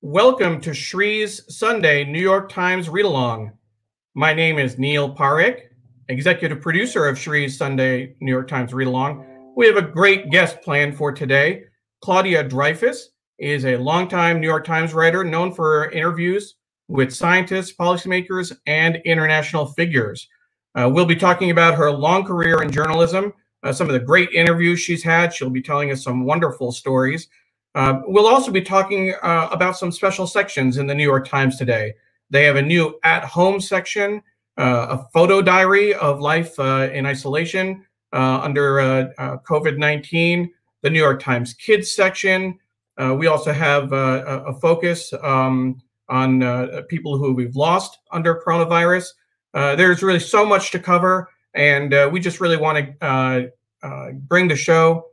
Welcome to Sree's Sunday New York Times Read Along. My name is Neil Parekh, executive producer of Sree's Sunday New York Times Read Along. We have a great guest planned for today. Claudia Dreifus is a longtime New York Times writer known for interviews with scientists, policymakers, and international figures. Uh, we'll be talking about her long career in journalism, uh, some of the great interviews she's had. She'll be telling us some wonderful stories. Uh, we'll also be talking uh, about some special sections in the New York Times today. They have a new at home section, uh, a photo diary of life uh, in isolation under COVID 19, the New York Times Kids section. we also have a, focus um, on people who we've lost under coronavirus. there's really so much to cover, and we just really want to bring the show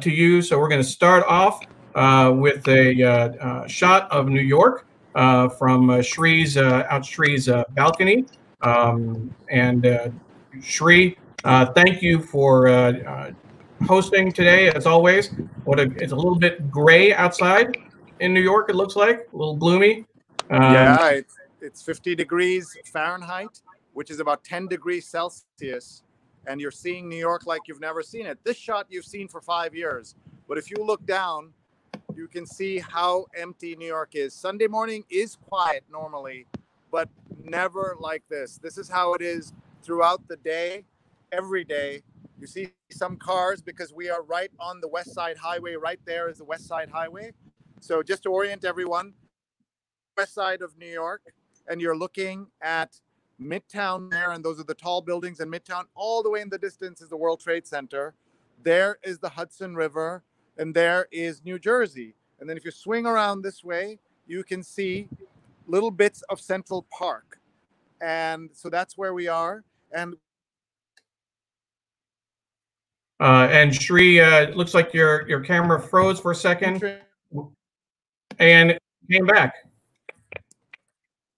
to you. So we're going to start off uh, Uh, with a uh, uh, shot of New York uh, from uh, Sree's out Sree's balcony. Um, and Sree, thank you for hosting today, as always. What a, it's a little bit gray outside in New York. It looks like a little gloomy. Um, yeah, it's, it's 50 degrees Fahrenheit, which is about 10 degrees Celsius, and you're seeing New York like you've never seen it. This shot you've seen for five years, but if you look down, you can see how empty New York is. Sunday morning is quiet normally, but never like this. This is how it is throughout the day, every day. You see some cars because we are right on the West Side Highway. Right there is the West Side Highway. So just to orient everyone, west side of New York, and you're looking at Midtown there, and those are the tall buildings in Midtown. All the way in the distance is the World Trade Center. There is the Hudson River and there is New Jersey. And then if you swing around this way, you can see little bits of Central Park. And so that's where we are. And uh, and Sree, uh, looks like your your camera froze for a second, and came back.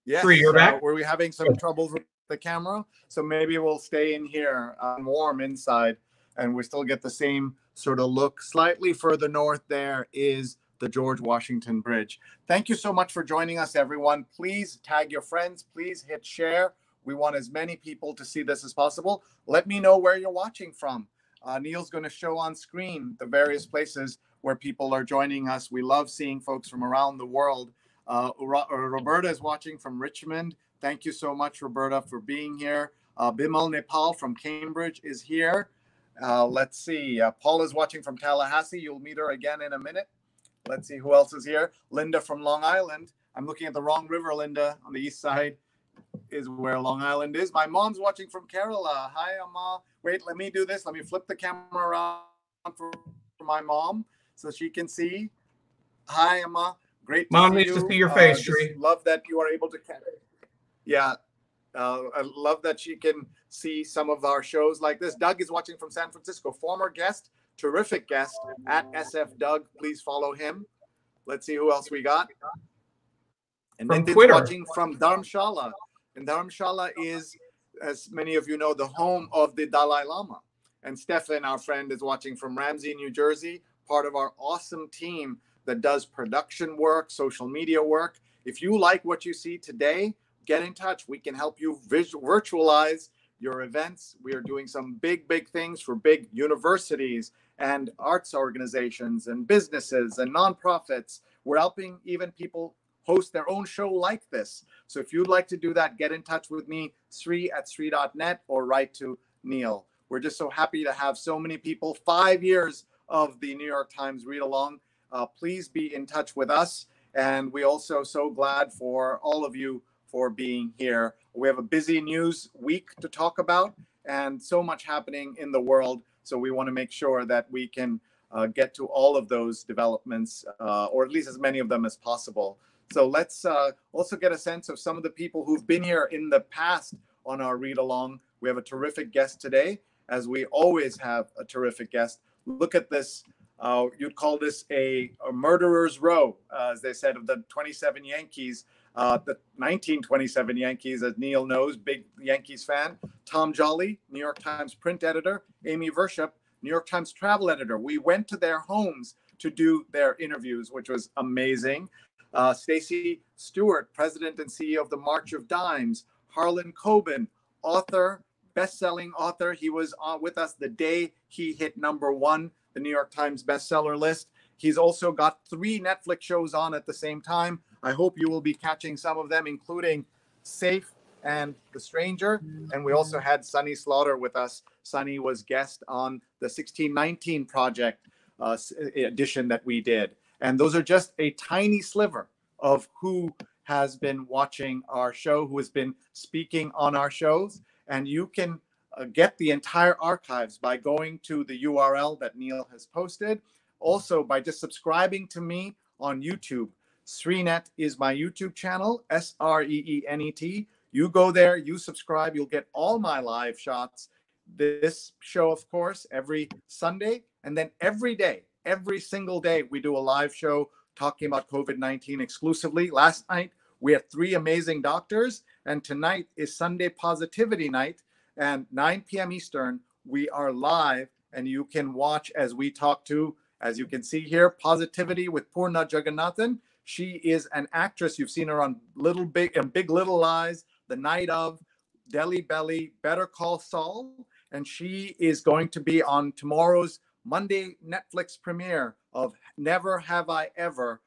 Yeah, Sree, you're so back. Were we having some troubles with the camera? So maybe we'll stay in here, uh, warm inside, and we still get the same sort of look. Slightly further north there is the George Washington Bridge. Thank you so much for joining us, everyone. Please tag your friends. Please hit share. We want as many people to see this as possible. Let me know where you're watching from. Uh, Neil's going to show on screen the various places where people are joining us. We love seeing folks from around the world. Uh, uh Roberta is watching from Richmond. Thank you so much, Roberta, for being here. Uh, Bimal Nepal from Cambridge is here. Uh, let's see. Uh, Paul is watching from Tallahassee. You'll meet her again in a minute. Let's see who else is here. Linda from Long Island. I'm looking at the wrong river, Linda, on the east side is where Long Island is. My mom's watching from Kerala. Hi, Amma. Wait, let me do this. Let me flip the camera around for, for my mom so she can see. Hi, Amma. Great. Mom needs to see your face, uh. Love that you are able to. Catch. it. Yeah, uh, I love that she can see some of our shows like this. Doug is watching from San Francisco, former guest, terrific guest at SF Doug. Please follow him. Let's see who else we got. And from then Twitter. watching from Dharamshala. And Dharamshala is, as many of you know, the home of the Dalai Lama. And Stefan, our friend, is watching from Ramsey, New Jersey, part of our awesome team that does production work, social media work. If you like what you see today, get in touch. We can help you virtualize your events. We are doing some big, big things for big universities and arts organizations and businesses and nonprofits. We're helping even people host their own show like this. So if you'd like to do that, get in touch with me, Sree at Sree.net, or write to Neil. We're just so happy to have so many people, five years of the New York Times read along. Uh, please be in touch with us. And we also so glad for all of you for being here. We have a busy news week to talk about and so much happening in the world. So we want to make sure that we can uh, get to all of those developments, uh, or at least as many of them as possible. So let's uh, also get a sense of some of the people who've been here in the past on our read along. We have a terrific guest today, as we always have a terrific guest. Look at this. Uh, you'd call this a, a murderer's row, uh, as they said, of the 27 Yankees. Uh, the 1927 Yankees, as Neil knows, big Yankees fan. Tom Jolly, New York Times print editor. Amy Virshup, New York Times travel editor. We went to their homes to do their interviews, which was amazing. Uh, Stacy Stewart, president and CEO of the March of Dimes. Harlan Coben, author, best-selling author. He was on with us the day he hit number one, the New York Times bestseller list. He's also got three Netflix shows on at the same time. I hope you will be catching some of them, including Safe and The Stranger. And we also had Sunny Slaughter with us. Sunny was guest on the 1619 Project uh, edition that we did. And those are just a tiny sliver of who has been watching our show, who has been speaking on our shows. And you can uh, get the entire archives by going to the URL that Neil has posted. Also, by just subscribing to me on YouTube. Sreenet is my YouTube channel, S R E E N E T. You go there, you subscribe, you'll get all my live shots. This show, of course, every Sunday. And then every day, every single day, we do a live show talking about COVID 19 exclusively. Last night, we had three amazing doctors. And tonight is Sunday Positivity Night. And 9 p.m. Eastern, we are live and you can watch as we talk to, as you can see here, Positivity with Poorna Jagannathan. She is an actress. You've seen her on Little Big and Big Little Lies, The Night of, Delhi Belly, Better Call Saul. And she is going to be on tomorrow's Monday Netflix premiere of Never Have I Ever.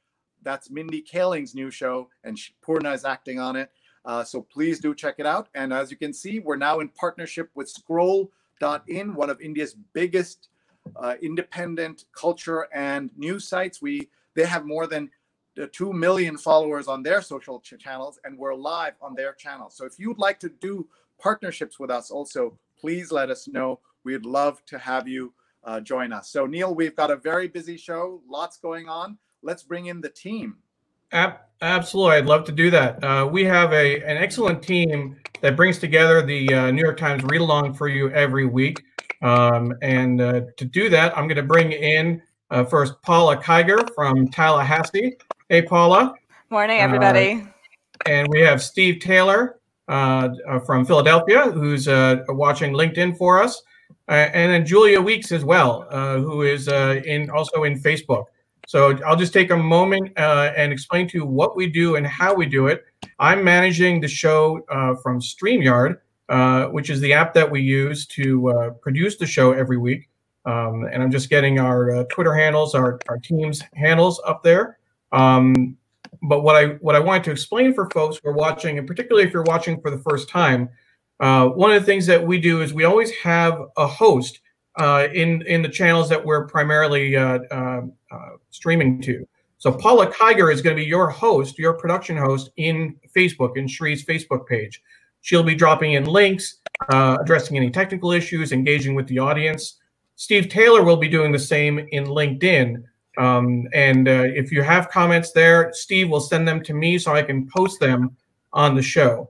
That's Mindy Kaling's new show, and she, Poorna is acting on it. Uh, so please do check it out. And as you can see, we're now in partnership with Scroll.in, one of India's biggest uh, independent culture and news sites. We they have more than 2 million followers on their social ch- channels, and we're live on their channel. So if you'd like to do partnerships with us, also please let us know. We'd love to have you uh, join us. So Neil, we've got a very busy show, lots going on. Let's bring in the team. Absolutely, I'd love to do that. Uh, we have a an excellent team that brings together the uh, New York Times read along for you every week. Um, and uh, to do that, I'm going to bring in uh, first Paula Kiger from Tallahassee. Hey, Paula. Morning, everybody. Uh, and we have Steve Taylor uh, from Philadelphia, who's watching LinkedIn for us, and then Julia Weeks as well, who is in also in Facebook. So I'll just take a moment uh, and explain to you what we do and how we do it. I'm managing the show uh, from StreamYard, uh, which is the app that we use to uh, produce the show every week. Um, and I'm just getting our uh, Twitter handles, our, our team's handles up there. Um, but what I what I wanted to explain for folks who are watching, and particularly if you're watching for the first time, uh, one of the things that we do is we always have a host uh, in in the channels that we're primarily uh, uh, uh streaming to. So Paula Kiger is going to be your host, your production host in Facebook, in Sree's Facebook page. She'll be dropping in links, uh, addressing any technical issues, engaging with the audience. Steve Taylor will be doing the same in LinkedIn. Um, and uh, if you have comments there, Steve will send them to me so I can post them on the show.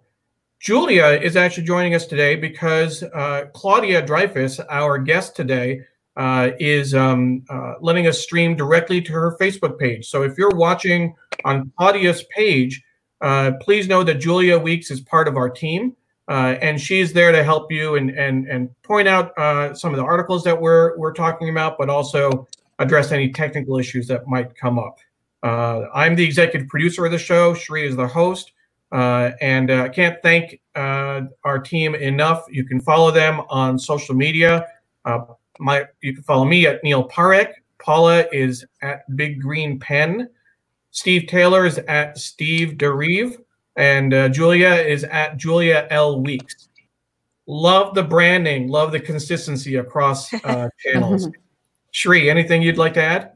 Julia is actually joining us today because uh, Claudia Dreifus, our guest today, uh, is um, uh, letting us stream directly to her Facebook page. So if you're watching on Claudia's page, uh, please know that Julia Weeks is part of our team, uh, and she's there to help you and and and point out some of the articles that we're we're talking about, but also address any technical issues that might come up. I'm the executive producer of the show. Sree is the host. Uh, and I uh, can't thank uh, our team enough. You can follow them on social media. Uh, my, you can follow me at Neil Parekh. Paula is at Big Green Pen. Steve Taylor is at Steve Derive. And uh, Julia is at Julia L. Weeks. Love the branding. Love the consistency across channels. Sree, anything you'd like to add?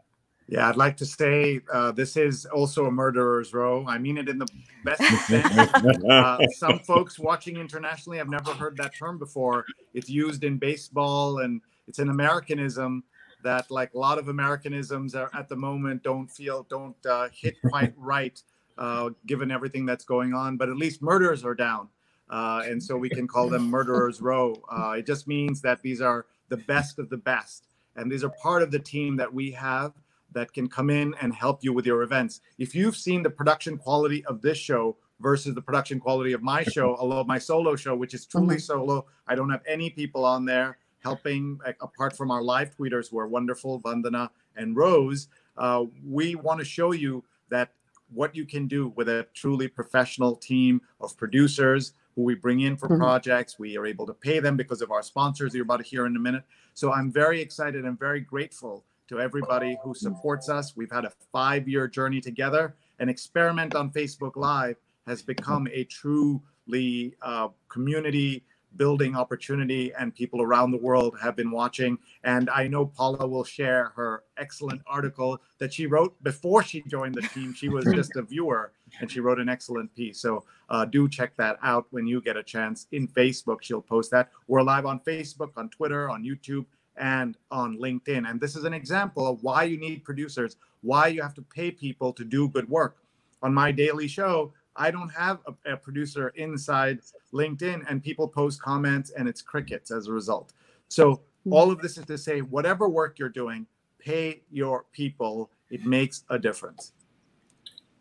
Yeah, I'd like to say uh, this is also a murderer's row. I mean it in the best sense. uh, some folks watching internationally have never heard that term before. It's used in baseball, and it's an Americanism that, like a lot of Americanisms, are at the moment don't feel don't uh, hit quite right, uh, given everything that's going on. But at least murders are down, uh, and so we can call them murderers' row. Uh, it just means that these are the best of the best, and these are part of the team that we have that can come in and help you with your events. If you've seen the production quality of this show versus the production quality of my show, although my solo show, which is truly mm-hmm. solo, I don't have any people on there helping apart from our live tweeters who are wonderful, Vandana and Rose. uh, we want to show you that what you can do with a truly professional team of producers who we bring in for mm-hmm. projects. We are able to pay them because of our sponsors you're about to hear in a minute. So I'm very excited and very grateful to everybody who supports us. We've had a five year journey together. An experiment on Facebook Live has become a truly uh, community building opportunity and people around the world have been watching. And i know paula will share her excellent article that she wrote before she joined the team. She was just a viewer and she wrote an excellent piece. So uh, do check that out when you get a chance in facebook. She'll post that. We're live on facebook on twitter on youtube and on linkedin. And this is an example of why you need producers why you have to pay people to do good work. On my daily show I don't have a, a, producer inside LinkedIn, and people post comments, and it's crickets as a result. So hmm. all of this is to say, whatever work you're doing, pay your people. It makes a difference.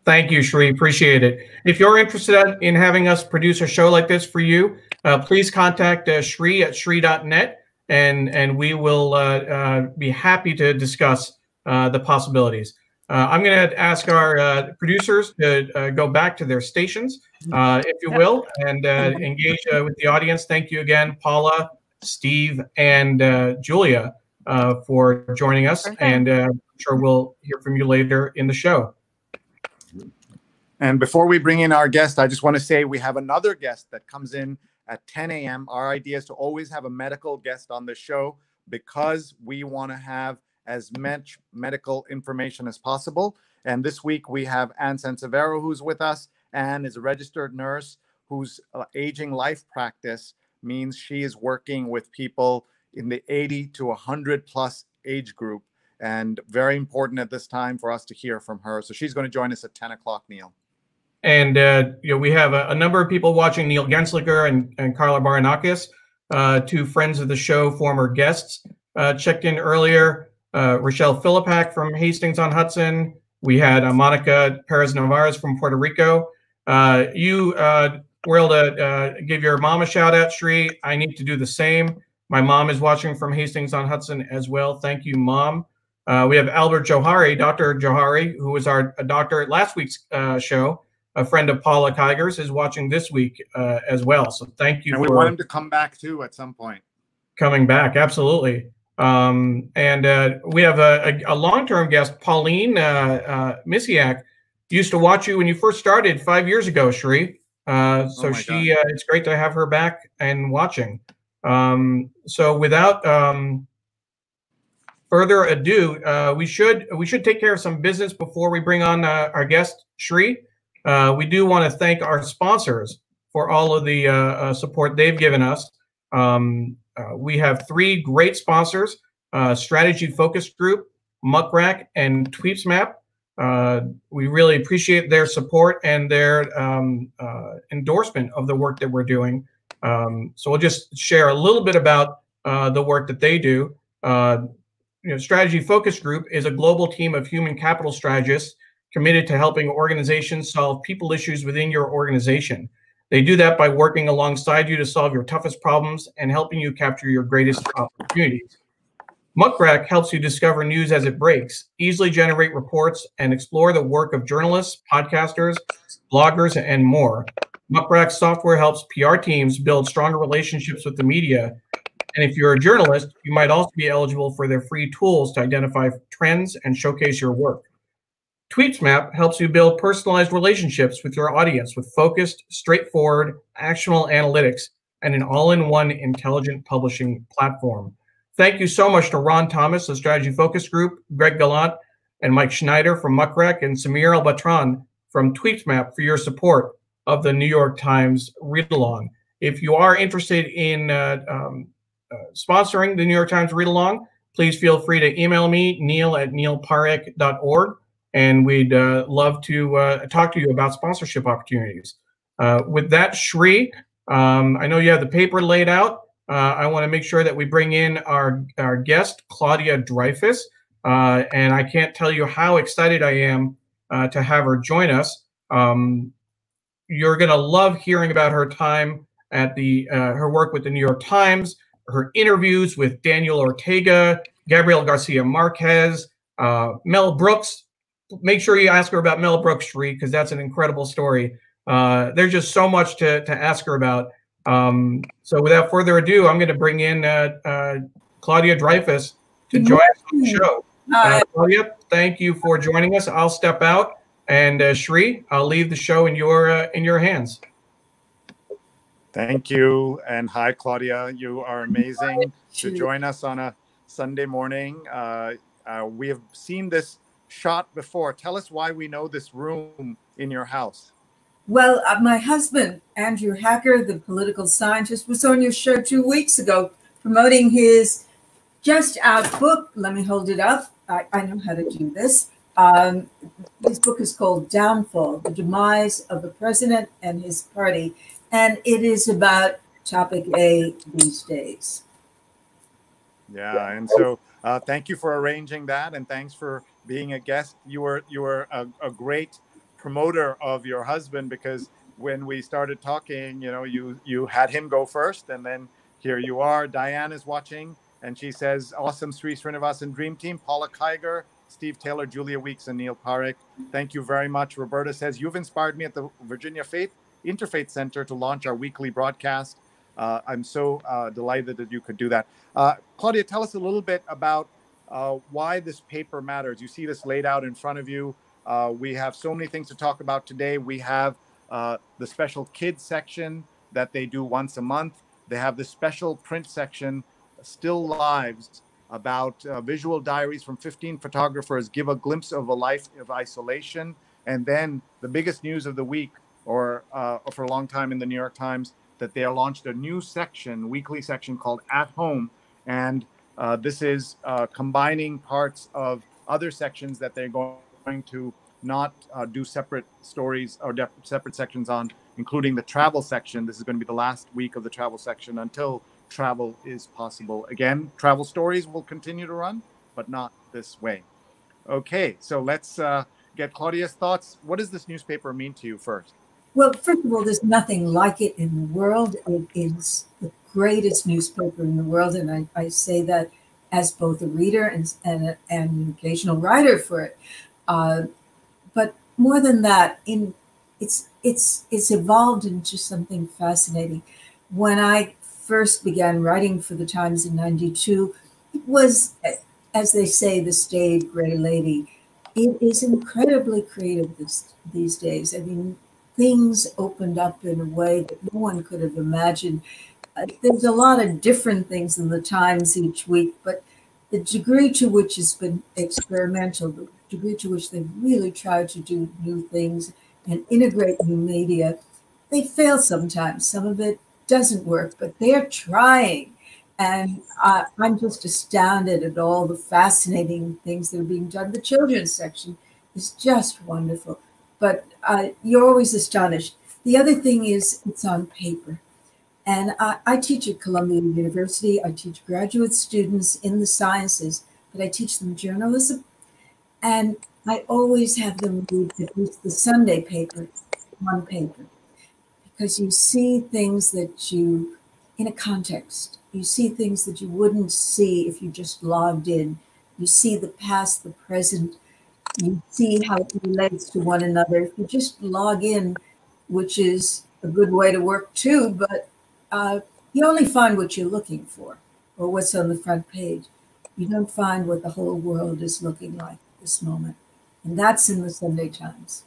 Thank you, Sree. Appreciate it. If you're interested in having us produce a show like this for you, uh, please contact uh, Sree at sree.net, and and we will uh, uh be happy to discuss uh, the possibilities. Uh, I'm going to ask our uh, producers to uh, go back to their stations, uh, if you will, and uh, engage uh, with the audience. Thank you again, Paula, Steve, and Julia for joining us. And I'm sure we'll hear from you later in the show. And before we bring in our guest, I just want to say we have another guest that comes in at 10 a.m. Our idea is to always have a medical guest on the show because we want to have as much medical information as possible. And this week we have Anne Sansevero who's with us. Anne is a registered nurse whose uh, aging life practice means she is working with people in the 80 to 100 plus age group. And very important at this time for us to hear from her. So she's going to join us at 10 o'clock, Neil. And uh, you know, we have a, a, number of people watching Neil Genslicker and, and Carla Baranakis, uh, two friends of the show, former guests, uh, checked in earlier uh, Rochelle Philippak from Hastings on Hudson. We had uh, Monica Perez Navarez from Puerto Rico. Uh, you uh, were able to uh, give your mom a shout out, Sree. I need to do the same. My mom is watching from Hastings on Hudson as well. Thank you, mom. Uh, we have Albert Johari, Dr. Johari, who was our doctor at last week's uh, show. A friend of Paula Kigers is watching this week as well. So thank you. And we want him to come back too at some point. Coming back, absolutely. Um, and uh, we have a, a, a long-term guest, Pauline uh, uh, Misiak, used to watch you when you first started five years ago, Sree. Uh, so oh she, uh, it's great to have her back and watching. Um, so without um, further ado, uh, we should we should take care of some business before we bring on uh, our guest, Sree. Uh, we do want to thank our sponsors for all of the support they've given us. Um, uh, we have three great sponsors uh, Strategy Focus Group, Muckrack, and Tweepsmap. Uh, we really appreciate their support and their um, uh, endorsement of the work that we're doing. Um, so we'll just share a little bit about uh, the work that they do. You know, Strategy Focus Group is a global team of human capital strategists committed to helping organizations solve people issues within your organization. They do that by working alongside you to solve your toughest problems and helping you capture your greatest opportunities. Muckrack helps you discover news as it breaks, easily generate reports, and explore the work of journalists, podcasters, bloggers, and more. Muckrack software helps PR teams build stronger relationships with the media. And if you're a journalist, you might also be eligible for their free tools to identify trends and showcase your work. Tweepsmap helps you build personalized relationships with your audience with focused, straightforward, actionable analytics and an all-in-one intelligent publishing platform. Thank you so much to Ron Thomas, the Strategy Focus Group, Greg Gallant, and Mike Schneider from Muckrack, and Samir El Batran from Tweepsmap for your support of the New York Times Read Along. If you are interested in uh, um, uh, sponsoring the New York Times Read Along, please feel free to email me, neil at neilparekh.org and we'd uh, love to uh, talk to you about sponsorship opportunities. Uh, with that, Sree, um, I know you have the paper laid out. Uh, I want to make sure that we bring in our, our guest, Claudia Dreifus. Uh, and I can't tell you how excited I am uh, to have her join us. Um, you're going to love hearing about her time at the her work with the New York Times, her interviews with Daniel Ortega, Gabriel Garcia Marquez, Mel Brooks, make sure you ask her about Mel Brooks Street because that's an incredible story. Uh, there's just so much to, to ask her about. Um, so without further ado, I'm going to bring in uh, uh, Claudia Dreifus to join us on the show. Uh, Claudia, thank you for joining us. I'll step out, and uh, Sree, I'll leave the show in your uh, in your hands. Thank you, and hi, Claudia. You are amazing to join us on a Sunday morning. Uh, uh, we have seen this shot before. Tell us why we know this room in your house. Well, uh, my husband, Andrew Hacker, the political scientist, was on your show two weeks ago promoting his just out book. Let me hold it up. I, I know how to do this. Um, his book is called Downfall The Demise of the President and His Party. And it is about topic A these days. Yeah. And so uh, thank you for arranging that. And thanks for being a guest. You were, you were a, a great promoter of your husband because when we started talking, you know, you, you had him go first and then here you are. Diane is watching and she says, awesome Sree Sreenivasan Dream Team, Paula Kiger, Steve Taylor, Julia Weeks, and Neil Parekh. Thank you very much. Roberta says, You've inspired me at the Virginia Faith Interfaith Center to launch our weekly broadcast. Uh, I'm so uh, delighted that you could do that. Uh, Claudia, tell us a little bit about uh, why this paper matters. You see this laid out in front of you. Uh, we have so many things to talk about today. We have uh, the special kids section that they do once a month. They have the special print section Still Lives about uh, visual diaries from 15 photographers give a glimpse of a life of isolation. And then the biggest news of the week, or uh, for a long time in the New York Times, that they launched a new section, weekly section called At Home. And uh, this is uh, combining parts of other sections that they're going to not uh, do separate stories or separate sections on, including the travel section. This is going to be the last week of the travel section until travel is possible. Again, travel stories will continue to run, but not this way. Okay, so let's uh, get Claudia's thoughts. What does this newspaper mean to you first? Well, first of all, there's nothing like it in the world. It is the greatest newspaper in the world, and I, I say that as both a reader and, and, and an occasional writer for it. Uh, but more than that, in it's it's it's evolved into something fascinating. When I first began writing for the Times in 92, it was, as they say, the staid gray lady. It is incredibly creative this, these days. I mean, things opened up in a way that no one could have imagined. Uh, there's a lot of different things in the Times each week, but the degree to which it's been experimental, the degree to which they've really tried to do new things and integrate new media, they fail sometimes. Some of it doesn't work, but they're trying. And uh, I'm just astounded at all the fascinating things that are being done. The children's section is just wonderful, but uh, you're always astonished. The other thing is it's on paper. And I, I teach at Columbia University. I teach graduate students in the sciences, but I teach them journalism. And I always have them read at least the Sunday paper, one paper because you see things that you, in a context, you see things that you wouldn't see if you just logged in. You see the past, the present, you see how it relates to one another. If you just log in, which is a good way to work too, but uh, you only find what you're looking for or what's on the front page. You don't find what the whole world is looking like this moment. And that's in the Sunday Times.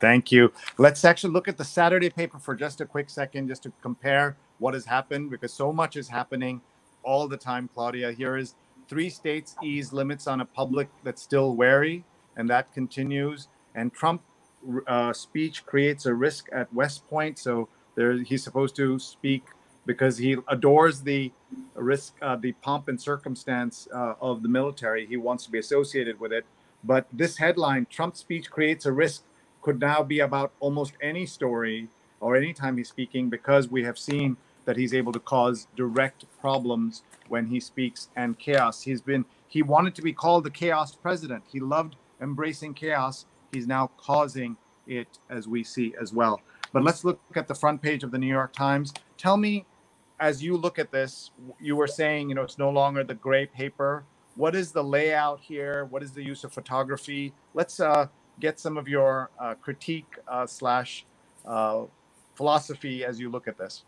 Thank you. Let's actually look at the Saturday paper for just a quick second, just to compare what has happened, because so much is happening all the time, Claudia. Here is three states ease limits on a public that's still wary, and that continues. And Trump uh, speech creates a risk at West Point. So there, he's supposed to speak because he adores the risk, uh, the pomp and circumstance uh, of the military. He wants to be associated with it. But this headline, Trump speech creates a risk could now be about almost any story or anytime he's speaking because we have seen that he's able to cause direct problems when he speaks and chaos. He's been he wanted to be called the chaos president. He loved embracing chaos. He's now causing it as we see as well. But let's look at the front page of the New York Times. Tell me as you look at this, you were saying, you know, it's no longer the gray paper. what is the layout here? What is the use of photography? Let's uh, get some of your uh, critique uh, slash uh, philosophy as you look at this.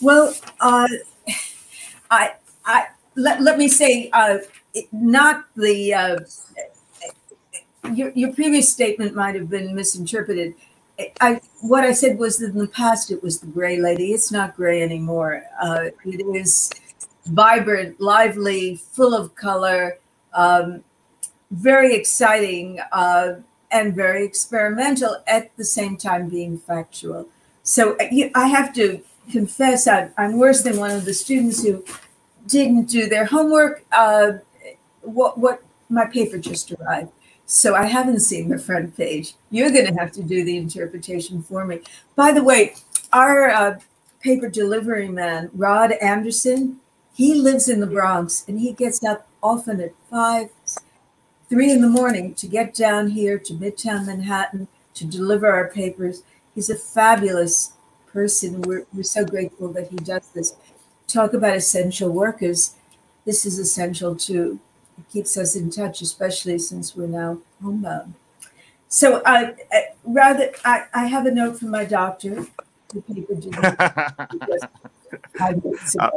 Well, uh, I, I let, let me say, uh, not the your, your previous statement might have been misinterpreted. I what I said was that in the past it was the gray lady. It's not gray anymore. Uh, it is vibrant, lively, full of color, um, very exciting, uh, and very experimental at the same time being factual. So uh, I have to confess I'm, I'm worse than one of the students who didn't do their homework. Uh, what what my paper just arrived. So I haven't seen the front page. You're going to have to do the interpretation for me. By the way, our uh, paper delivery man, Rod Anderson, he lives in the Bronx and he gets up often at five, three in the morning to get down here to Midtown Manhattan to deliver our papers. He's a fabulous person. We're, we're so grateful that he does this. Talk about essential workers. This is essential too it keeps us in touch, especially since we're now homebound. So I, I rather I, I have a note from my doctor. The paper uh,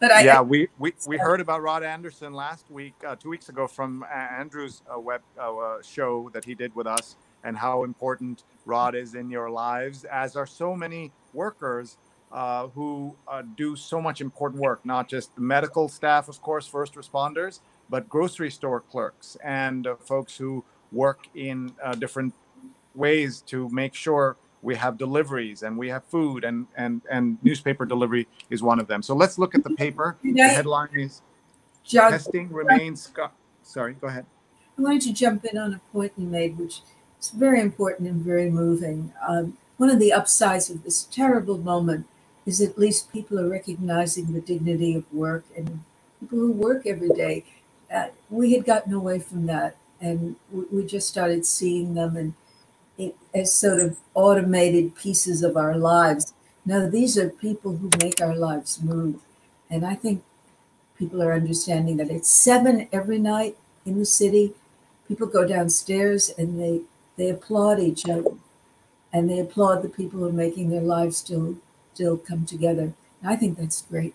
but I, yeah, we, we, we heard about Rod Anderson last week, uh, two weeks ago, from Andrew's uh, web uh, uh, show that he did with us, and how important Rod is in your lives, as are so many workers uh, who do so much important work, not just the medical staff, of course, first responders, but grocery store clerks and uh, folks who work in uh, different ways to make sure we have deliveries and we have food and and and newspaper delivery is one of them. So let's look at the paper. The headline is testing remains. Sorry, go ahead. I wanted to jump in on a point you made, which is very important and very moving. Um, one of the upsides of this terrible moment is at least people are recognizing the dignity of work and people who work every day uh, we had gotten away from that and we, just started seeing them and it, as sort of automated pieces of our lives. No, these are people who make our lives move. And I think people are understanding that it's seven every night in the city. People go downstairs and they, they applaud each other and they applaud the people who are making their lives still still come together. And I think that's great.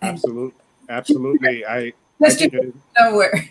Absolutely. Absolutely. I nowhere.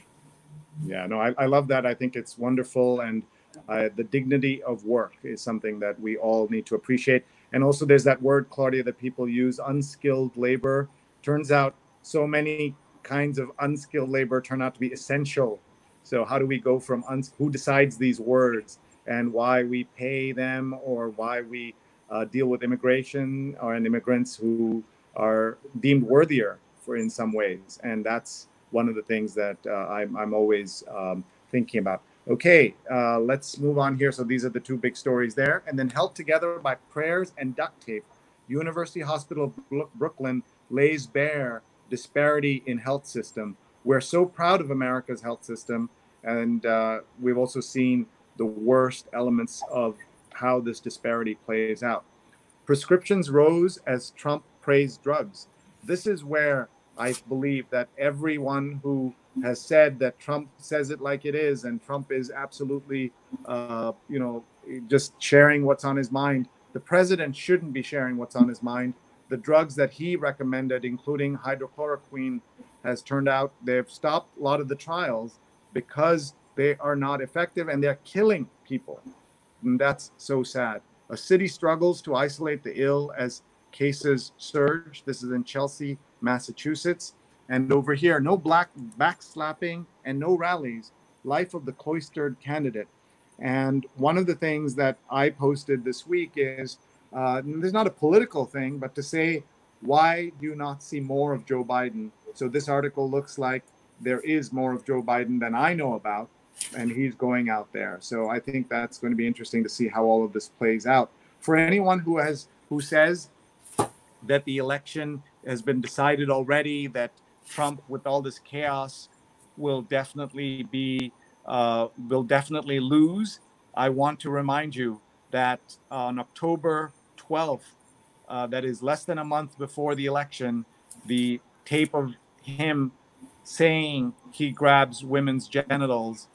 Yeah, no, I, I love that. I think it's wonderful. And uh, the dignity of work is something that we all need to appreciate. And also, there's that word, Claudia, that people use unskilled labor. Turns out so many kinds of unskilled labor turn out to be essential. So, how do we go from uns- who decides these words and why we pay them or why we uh, deal with immigration or and immigrants who are deemed worthier for in some ways? And that's one of the things that uh, I'm, I'm always um, thinking about. Okay, uh, let's move on here. So these are the two big stories there. And then held together by prayers and duct tape, University Hospital of Brooklyn lays bare disparity in health system. We're so proud of America's health system. And uh, we've also seen the worst elements of how this disparity plays out. Prescriptions rose as Trump praised drugs. This is where I believe that everyone who has said that Trump says it like it is, and Trump is absolutely, uh, you know, just sharing what's on his mind. The president shouldn't be sharing what's on his mind. The drugs that he recommended, including hydrochloroquine, has turned out they've stopped a lot of the trials because they are not effective and they're killing people. And that's so sad. A city struggles to isolate the ill as cases surge. This is in Chelsea, Massachusetts. And over here, no black backslapping and no rallies. Life of the cloistered candidate. And one of the things that I posted this week is uh, there's not a political thing, but to say, why do you not see more of Joe Biden? So this article looks like there is more of Joe Biden than I know about, and he's going out there. So I think that's going to be interesting to see how all of this plays out. For anyone who has who says that the election has been decided already, that Trump, with all this chaos, will definitely be uh, will definitely lose. I want to remind you that on October 12th, uh, that is less than a month before the election, the tape of him saying he grabs women's genitals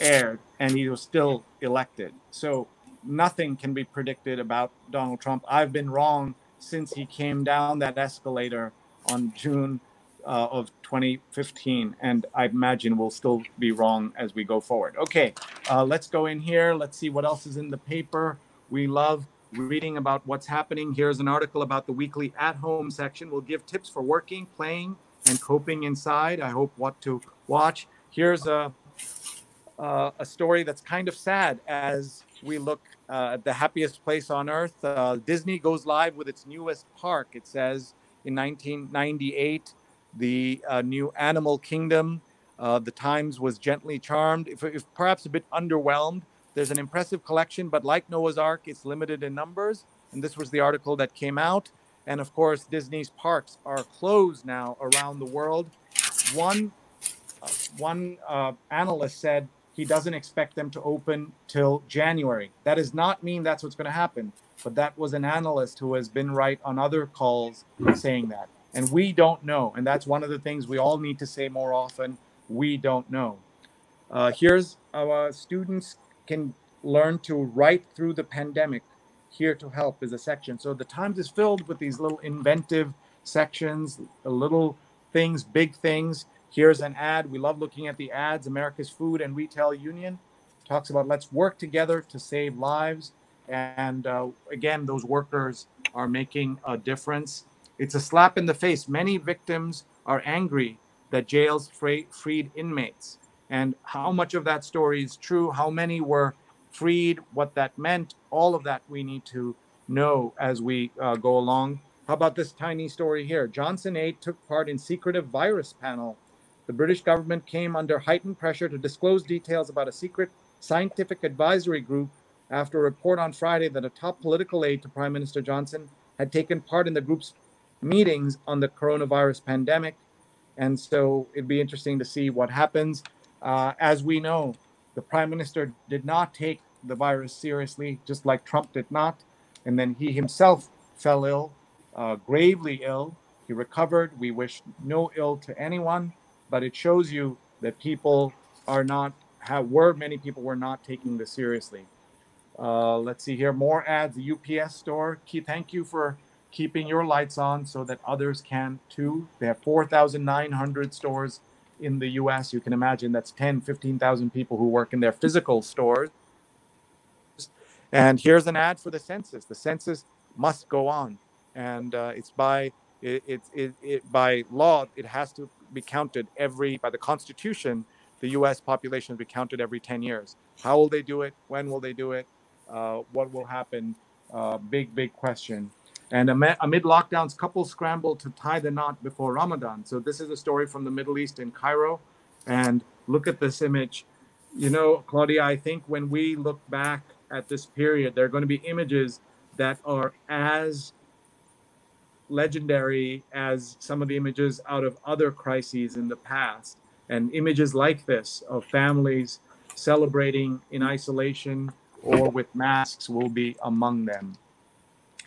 aired and he was still elected. So nothing can be predicted about Donald Trump. I've been wrong since he came down that escalator on June uh, of 2015, and I imagine we'll still be wrong as we go forward. Okay, uh, let's go in here. Let's see what else is in the paper. We love reading about what's happening. Here's an article about the weekly at home section. We'll give tips for working, playing, and coping inside. I hope what to watch. Here's a uh, a story that's kind of sad as we look uh, the happiest place on earth. Uh, Disney goes live with its newest park. It says in 1998, the uh, new Animal Kingdom. Uh, the Times was gently charmed, if, if perhaps a bit underwhelmed. There's an impressive collection, but like Noah's Ark, it's limited in numbers. And this was the article that came out. And of course, Disney's parks are closed now around the world. One uh, one uh, analyst said he doesn't expect them to open till January. That does not mean that's what's going to happen, but that was an analyst who has been right on other calls saying that. And we don't know. And that's one of the things we all need to say more often. We don't know. Uh, here's our students can learn to write through the pandemic. Here to help is a section. So the Times is filled with these little inventive sections, little things, big things Here's an ad. We love looking at the ads. America's Food and Retail Union talks about let's work together to save lives. And uh, again, those workers are making a difference. It's a slap in the face. Many victims are angry that jails free, freed inmates. And how much of that story is true, how many were freed, what that meant, all of that we need to know as we uh, go along. How about this tiny story here? Johnson Aide took part in secretive virus panel the British government came under heightened pressure to disclose details about a secret scientific advisory group after a report on Friday that a top political aide to Prime Minister Johnson had taken part in the group's meetings on the coronavirus pandemic. And so it'd be interesting to see what happens. Uh, as we know, the Prime Minister did not take the virus seriously, just like Trump did not. And then he himself fell ill, uh, gravely ill. He recovered. We wish no ill to anyone but it shows you that people are not have were many people were not taking this seriously. Uh, let's see here more ads. The UPS store. Key, thank you for keeping your lights on so that others can too. They have 4,900 stores in the US. You can imagine that's 10, 15,000 people who work in their physical stores. And here's an ad for the census. The census must go on, and uh, it's by it, it, it, it, by law it has to be counted every by the Constitution. The U.S. population be counted every 10 years. How will they do it? When will they do it? Uh, what will happen? Uh, big, big question. And amid lockdowns, couples scramble to tie the knot before Ramadan. So this is a story from the Middle East in Cairo. And look at this image. You know, Claudia, I think when we look back at this period, there are going to be images that are as legendary as some of the images out of other crises in the past. And images like this of families celebrating in isolation or with masks will be among them.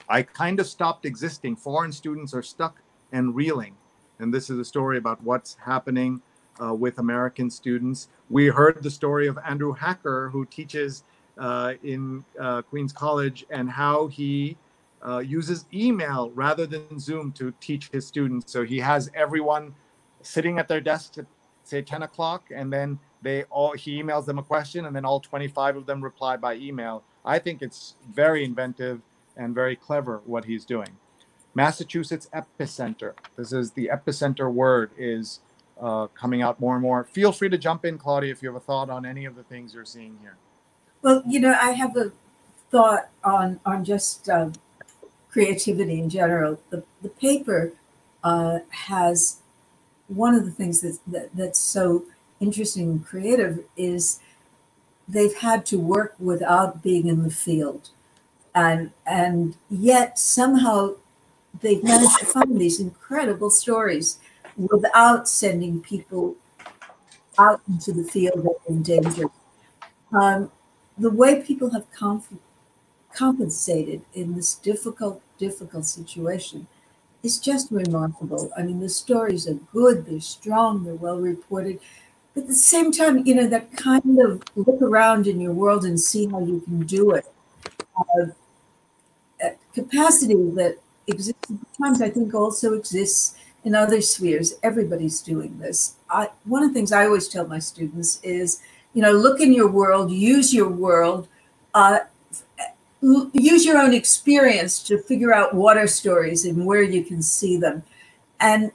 I kind of stopped existing. Foreign students are stuck and reeling. And this is a story about what's happening uh, with American students. We heard the story of Andrew Hacker, who teaches uh, in uh, Queens College, and how he uh, uses email rather than Zoom to teach his students. So he has everyone sitting at their desk at say 10 o'clock, and then they all he emails them a question, and then all 25 of them reply by email. I think it's very inventive and very clever what he's doing. Massachusetts epicenter. This is the epicenter word is uh, coming out more and more. Feel free to jump in, Claudia, if you have a thought on any of the things you're seeing here. Well, you know, I have a thought on on just uh, creativity in general. The, the paper uh, has one of the things that, that, that's so interesting and creative is they've had to work without being in the field. And, and yet somehow they've managed to find these incredible stories without sending people out into the field that are in danger. Um, the way people have comp- compensated in this difficult difficult situation is just remarkable. I mean, the stories are good, they're strong, they're well reported. But at the same time, you know, that kind of look around in your world and see how you can do it. Uh, capacity that exists at the Times, I think, also exists in other spheres. Everybody's doing this. I, one of the things I always tell my students is, you know, look in your world, use your world, uh, use your own experience to figure out what are stories and where you can see them. And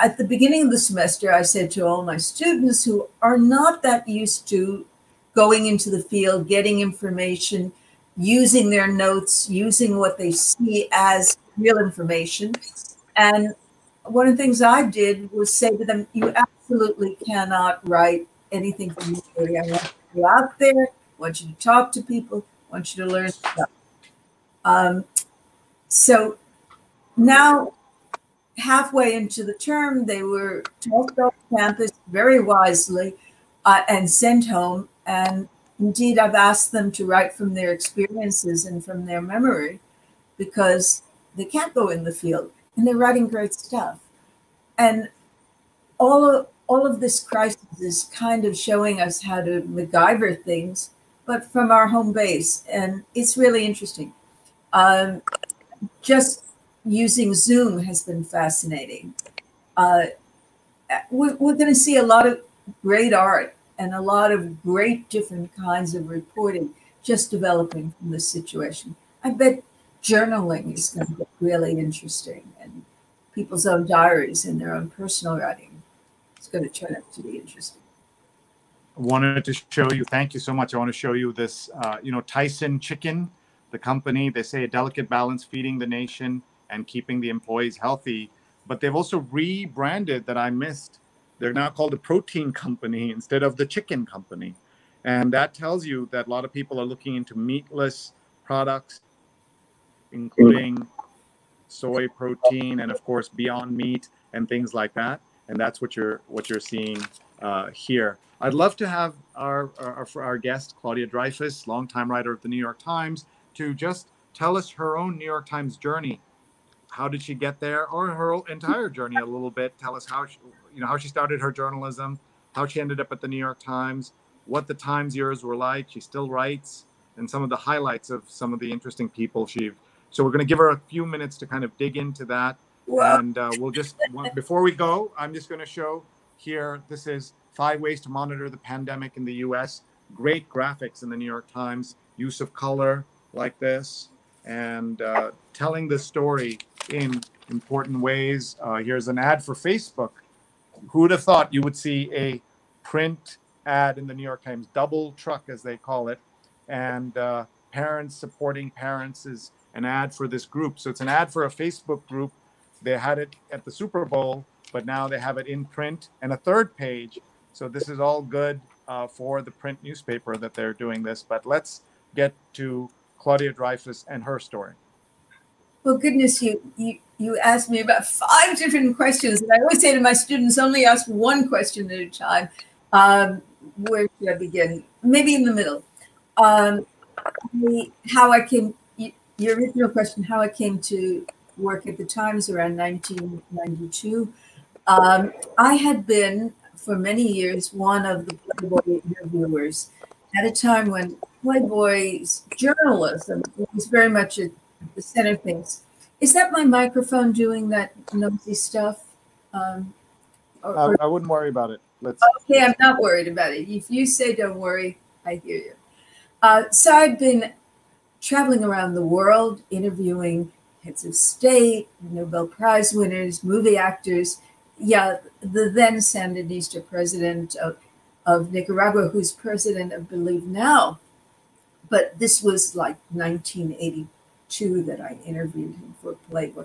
at the beginning of the semester, I said to all my students who are not that used to going into the field, getting information, using their notes, using what they see as real information. And one of the things I did was say to them, you absolutely cannot write anything from story. I want you to go out there, I want you to talk to people, I want you to learn stuff. Um, so now, halfway into the term, they were talked off campus very wisely uh, and sent home. And indeed, I've asked them to write from their experiences and from their memory because they can't go in the field and they're writing great stuff. And all of all of this crisis is kind of showing us how to MacGyver things, but from our home base, and it's really interesting. Um, just using Zoom has been fascinating. Uh, we're, we're going to see a lot of great art and a lot of great different kinds of reporting just developing from this situation. I bet journaling is going to be really interesting and people's own diaries and their own personal writing. It's going to turn out to be interesting. Wanted to show you, thank you so much. I want to show you this, uh, you know, Tyson chicken, the company, they say a delicate balance feeding the nation and keeping the employees healthy. But they've also rebranded that I missed. They're now called the protein company instead of the chicken company. And that tells you that a lot of people are looking into meatless products including soy protein and of course Beyond Meat and things like that. And that's what you're what you're seeing uh, here. I'd love to have our, our our guest Claudia Dreifus, longtime writer of the New York Times, to just tell us her own New York Times journey. How did she get there, or her entire journey a little bit? Tell us how she, you know how she started her journalism, how she ended up at the New York Times, what the Times years were like. She still writes, and some of the highlights of some of the interesting people she so we're going to give her a few minutes to kind of dig into that. Wow. And uh, we'll just, before we go, I'm just going to show here. This is five ways to monitor the pandemic in the US. Great graphics in the New York Times, use of color like this, and uh, telling the story in important ways. Uh, here's an ad for Facebook. Who would have thought you would see a print ad in the New York Times, double truck as they call it, and uh, parents supporting parents is an ad for this group. So it's an ad for a Facebook group. They had it at the Super Bowl, but now they have it in print and a third page. So this is all good uh, for the print newspaper that they're doing this. But let's get to Claudia Dreifus and her story. Well, goodness, you, you you asked me about five different questions, and I always say to my students, only ask one question at a time. Um, where should I begin? Maybe in the middle. Um, how I came your original question, how I came to work at the Times around 1992. Um, I had been for many years one of the Playboy interviewers at a time when Playboy's journalism was very much at the center of things. Is that my microphone doing that nosy stuff? Um, or, uh, I wouldn't worry about it. Let's. Okay, I'm not worried about it. If you say don't worry, I hear you. Uh, so I've been traveling around the world interviewing heads of state, Nobel Prize winners, movie actors. Yeah, the then Sandinista president of, of Nicaragua, who's president, I believe, now. But this was like 1982 that I interviewed him for Playboy.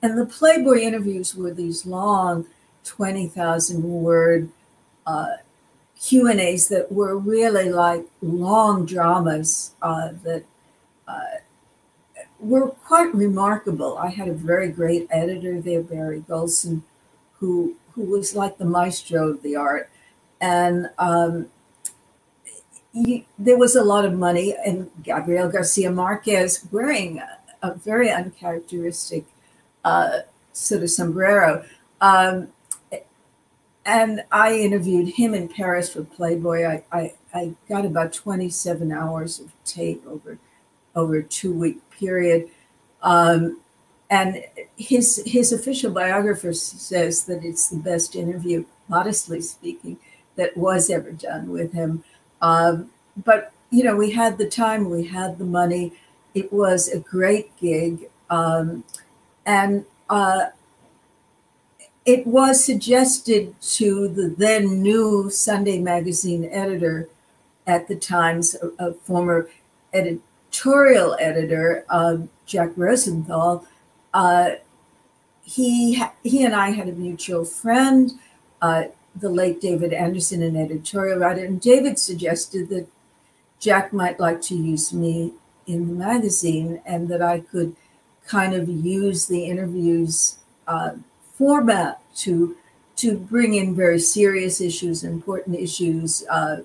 And the Playboy interviews were these long 20,000 word uh, Q and A's that were really like long dramas uh, that uh, were quite remarkable. I had a very great editor there, Barry Golson, who who was like the maestro of the art, and um, he, there was a lot of money. And Gabriel Garcia Marquez wearing a, a very uncharacteristic uh, sort of sombrero. Um, and I interviewed him in Paris for Playboy. I, I, I got about 27 hours of tape over over a two week period. Um, and his his official biographer says that it's the best interview, modestly speaking, that was ever done with him. Um, but you know, we had the time, we had the money. It was a great gig, um, and uh, it was suggested to the then new Sunday magazine editor at the Times, a, a former editorial editor, uh, Jack Rosenthal. Uh, he he and I had a mutual friend, uh, the late David Anderson, an editorial writer, and David suggested that Jack might like to use me in the magazine and that I could kind of use the interviews uh, format to to bring in very serious issues, important issues, uh,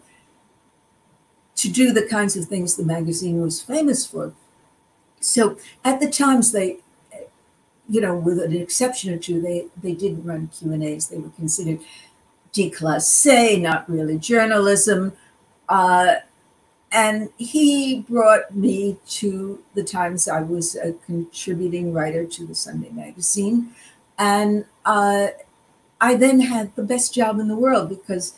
to do the kinds of things the magazine was famous for. So at the times they, you know, with an exception or two, they they didn't run Q and A's. They were considered déclassé, not really journalism. Uh, and he brought me to the Times. I was a contributing writer to the Sunday magazine. And uh, I then had the best job in the world because,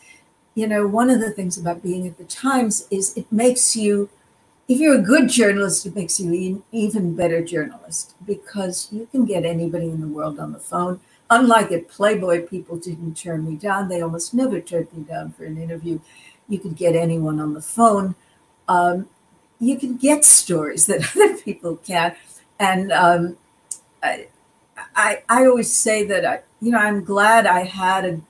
you know, one of the things about being at the Times is it makes you, if you're a good journalist, it makes you an even better journalist because you can get anybody in the world on the phone. Unlike at Playboy, people didn't turn me down. They almost never turned me down for an interview. You could get anyone on the phone. Um, you can get stories that other people can't. And um, I, I, I always say that I, you know, I'm glad I had a,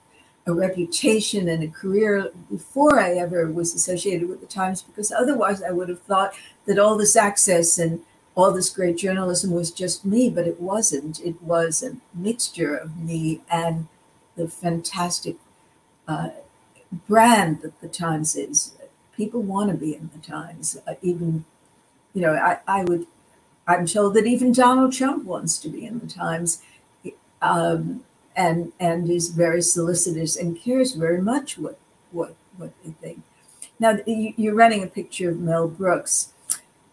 a reputation and a career before I ever was associated with the Times, because otherwise I would have thought that all this access and all this great journalism was just me, but it wasn't. It was a mixture of me and the fantastic uh, brand that the Times is. People want to be in the Times. Uh, even, you know, I, I would I'm told that even Donald Trump wants to be in the Times, um, and and is very solicitous and cares very much what what what they think. Now you're running a picture of Mel Brooks.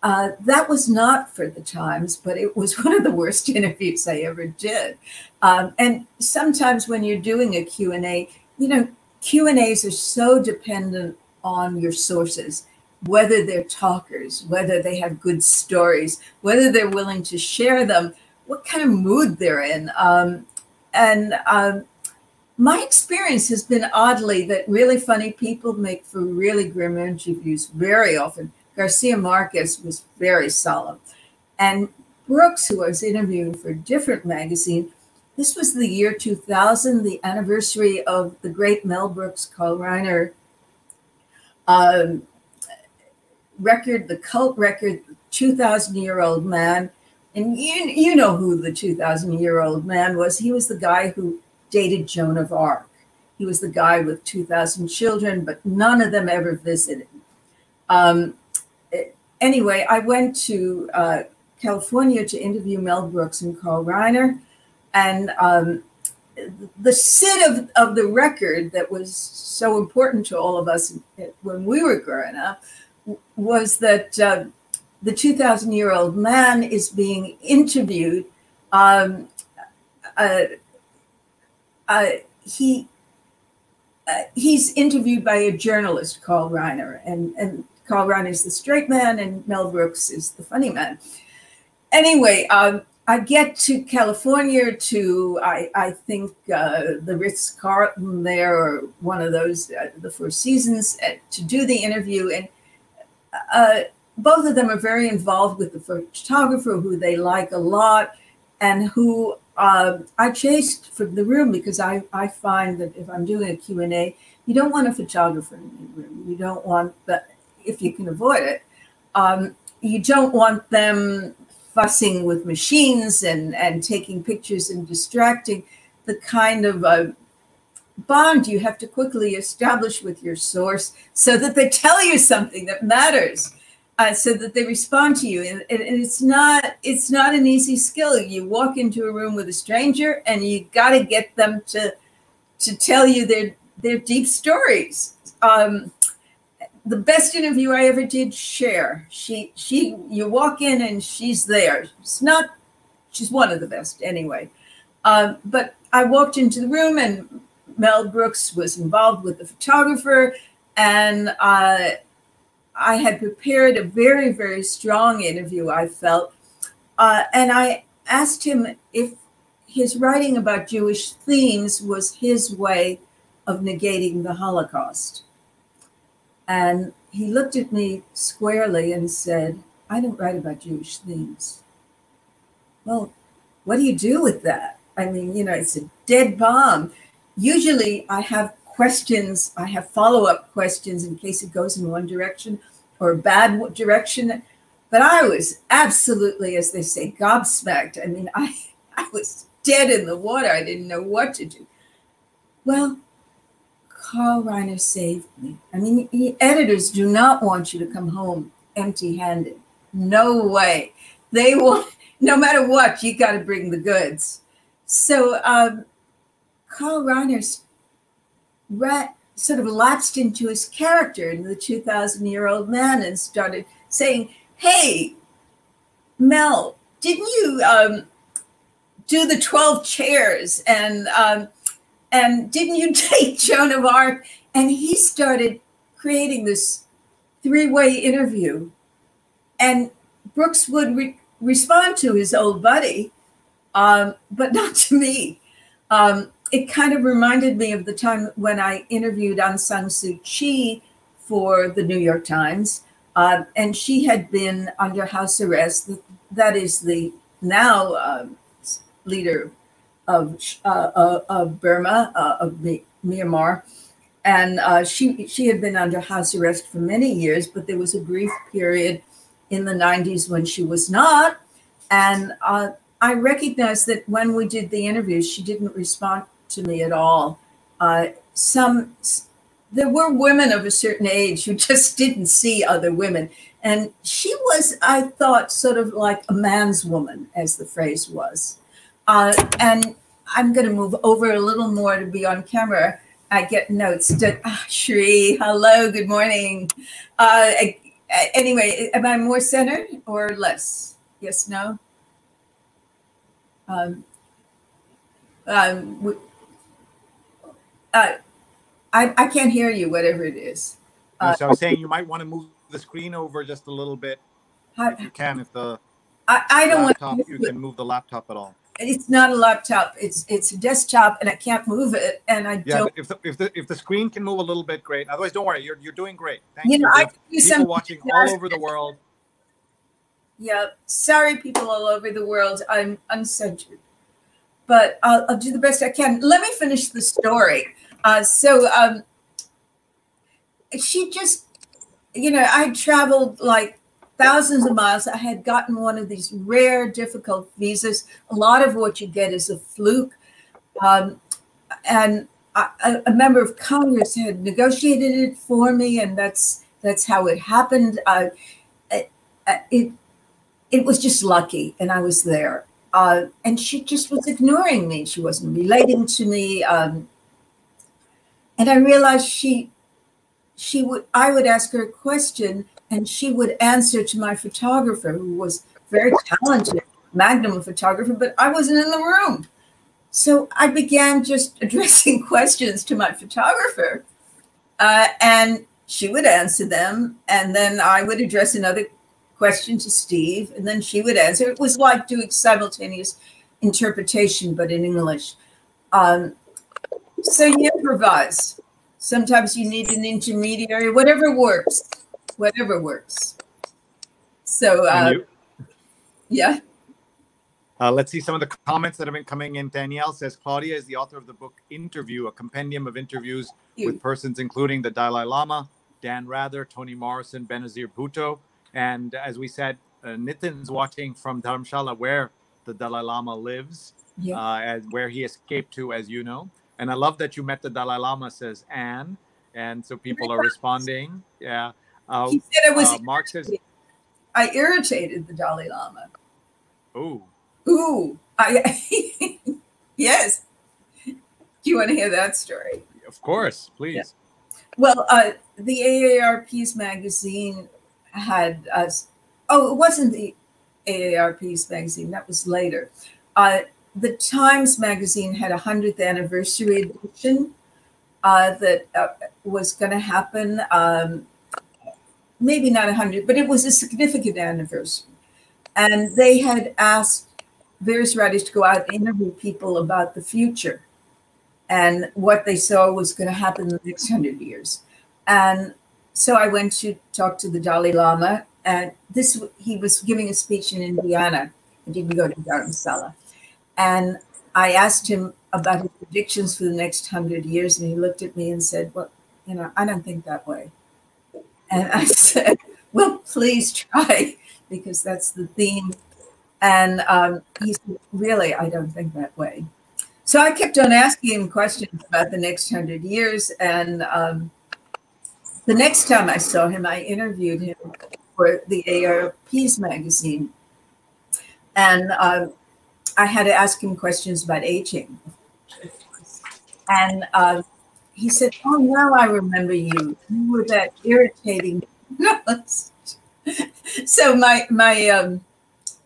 Uh, that was not for the Times, but it was one of the worst interviews I ever did. Um, and sometimes when you're doing a Q&A, you know, Q&As are so dependent on your sources whether they're talkers, whether they have good stories, whether they're willing to share them, what kind of mood they're in. Um, and um, my experience has been oddly that really funny people make for really grim interviews very often. Garcia Marquez was very solemn. And Brooks, who I was interviewing for a different magazine, this was the year 2000, the anniversary of the great Mel Brooks, Carl Reiner um, record, the cult record, 2,000 year old man. And you, you know who the 2,000 year old man was. He was the guy who dated Joan of Arc. He was the guy with 2,000 children, but none of them ever visited. Um, anyway, I went to uh, California to interview Mel Brooks and Carl Reiner. And um, the sit of, of the record that was so important to all of us when we were growing up was that uh, the 2,000 year old man is being interviewed. Um, uh, uh, he uh, he's interviewed by a journalist, Carl Reiner, and and Carl Reiner is the straight man, and Mel Brooks is the funny man. Anyway, um, I get to California to I I think uh, the Ritz Carlton there or one of those uh, the Four Seasons to do the interview, and uh, both of them are very involved with the photographer who they like a lot and who uh, I chased from the room because I, I find that if I'm doing a Q&A, you don't want a photographer in the room. You don't want that, if you can avoid it, um, you don't want them fussing with machines and, and taking pictures and distracting the kind of uh, bond you have to quickly establish with your source so that they tell you something that matters. Uh, so that they respond to you. And, and, it's not it's not an easy skill. You walk into a room with a stranger, and you got to get them to to tell you their their deep stories. Um, the best interview I ever did, Cher. She she you walk in and she's there. It's not she's one of the best anyway. Um, but I walked into the room and Mel Brooks was involved with the photographer, and uh, I had prepared a very, very strong interview, I felt. Uh, and I asked him if his writing about Jewish themes was his way of negating the Holocaust. And he looked at me squarely and said, I don't write about Jewish themes. Well, what do you do with that? I mean, you know, it's a dead bomb. Usually I have questions, I have follow up questions in case it goes in one direction or a bad direction. But I was absolutely, as they say, gobsmacked. I mean, I, I was dead in the water. I didn't know what to do. Well, Carl Reiner saved me. I mean, editors do not want you to come home empty handed. No way. They want, no matter what, you got to bring the goods. So um, Carl Reiner sort of lapsed into his character in the 2,000 year old man and started saying, Hey, Mel, didn't you um, do the 12 chairs? And, um, and didn't you take Joan of Arc? And he started creating this three way interview. And Brooks would re- respond to his old buddy, um, but not to me. Um, it kind of reminded me of the time when I interviewed Aung San Suu Kyi for the New York Times. Uh, and she had been under house arrest. That is the now uh, leader of, uh, uh of Burma, uh, of Myanmar. And uh, she, she had been under house arrest for many years, but there was a brief period in the 90s when she was not. And I recognized that when we did the interviews, she didn't respond to me at all. Uh, some there were women of a certain age who just didn't see other women, and she was, I thought, sort of like a man's woman, as the phrase was. Uh, and I'm going to move over a little more to be on camera. I get notes that ah, Sree, hello, good morning. Uh, anyway, am I more centered or less? Yes, no. Um, um, uh, I, I can't hear you, whatever it is. Uh, so I'm saying you might want to move the screen over just a little bit. How, if you can, if the I, I don't laptop, want to you can move the laptop at all. It's not a laptop. It's it's a desktop, and I can't move it. And I yeah, don't. If the, if the if the screen can move a little bit, great. Otherwise, don't worry. You're you're doing great. Thank you. You know, I do people watching all over the world. Yeah, sorry, people all over the world. I'm uncensored, but I'll, I'll do the best I can. Let me finish the story. Uh, so um, she just, you know, I traveled like thousands of miles. I had gotten one of these rare, difficult visas. A lot of what you get is a fluke. Um, and I, a member of Congress had negotiated it for me, and that's that's how it happened. Uh, it, it it was just lucky, and I was there. Uh, and she just was ignoring me. She wasn't relating to me. Um, and I realized she she would I would ask her a question and she would answer to my photographer who was very talented magnum photographer but I wasn't in the room. So I began just addressing questions to my photographer uh, and she would answer them. And then I would address another question to Steve and then she would answer. It was like doing simultaneous interpretation but in English. Um, so you improvise. Sometimes you need an intermediary, whatever works, whatever works. So, uh, yeah. Uh, let's see some of the comments that have been coming in. Danielle says Claudia is the author of the book Interview, a compendium of interviews with persons including the Dalai Lama, Dan Rather, Toni Morrison, Benazir Bhutto. And as we said, uh, Nitin's watching from Dharamshala, where the Dalai Lama lives, yeah. uh, as, where he escaped to, as you know. And I love that you met the Dalai Lama, says Anne. And so people are responding. Yeah. Uh, he said it was. Uh, Mark says, I irritated the Dalai Lama. Ooh. Ooh. I yes. Do you want to hear that story? Of course, please. Yeah. Well, uh, the AARP's magazine had us. Oh, it wasn't the AARP's magazine. That was later. Uh, the Times magazine had a hundredth anniversary edition uh, that uh, was going to happen. Um, maybe not a hundred, but it was a significant anniversary, and they had asked various writers to go out and interview people about the future and what they saw was going to happen in the next hundred years. And so I went to talk to the Dalai Lama, and this he was giving a speech in Indiana. I didn't go to Dharamsala, and I asked him about his predictions for the next hundred years, and he looked at me and said, "Well, you know, I don't think that way." And I said, "Well, please try, because that's the theme." And um, he said, "Really, I don't think that way." So I kept on asking him questions about the next hundred years, and um, the next time I saw him, I interviewed him for the AARP's magazine. And uh, I had to ask him questions about aging. And uh, he said, Oh, now I remember you. You were that irritating. so my my um,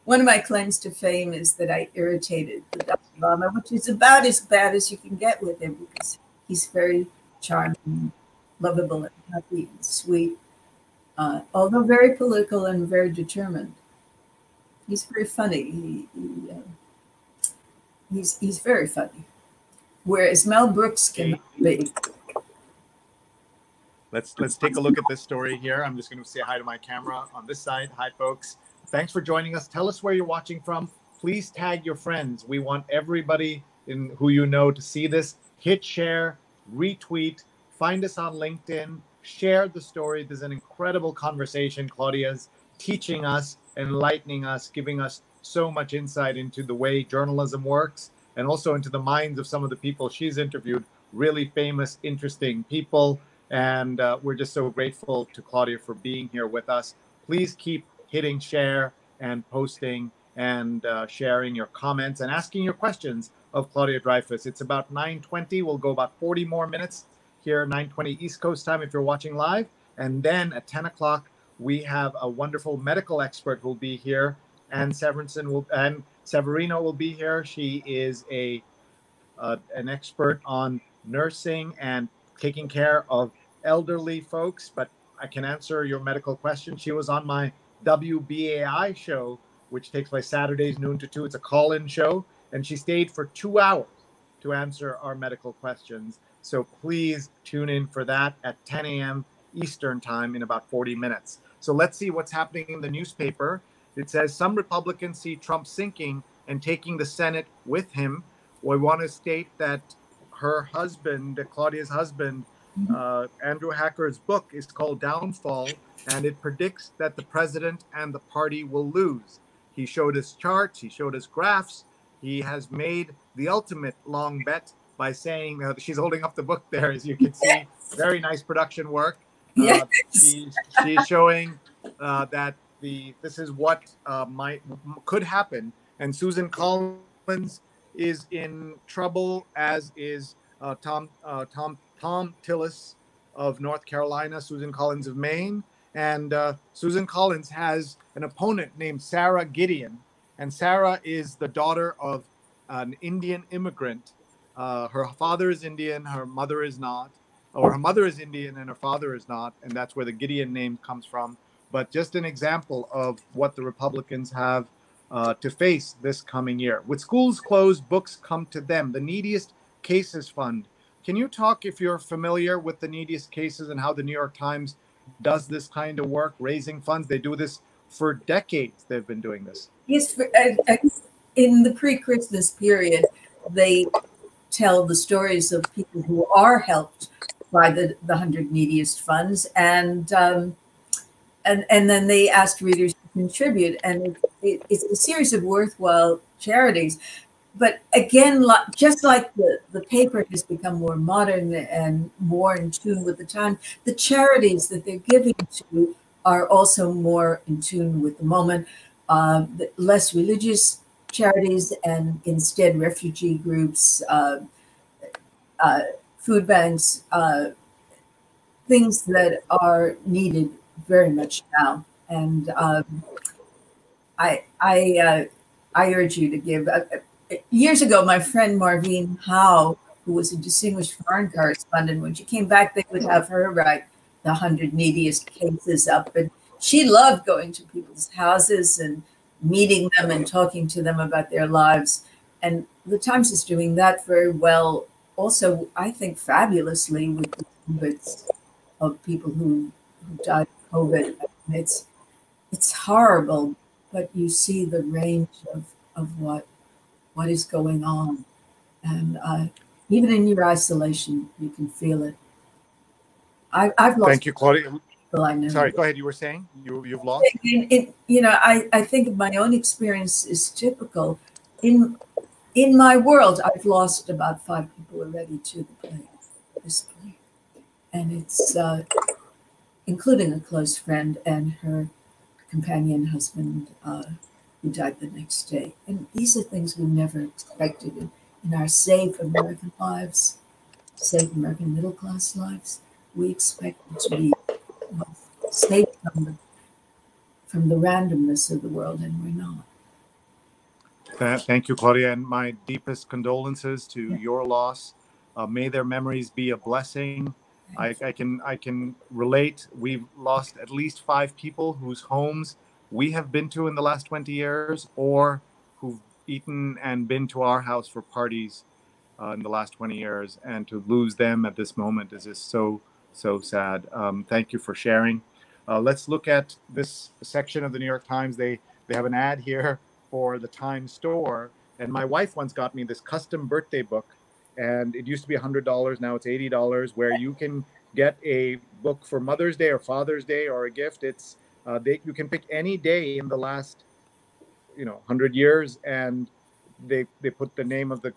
one of my claims to fame is that I irritated the Dalai Lama, which is about as bad as you can get with him because he's very charming lovable and happy and sweet, uh, although very political and very determined. He's very funny. He, he uh, he's he's very funny, whereas Mel Brooks can be. Let's let's take a look at this story here. I'm just going to say hi to my camera on this side. Hi, folks. Thanks for joining us. Tell us where you're watching from. Please tag your friends. We want everybody in who you know to see this. Hit share, retweet, Find us on LinkedIn, share the story. There's an incredible conversation. Claudia's teaching us, enlightening us, giving us so much insight into the way journalism works and also into the minds of some of the people she's interviewed. Really famous, interesting people. And uh, we're just so grateful to Claudia for being here with us. Please keep hitting share and posting and uh, sharing your comments and asking your questions of Claudia Dreifus. It's about 9:20. We'll go about 40 more minutes here 9:20 East Coast time if you're watching live. And then at 10 o'clock, we have a wonderful medical expert who will be here, and Severinson will and Severino will be here. She is a uh, an expert on nursing and taking care of elderly folks. But I can answer your medical question. She was on my WBAI show, which takes place Saturdays noon to two. It's a call-in show, and she stayed for two hours to answer our medical questions. So please tune in for that at 10 a.m. Eastern time in about 40 minutes. So let's see what's happening in the newspaper. It says some Republicans see Trump sinking and taking the Senate with him. We want to state that her husband, Claudia's husband, mm-hmm. uh, Andrew Hacker's book is called Downfall, and it predicts that the president and the party will lose. He showed us charts, he showed us graphs. He has made the ultimate long bet by saying that she's holding up the book there, as you can see. Yes. Very nice production work. Uh, yes. she's, she's showing uh, that the this is what uh, might could happen, and Susan Collins is in trouble, as is uh, Tom uh, Tom Thom Tillis of North Carolina, Susan Collins of Maine, and uh, Susan Collins has an opponent named Sara Gideon, and Sara is the daughter of an Indian immigrant. Uh, her father is Indian, her mother is not, or her mother is Indian and her father is not, and that's where the Gideon name comes from. But just an example of what the Republicans have uh, to face this coming year. With schools closed, books come to them. The Neediest Cases Fund. Can you talk, if you're familiar with the neediest cases and how the New York Times does this kind of work, raising funds? They do this for decades. They've been doing this. Yes, for, uh, in the pre-Christmas period, they tell the stories of people who are helped by the, the 100 neediest funds and um, and and then they ask readers to contribute and it, it, it's a series of worthwhile charities but again just like the, the paper has become more modern and more in tune with the time the charities that they're giving to are also more in tune with the moment. Uh, less religious charities and instead refugee groups, uh, uh, food banks, uh, things that are needed very much now. And um, I, I, uh, I urge you to give. Uh, years ago, my friend Marvine Howe, who was a distinguished foreign correspondent, when she came back, they would have her write the 100 neediest cases up. And she loved going to people's houses and meeting them and talking to them about their lives. And the Times is doing that very well. Also, I think fabulously with the of people who, who died COVID. It's it's horrible, but you see the range of, of what what is going on, and uh, even in your isolation, you can feel it. I, have lost. Thank you, Claudia. I know. Sorry, go ahead. You were saying you you've lost. It, it, you know, I I think my own experience is typical. In in my world, I've lost about five people already to the plague, this plague, and it's uh, including a close friend and her companion husband uh, who died the next day. And these are things we never expected in, in our safe American lives, safe American middle class lives. We expect to be safe from the, from the randomness of the world, and we're not. Thank you, Claudia, and my deepest condolences to yeah. your loss. Uh, may their memories be a blessing. I, I, can I can relate. We've lost at least five people whose homes we have been to in the last 20 years, or who've eaten and been to our house for parties uh, in the last 20 years, and to lose them at this moment is just so so sad. Um, thank you for sharing. Uh, let's look at this section of the New York Times. They they have an ad here for the Times store, and my wife once got me this custom birthday book, and it used to be hundred dollars. Now it's eighty dollars, where you can get a book for Mother's Day or Father's Day or a gift. It's uh, they you can pick any day in the last you know hundred years, and they they put the name of the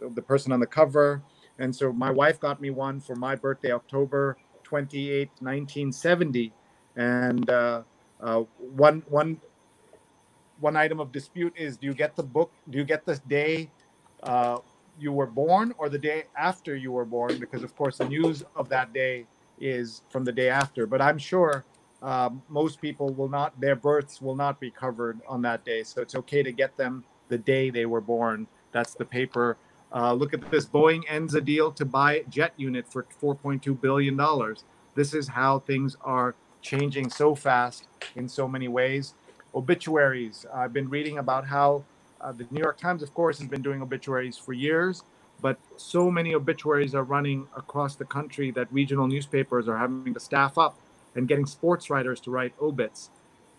of the person on the cover. And so my wife got me one for my birthday, October 28, 1970 and uh, uh, one one one item of dispute is: Do you get the book? Do you get the day uh, you were born, or the day after you were born? Because of course, the news of that day is from the day after. But I'm sure um, most people will not; their births will not be covered on that day. So it's okay to get them the day they were born. That's the paper. Uh, look at this. Boeing ends a deal to buy jet unit for 4.2 billion dollars. This is how things are changing so fast in so many ways. Obituaries. I've been reading about how uh, the New York Times, of course, has been doing obituaries for years, but so many obituaries are running across the country that regional newspapers are having to staff up and getting sports writers to write obits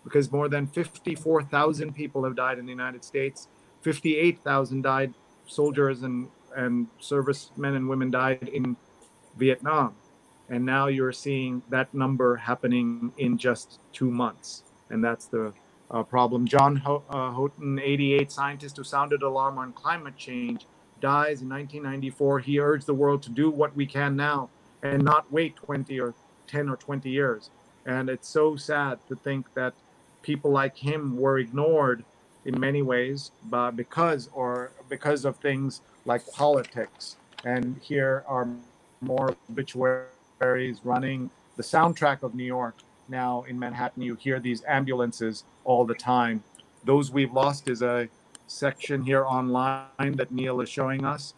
because more than 54,000 people have died in the United States. 58,000 died, soldiers and, and servicemen and women died in Vietnam and now you're seeing that number happening in just two months and that's the uh, problem. John uh, houghton 88 scientist who sounded alarm on climate change dies in 1994 he urged the world to do what we can now and not wait 20 or 10 or 20 years. And it's so sad to think that people like him were ignored in many ways but because or because of things like politics. And here are more obituaries running the soundtrack of New York. Now in Manhattan, you hear these ambulances all the time. Those we've lost is a section here online that Neil is showing us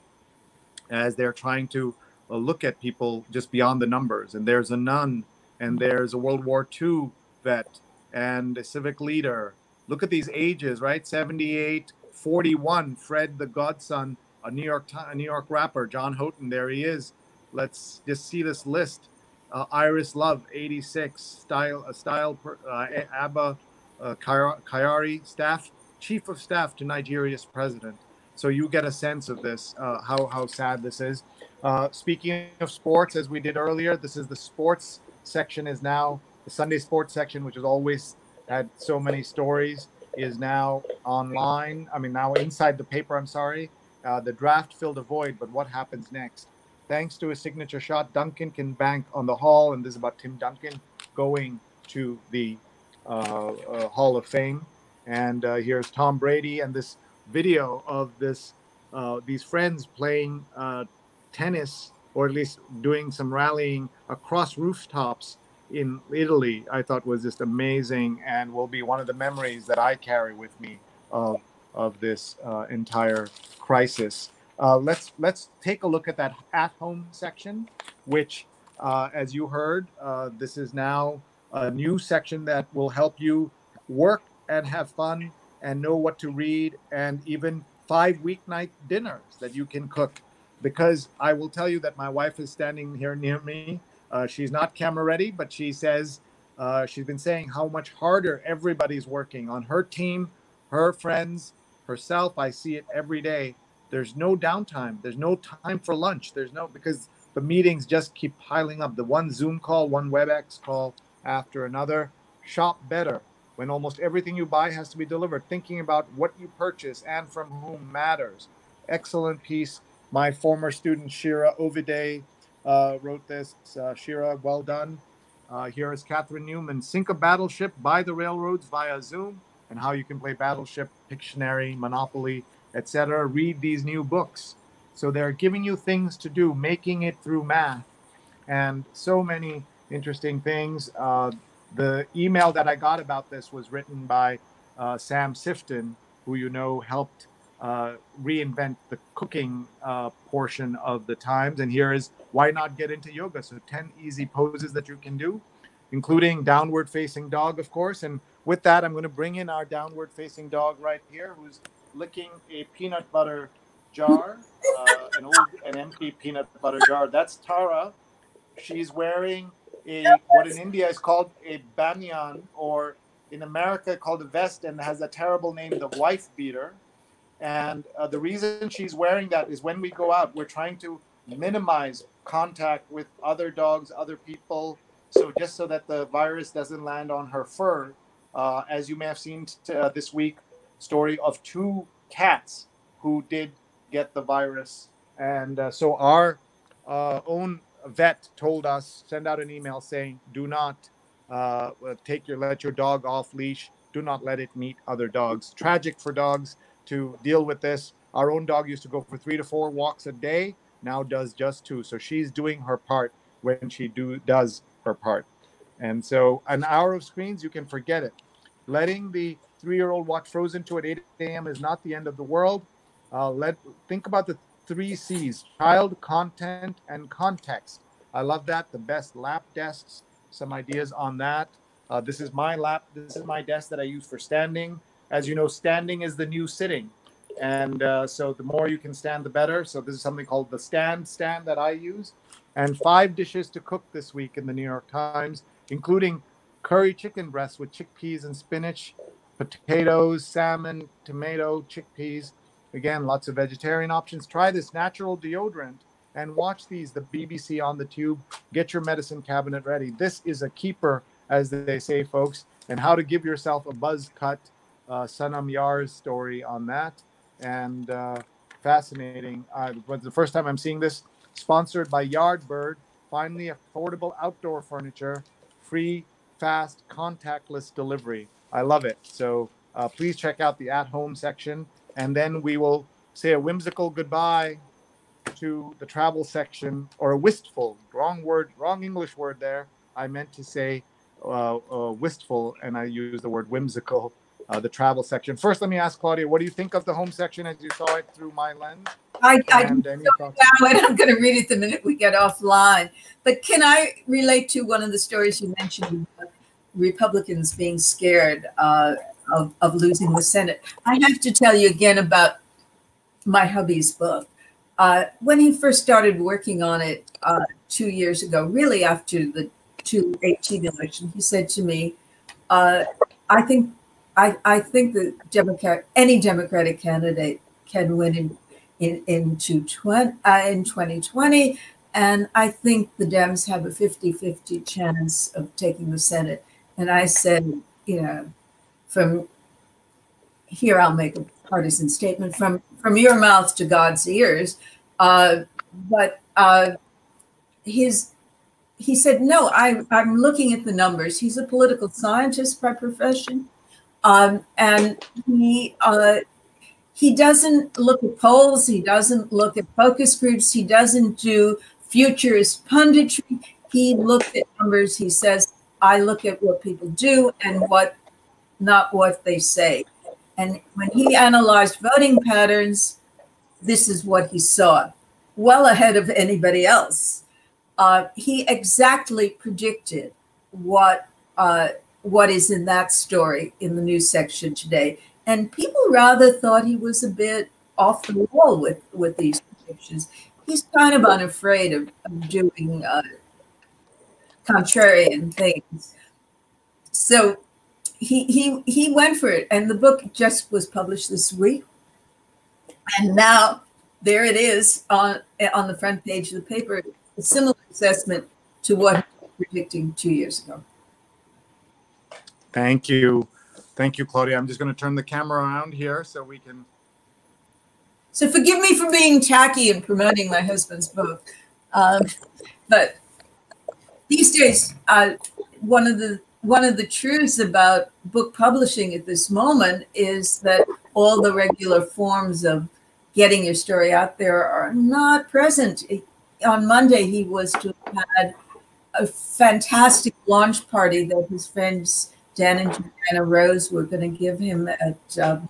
as they're trying to uh, look at people just beyond the numbers. And there's a nun, and there's a World War II vet, and a civic leader. Look at these ages, right? 78, 41. Fred the Godson, a New York a New York rapper, John Houghton. There he is let's just see this list. Uh, Iris Love, 86, style, uh, style, uh, Abba uh, Kyari, staff, chief of staff to Nigeria's president. So you get a sense of this, uh, how, how sad this is. Uh, speaking of sports, as we did earlier, this is the sports section is now the Sunday sports section, which has always had so many stories, is now online. I mean, now inside the paper. I'm sorry. Uh, the draft filled a void, but what happens next? Thanks to his signature shot, Duncan can bank on the Hall, and this is about Tim Duncan going to the uh, uh, Hall of Fame. And uh, here's Tom Brady and this video of this uh, these friends playing tennis or at least doing some rallying across rooftops in Italy. I thought was just amazing and will be one of the memories that I carry with me of of this uh, entire crisis. Uh, let's let's take a look at that at home section, which, uh, as you heard, uh, this is now a new section that will help you work and have fun and know what to read and even five weeknight dinners that you can cook. Because I will tell you that my wife is standing here near me. Uh, she's not camera ready, but she says uh, she's been saying how much harder everybody's working on her team, her friends, herself. I see it every day. There's no downtime. There's no time for lunch. There's no because the meetings just keep piling up. The one Zoom call, one WebEx call after another. Shop better when almost everything you buy has to be delivered. Thinking about what you purchase and from whom matters. Excellent piece. My former student Shira Ovide uh, wrote this. Uh, Shira, well done. Uh, here is Catherine Newman. Sink a battleship by the railroads via Zoom and how you can play Battleship, Pictionary, Monopoly, etc. Read these new books. So they're giving you things to do, making it through math, and so many interesting things. Uh, the email that I got about this was written by uh, Sam Sifton, who you know helped uh, reinvent the cooking uh, portion of the Times. And here is why not get into yoga? So 10 easy poses that you can do, including downward facing dog, of course. And with that, I'm going to bring in our downward facing dog right here, who's licking a peanut butter jar, uh, an old, an empty peanut butter jar. That's Tara. She's wearing a what in India is called a banyan, or in America called a vest, and has a terrible name, the wife beater. And uh, the reason she's wearing that is when we go out, we're trying to minimize contact with other dogs, other people, so just so that the virus doesn't land on her fur. Uh, as you may have seen t- uh, this week, story of two cats who did get the virus, and uh, so our uh, own vet told us send out an email saying do not uh, take your let your dog off leash. Do not let it meet other dogs. Tragic for dogs to deal with this. Our own dog used to go for three to four walks a day now does just two. So she's doing her part when she do does her part. And so an hour of screens you can forget it. Letting the three-year-old watch frozen to at 8 a.m is not the end of the world uh, let think about the three C's child, content, and context. I love that. The best lap desks, some ideas on that. Uh, this is my lap, this is my desk that I use for standing. As you know, standing is the new sitting. And uh, so the more you can stand, the better. So this is something called the stand stand that I use. And five dishes to cook this week in the New York Times, including curry chicken breast with chickpeas and spinach, potatoes, salmon, tomato, chickpeas, Again, lots of vegetarian options. Try this natural deodorant and watch these, the BBC on the tube. Get your medicine cabinet ready. This is a keeper, as they say, folks, and how to give yourself a buzz cut. Uh, Sanam Yar's story on that. And uh, fascinating. Uh, but the first time I'm seeing this, sponsored by Yardbird. Finally, affordable outdoor furniture, free, fast, contactless delivery. I love it. So uh, please check out the at home section. And then we will say a whimsical goodbye to the travel section or a wistful wrong word wrong english word there. I meant to say uh, uh, wistful and i used the word whimsical uh, the travel section. First let me ask claudia what do you think of the home section as you saw it through my lens? I, I and now and i'm going to read it the minute we get offline. But can i relate to one of the stories you mentioned republicans being scared uh, of, of losing the Senate. I have to tell you again about my hubby's book. Uh, when he first started working on it uh, two years ago, really after the 2018 election, he said to me, uh, "I think, I, I think that Democrat, any Democratic candidate can win in in into 20, uh, in 2020, and I think the Dems have a 50-50 chance of taking the Senate." And I said, you know, from here I'll make a partisan statement from from your mouth to God's ears. Uh, but uh, his he said, no, I, I'm looking at the numbers. He's a political scientist by profession. Um, and he uh, he doesn't look at polls, he doesn't look at focus groups, he doesn't do futurist punditry. He looks at numbers. He says, I look at what people do and what not what they say. And when he analyzed voting patterns, this is what he saw, well ahead of anybody else. Uh, he exactly predicted what uh, what is in that story in the news section today. And people rather thought he was a bit off the wall with, with these predictions. He's kind of unafraid of, of doing uh, contrarian things. So he, he, he went for it. And the book just was published this week. And now there it is on, on the front page of the paper, a similar assessment to what he was predicting two years ago. Thank you. Thank you, Claudia. I'm just going to turn the camera around here so we can. So forgive me for being tacky and promoting my husband's book. Um, but these days, uh, one of the one of the truths about book publishing at this moment is that all the regular forms of getting your story out there are not present. On Monday, he was to have had a fantastic launch party that his friends Dan and Joanna Rose were going to give him at um,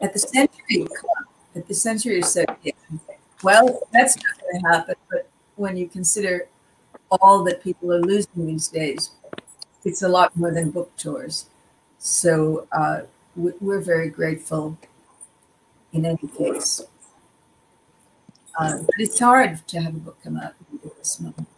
at the Century Club, at the Century Association. Well, that's not going to happen. But when you consider all that people are losing these days, it's a lot more than book tours. So uh, we're very grateful in any case. Uh, but it's hard to have a book come out this moment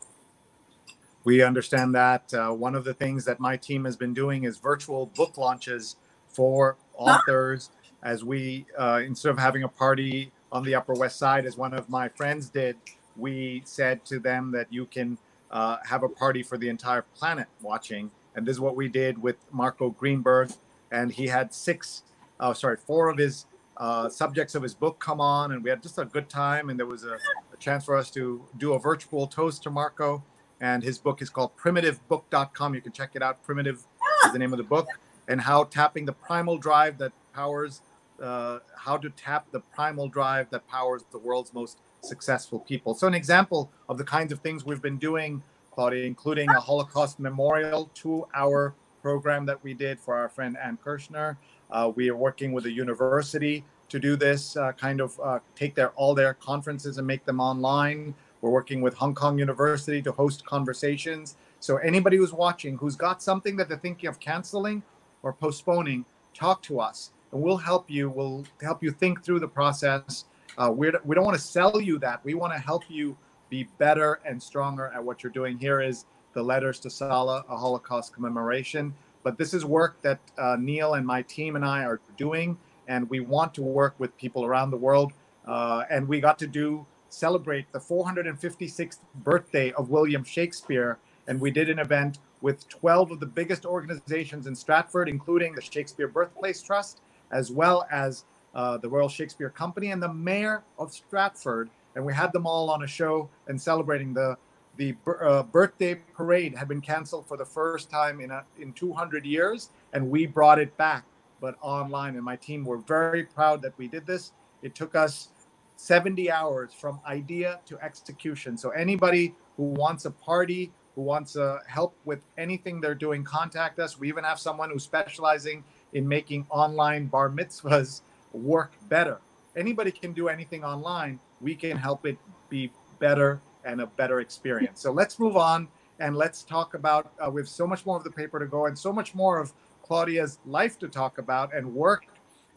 we understand that uh, one of the things that my team has been doing is virtual book launches for authors as we uh, instead of having a party on the upper west side as one of my friends did we said to them that you can uh, have a party for the entire planet watching. And this is what we did with marco greenberg. And he had six oh sorry four of his uh, subjects of his book come on. And we had just a good time. And there was a, a chance for us to do a virtual toast to marco. And his book is called primitivebook.com. You can check it out. Primitive is the name of the book, and how tapping the primal drive that powers, uh, how to tap the primal drive that powers the world's most successful people. So, an example of the kinds of things we've been doing, Claudia, including a Holocaust memorial two hour program that we did for our friend Ann Kirschner. Uh, we are working with a university to do this uh, kind of uh, take their all their conferences and make them online. We're working with Hong Kong University to host conversations. So anybody who's watching who's got something that they're thinking of canceling or postponing, talk to us and we'll help you. We'll help you think through the process. Uh, we're, we don't want to sell you that. We want to help you be better and stronger at what you're doing. Here is the letters to Sala, a Holocaust commemoration. But this is work that uh, Neil and my team and I are doing, and we want to work with people around the world. Uh, and we got to do celebrate the 456th birthday of William Shakespeare. And we did an event with 12 of the biggest organizations in Stratford, including the Shakespeare Birthplace Trust, as well as uh, the Royal Shakespeare Company and the mayor of Stratford. And we had them all on a show and celebrating the the uh, birthday parade had been canceled for the first time in a, in 200 years, and we brought it back, but online. And my team were very proud that we did this. It took us 70 hours from idea to execution. So anybody who wants a party, who wants uh, help with anything they're doing, contact us. We even have someone who's specializing in making online bar mitzvahs work better. Anybody can do anything online. We can help it be better and a better experience. So let's move on and let's talk about. Uh, we have so much more of the paper to go and so much more of Claudia's life to talk about and work.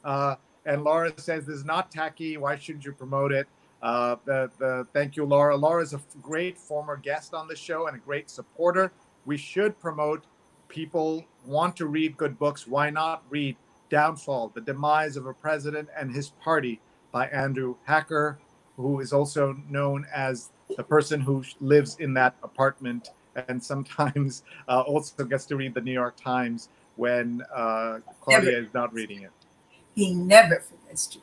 Uh, and Laura says this is not tacky. Why shouldn't you promote it? Uh, the, the, thank you, Laura. Laura is a great former guest on the show and a great supporter. We should promote people want to read good books. Why not read Downfall, The Demise of a President and His Party by Andrew Hacker, who is also known as the person who lives in that apartment and sometimes uh, also gets to read the New York Times when uh, Claudia is not reading it. He never forgets to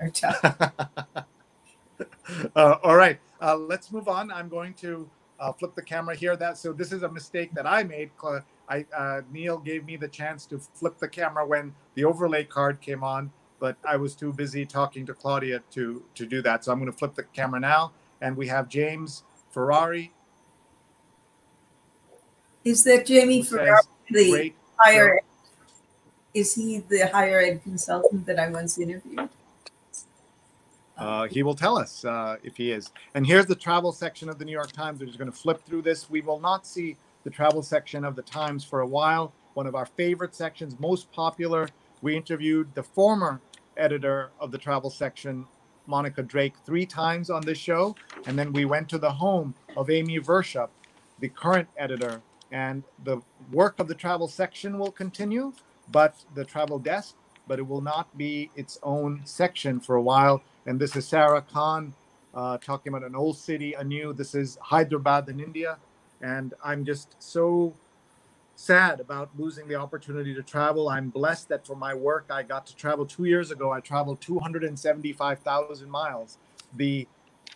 or uh, all right, uh, let's move on. I'm going to I'll flip the camera here. That so this is a mistake that I made. I uh, Neil gave me the chance to flip the camera when the overlay card came on, but I was too busy talking to Claudia to to do that. So I'm going to flip the camera now, and we have James Ferrari. Is that Jamie Ferrari, the higher? Is he the higher ed consultant that I once interviewed? Uh, he will tell us uh, if he is. And here's the travel section of the New York Times. We're just going to flip through this. We will not see the travel section of the Times for a while. One of our favorite sections, most popular. We interviewed the former editor of the travel section, Monica Drake, three times on this show. And then we went to the home of Amy Virshup, the current editor. And the work of the travel section will continue, but the travel desk, but it will not be its own section for a while and this is Sarah Khan uh, talking about an old city anew. This is Hyderabad in India. And I'm just so sad about losing the opportunity to travel. I'm blessed that for my work, I got to travel two years ago. I traveled 275,000 miles. The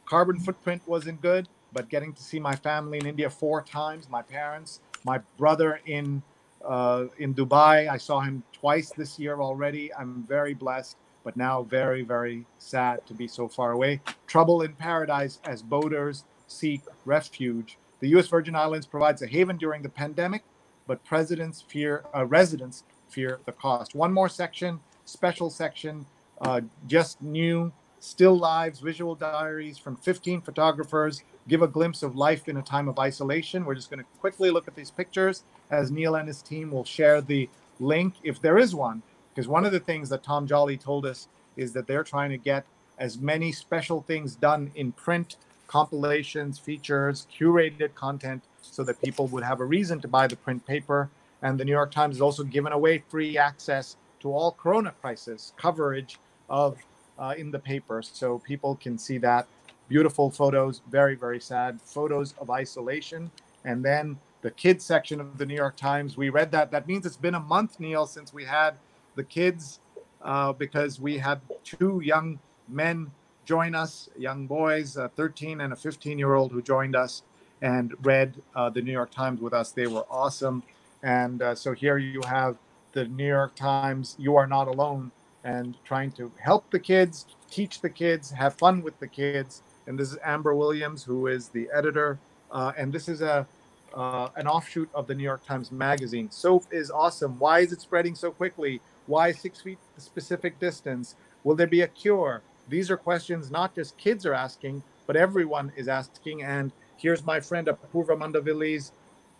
carbon footprint wasn't good, but getting to see my family in India four times, my parents, my brother in uh, in Dubai, I saw him twice this year already. I'm very blessed but now very, very sad to be so far away. Trouble in paradise as boaters seek refuge. The U.S. Virgin Islands provides a haven during the pandemic, but presidents fear uh, residents fear the cost. One more section, special section, uh, just new still lives, visual diaries from 15 photographers give a glimpse of life in a time of isolation. We're just going to quickly look at these pictures as Neil and his team will share the link, if there is one, because one of the things that Tom Jolly told us is that they're trying to get as many special things done in print, compilations, features, curated content, so that people would have a reason to buy the print paper. And the New York Times has also given away free access to all Corona crisis coverage of uh, in the paper, so people can see that. Beautiful photos, very very sad photos of isolation, and then the kids section of the New York Times. We read that. That means it's been a month, Neil, since we had the kids uh, because we had two young men join us, young boys, a 13 and a 15 year old who joined us and read uh, the New York Times with us. They were awesome. And uh, so here you have the New York Times, You Are Not Alone, and trying to help the kids, teach the kids, have fun with the kids. And this is Amber Williams, who is the editor. Uh, and this is a uh, an offshoot of the New York Times Magazine. Soap is awesome. Why is it spreading so quickly? Why six feet specific distance? Will there be a cure? These are questions not just kids are asking, but everyone is asking. And here's my friend Apoorva Mandavilli's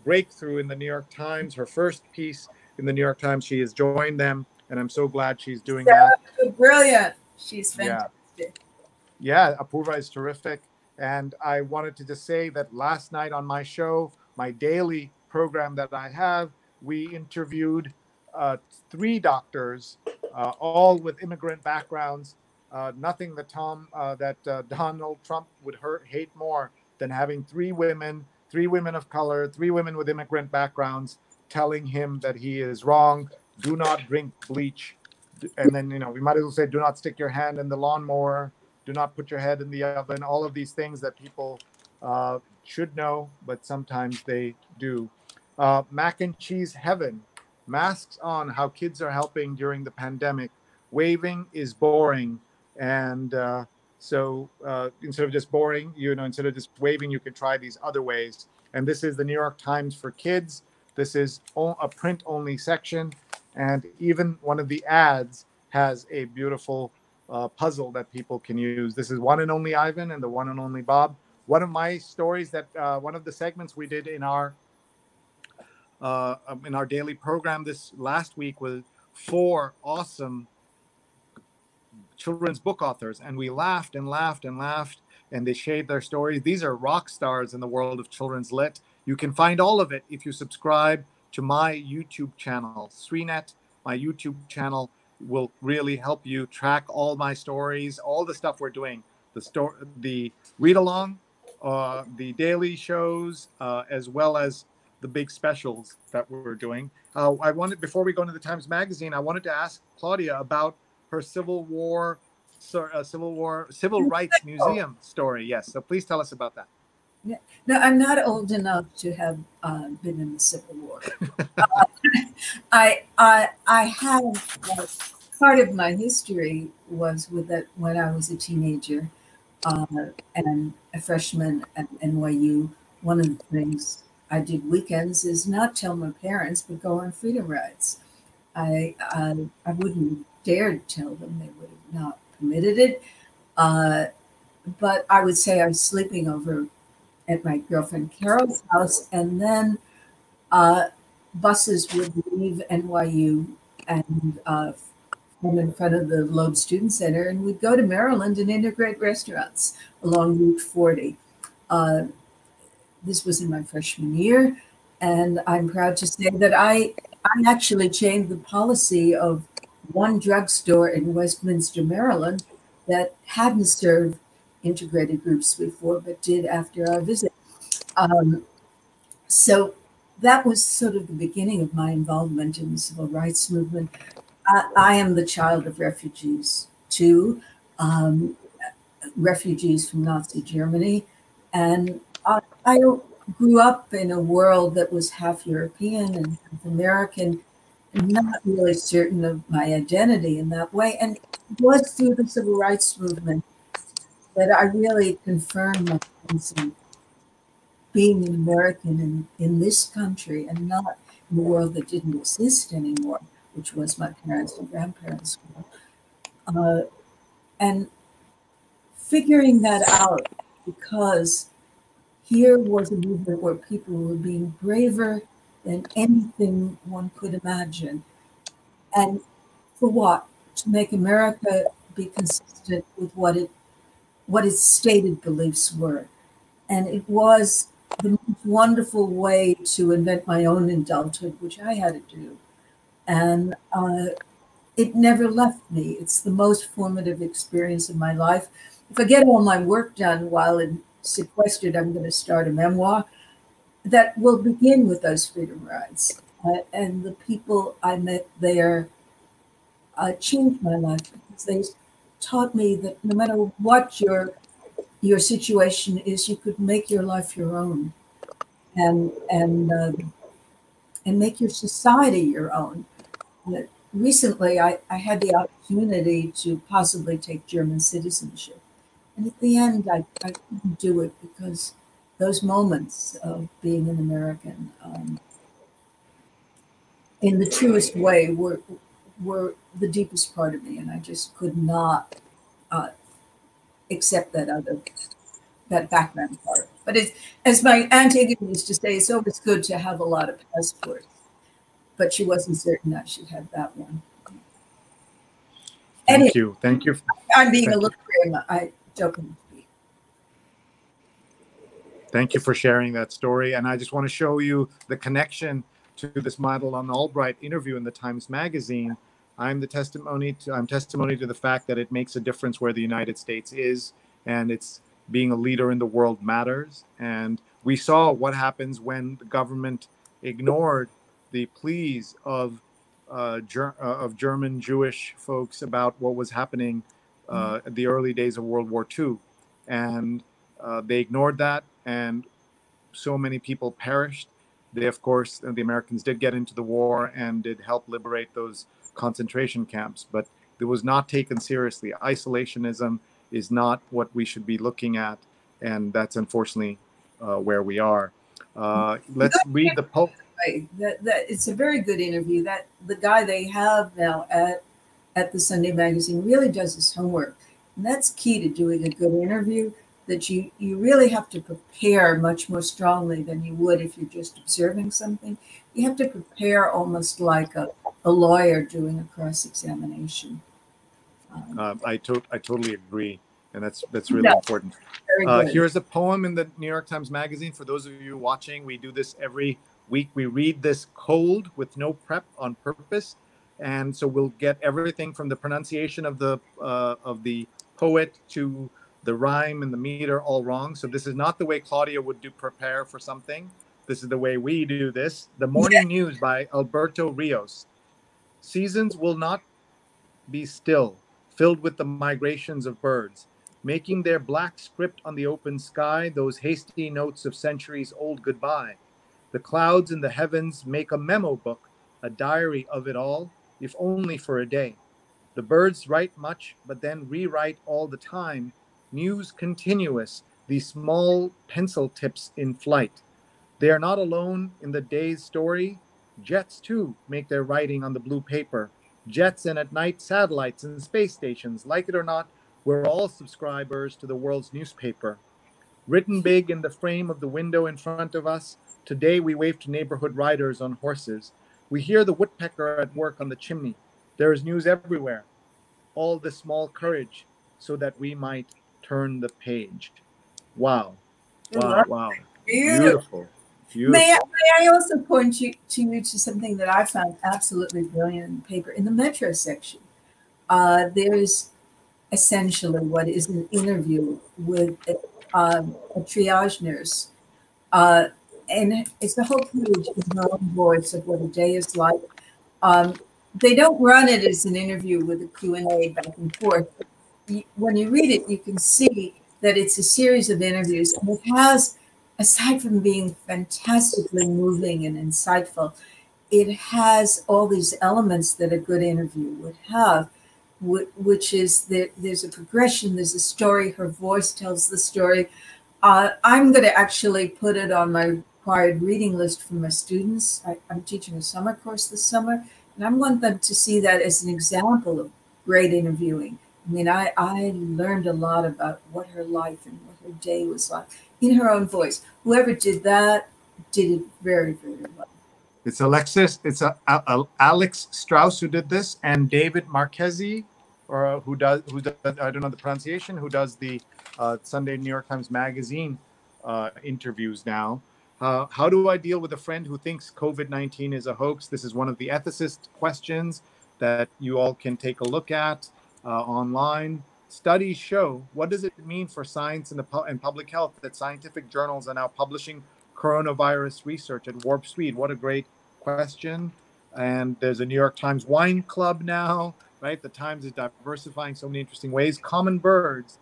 breakthrough in the New York Times, her first piece in the New York Times. She has joined them, and I'm so glad she's doing so that. Brilliant. She's fantastic. Yeah. yeah, Apoorva is terrific. And I wanted to just say that last night on my show, my daily program that I have, we interviewed uh, three doctors, uh, all with immigrant backgrounds. Uh, nothing that Tom, uh, that uh, Donald Trump would hurt, hate more than having three women, three women of color, three women with immigrant backgrounds, telling him that he is wrong. Do not drink bleach, and then you know we might as well say, do not stick your hand in the lawnmower. Do not put your head in the oven. All of these things that people uh, should know, but sometimes they do. mac and cheese heaven masks on how kids are helping during the pandemic waving is boring and uh, so uh, instead of just boring you know instead of just waving you can try these other ways. And this is the new york times for kids. This is a print only section. And even one of the ads has a beautiful uh, puzzle that people can use. This is one and only ivan and the one and only bob. One of my stories that uh, one of the segments we did in our uh, um, in our daily program this last week with four awesome children's book authors, and we laughed and laughed and laughed, and they shared their stories. These are rock stars in the world of children's lit. You can find all of it if you subscribe to my YouTube channel, Sreenet. My YouTube channel will really help you track all my stories, all the stuff we're doing, the story, the read along, uh, the daily shows, uh, as well as the big specials that we're doing. Uh, I wanted before we go into the Times Magazine, I wanted to ask Claudia about her Civil War, uh, Civil War, Civil Rights Museum story. Yes, so please tell us about that. Yeah. No, I'm not old enough to have uh, been in the Civil War. uh, I, I, I have uh, part of my history was with that when I was a teenager uh, and a freshman at NYU. One of the things I did weekends is not tell my parents, but go on freedom rides. I I, I wouldn't dare tell them; they would have not permitted it. Uh, but I would say I was sleeping over at my girlfriend Carol's house, and then uh, buses would leave NYU and uh, come in front of the Loeb Student Center, and we'd go to Maryland and integrate restaurants along Route 40. Uh, this was in my freshman year, and I'm proud to say that I I actually changed the policy of one drugstore in Westminster, Maryland, that hadn't served integrated groups before, but did after our visit. Um, so that was sort of the beginning of my involvement in the civil rights movement. I, I am the child of refugees too, um, refugees from Nazi Germany, and I, I grew up in a world that was half European and half American, not really certain of my identity in that way. And it was through the civil rights movement that I really confirmed my sense of being an American in, in this country and not in a world that didn't exist anymore, which was my parents and grandparents' world. Uh, and figuring that out because here was a movement where people were being braver than anything one could imagine. And for what? To make America be consistent with what it what its stated beliefs were. And it was the most wonderful way to invent my own adulthood, which I had to do. And uh, it never left me. It's the most formative experience of my life. If I get all my work done while in sequestered, I'm going to start a memoir that will begin with those freedom rides. Uh, and the people I met there uh, changed my life because they taught me that no matter what your your situation is, you could make your life your own, and and uh, and make your society your own. Uh, recently, I, I had the opportunity to possibly take German citizenship, and at the end, I, I couldn't do it because those moments of being an American, um, in the truest way, were were the deepest part of me, and I just could not uh, accept that other that background part. But it's as my aunt used to say, it's always good to have a lot of passports. But she wasn't certain I should have that one. Thank anyway, you. Thank you. I'm being Thank a little grim. I joking. Thank you for sharing that story. And I just want to show you the connection to this Madeleine Albright interview in the Times Magazine I'm the testimony to I'm testimony to the fact that it makes a difference where the United States is, and it's being a leader in the world matters. And we saw what happens when the government ignored the pleas of uh, Ger- uh, of German Jewish folks about what was happening uh, mm-hmm. the early days of World War II, and uh, they ignored that, and so many people perished. They, of course, the Americans did get into the war and did help liberate those concentration camps, but it was not taken seriously. Isolationism is not what we should be looking at, and that's unfortunately uh, where we are. Uh, let's read the Pope. That, that it's a very good interview. That the guy they have now at at the Sunday Magazine really does his homework, and that's key to doing a good interview. That you you really have to prepare much more strongly than you would if you're just observing something. You have to prepare almost like a a lawyer doing a cross examination. Um, uh, I to- I totally agree, and that's that's really important. Uh, here's a poem in the New York Times Magazine for those of you watching. We do this every week. We read this cold with no prep on purpose, and so we'll get everything from the pronunciation of the uh, of the poet to the rhyme and the meter all wrong. So this is not the way Claudia would do prepare for something. This is the way we do this. The Morning News by Alberto Rios. Seasons will not be still, filled with the migrations of birds. making their black script on the open sky those hasty notes of centuries old goodbye. The clouds in the heavens make a memo book, a diary of it all, if only for a day. The birds write much, but then rewrite all the time. News continuous, these small pencil tips in flight. They are not alone in the day's story. Jets, too, make their writing on the blue paper. Jets and at night satellites and space stations, like it or not, we're all subscribers to the world's newspaper. Written big in the frame of the window in front of us, today we wave to neighborhood riders on horses. We hear the woodpecker at work on the chimney. There is news everywhere. All the small courage so that we might turn the page. Wow. Wow. Wow. Beautiful. Beautiful. May I, may I also point you to you to something that I found absolutely brilliant in the paper in the metro section. Uh, there is essentially what is an interview with a, um, a triage nurse. Uh, and it's the whole page in her own voice of what a day is like. Um, they don't run it as an interview with a Q&A back and forth. When you read it, you can see that it's a series of interviews and it has, aside from being fantastically moving and insightful, it has all these elements that a good interview would have which is that there's a progression, there's a story, her voice tells the story. Uh, I'm going to actually put it on my required reading list for my students. I, am teaching a summer course this summer, and I want them to see that as an example of great interviewing. I mean, I, I learned a lot about what her life and what her day was like in her own voice. Whoever did that did it very, very well. It's Alexis. It's a, a, Alex Strauss who did this, and David Marchese, or uh, who does who does I don't know the pronunciation, who does the uh, Sunday New York Times Magazine uh, interviews now. Uh, how do I deal with a friend who thinks COVID nineteen is a hoax? This is one of the ethicist questions that you all can take a look at uh, online. Studies show what does it mean for science and, the pu- and public health that scientific journals are now publishing coronavirus research at warp speed? What a great question. And there's a New York Times wine club now, right? The Times is diversifying so many interesting ways. Common birds.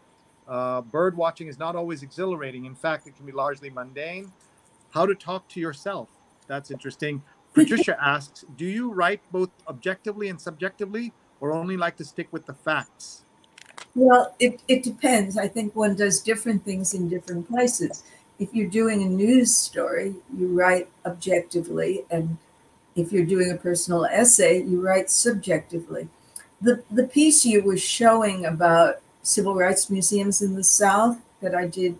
Uh, bird watching is not always exhilarating. In fact, it can be largely mundane. How to talk to yourself. That's interesting. Patricia asks Do you write both objectively and subjectively, or only like to stick with the facts? Well, it, it depends. I think one does different things in different places if you're doing a news story, you write objectively, and if you're doing a personal essay, you write subjectively. The the piece you were showing about civil rights museums in the South that I did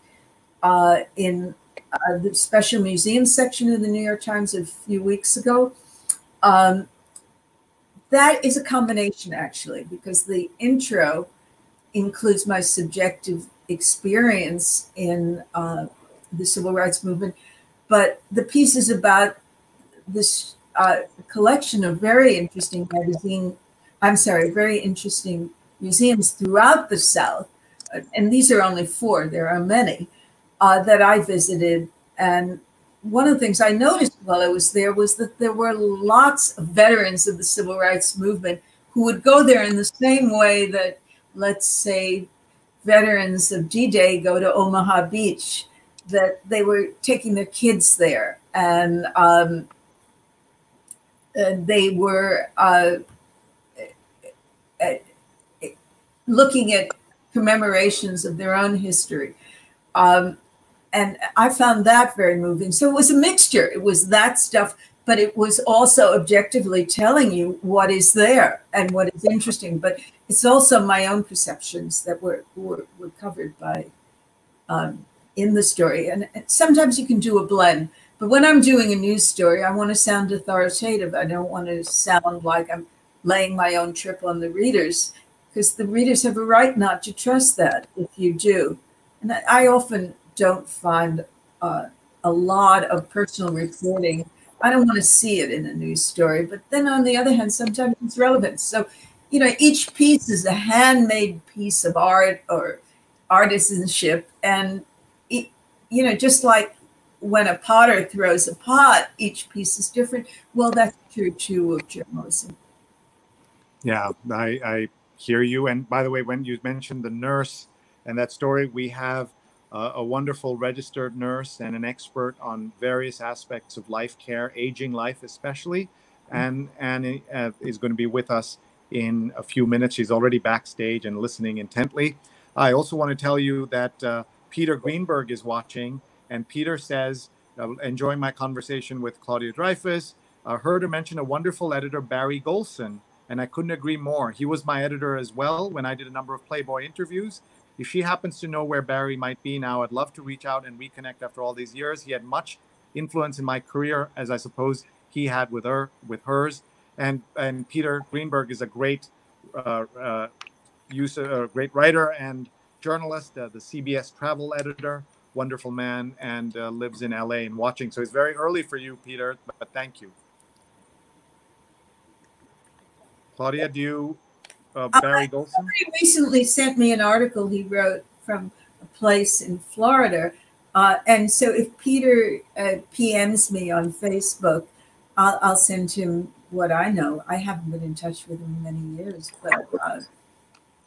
uh, in uh, the special museum section of the New York Times a few weeks ago. Um, that is a combination, actually, because the intro includes my subjective experience in uh, the civil rights movement. But the piece is about this uh, collection of very interesting magazine, I'm sorry, very interesting museums throughout the South. And these are only four, there are many uh, that I visited. And one of the things I noticed while I was there was that there were lots of veterans of the civil rights movement who would go there in the same way that, let's say, veterans of D Day go to Omaha Beach that they were taking their kids there and um, uh, they were uh, uh, looking at commemorations of their own history. Um, and I found that very moving. So it was a mixture. It was that stuff, but it was also objectively telling you what is there and what is interesting. But it's also my own perceptions that were were, were covered by um, in the story. And sometimes you can do a blend. But when I'm doing a news story, I want to sound authoritative. I don't want to sound like I'm laying my own trip on the readers because the readers have a right not to trust that if you do. And I often don't find uh, a lot of personal reporting. I don't want to see it in a news story. But then on the other hand, sometimes it's relevant. So, you know, each piece is a handmade piece of art or artisanship. And you know, just like when a potter throws a pot, each piece is different. Well, that's true too of journalism. Yeah, I, I hear you. And by the way, when you mentioned the nurse And that story, we have uh, a wonderful registered nurse and an expert on various aspects of life care, aging life especially, and and uh, is going to be with us in a few minutes. She's already backstage and listening intently. I also want to tell you that uh, Peter Greenberg is watching, and Peter says, uh, enjoying my conversation with Claudia Dreifus. I heard her mention a wonderful editor, Barry Golson, and I couldn't agree more. He was my editor as well when I did a number of Playboy interviews. If she happens to know where Barry might be now, I'd love to reach out and reconnect after all these years. He had much influence in my career, as I suppose he had with her, with hers. And and Peter Greenberg is a great uh, uh, user, a great writer and journalist, uh, the CBS travel editor, wonderful man, and uh, lives in LA and watching. So it's very early for you, Peter, but thank you. Claudia, do you uh, Barry Golson? He recently sent me an article he wrote from a place in Florida. Uh, and so if Peter uh, PMs me on Facebook, I'll, I'll, send him what I know. I haven't been in touch with him in many years, but uh,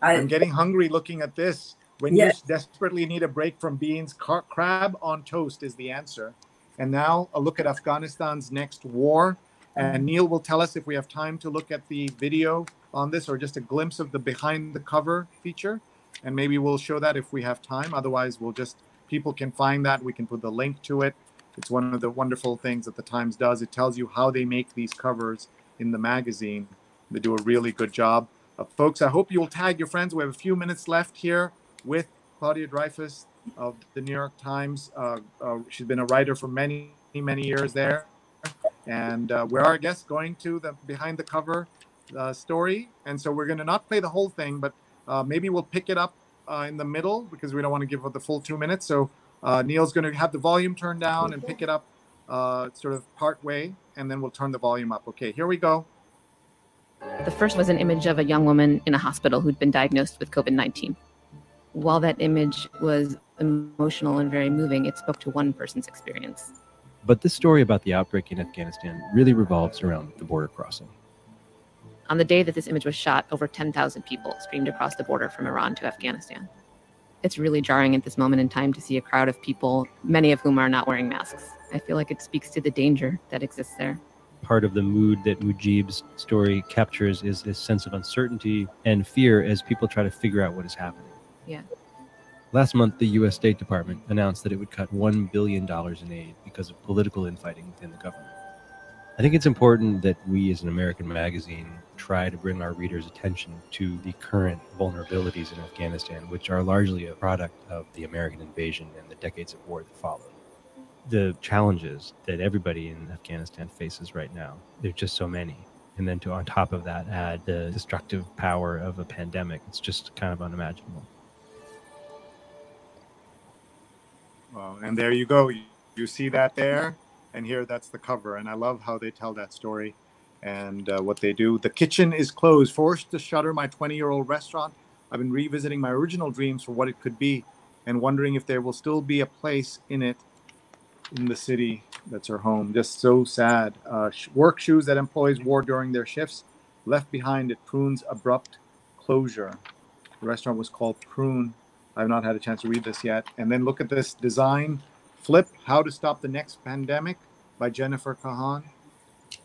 I, am getting hungry looking at this. When you desperately need a break from beans, car- crab on toast is the answer. And now a look at Afghanistan's next war. And Neil will tell us if we have time to look at the video on this or just a glimpse of the behind the cover feature. And maybe we'll show that if we have time. Otherwise, we'll just, people can find that. We can put the link to it. It's one of the wonderful things that the Times does. It tells you how they make these covers in the magazine. They do a really good job. Uh, folks, I hope you'll tag your friends. We have a few minutes left here with Claudia Dreifus of the New York Times. Uh, uh, she's been a writer for many, many years there. And uh, we're our guests going to the behind the cover uh, story. And so we're going to not play the whole thing, but uh, maybe we'll pick it up uh, in the middle because we don't want to give the full two minutes. So uh, Neil's going to have the volume turned down and pick it up uh, sort of part way, and then we'll turn the volume up. Okay, here we go. The first was an image of a young woman in a hospital who'd been diagnosed with COVID 19. While that image was emotional and very moving, it spoke to one person's experience. But this story about the outbreak in Afghanistan really revolves around the border crossing. On the day that this image was shot, over 10,000 people streamed across the border from Iran to Afghanistan. It's really jarring at this moment in time to see a crowd of people, many of whom are not wearing masks. I feel like it speaks to the danger that exists there. Part of the mood that Mujib's story captures is this sense of uncertainty and fear as people try to figure out what is happening. Yeah. Last month, the U.S. State Department announced that it would cut $1 billion in aid because of political infighting within the government. I think it's important that we, as an American magazine, try to bring our readers' attention to the current vulnerabilities in Afghanistan, which are largely a product of the American invasion and the decades of war that followed. The challenges that everybody in Afghanistan faces right now, there's just so many. And then to on top of that add the destructive power of a pandemic, it's just kind of unimaginable. Well, and there you go. You see that there? and here that's the cover and i love how they tell that story and uh, what they do. The kitchen is closed. Forced to shutter my 20 year old restaurant. I've been revisiting my original dreams for what it could be and wondering if there will still be a place in it in the city that's her home. Just so sad. Uh, work shoes that employees wore during their shifts left behind at prune's abrupt closure. The restaurant was called prune. I've not had a chance to read this yet. And then look at this design Flip How to Stop the Next Pandemic by Jennifer Kahn.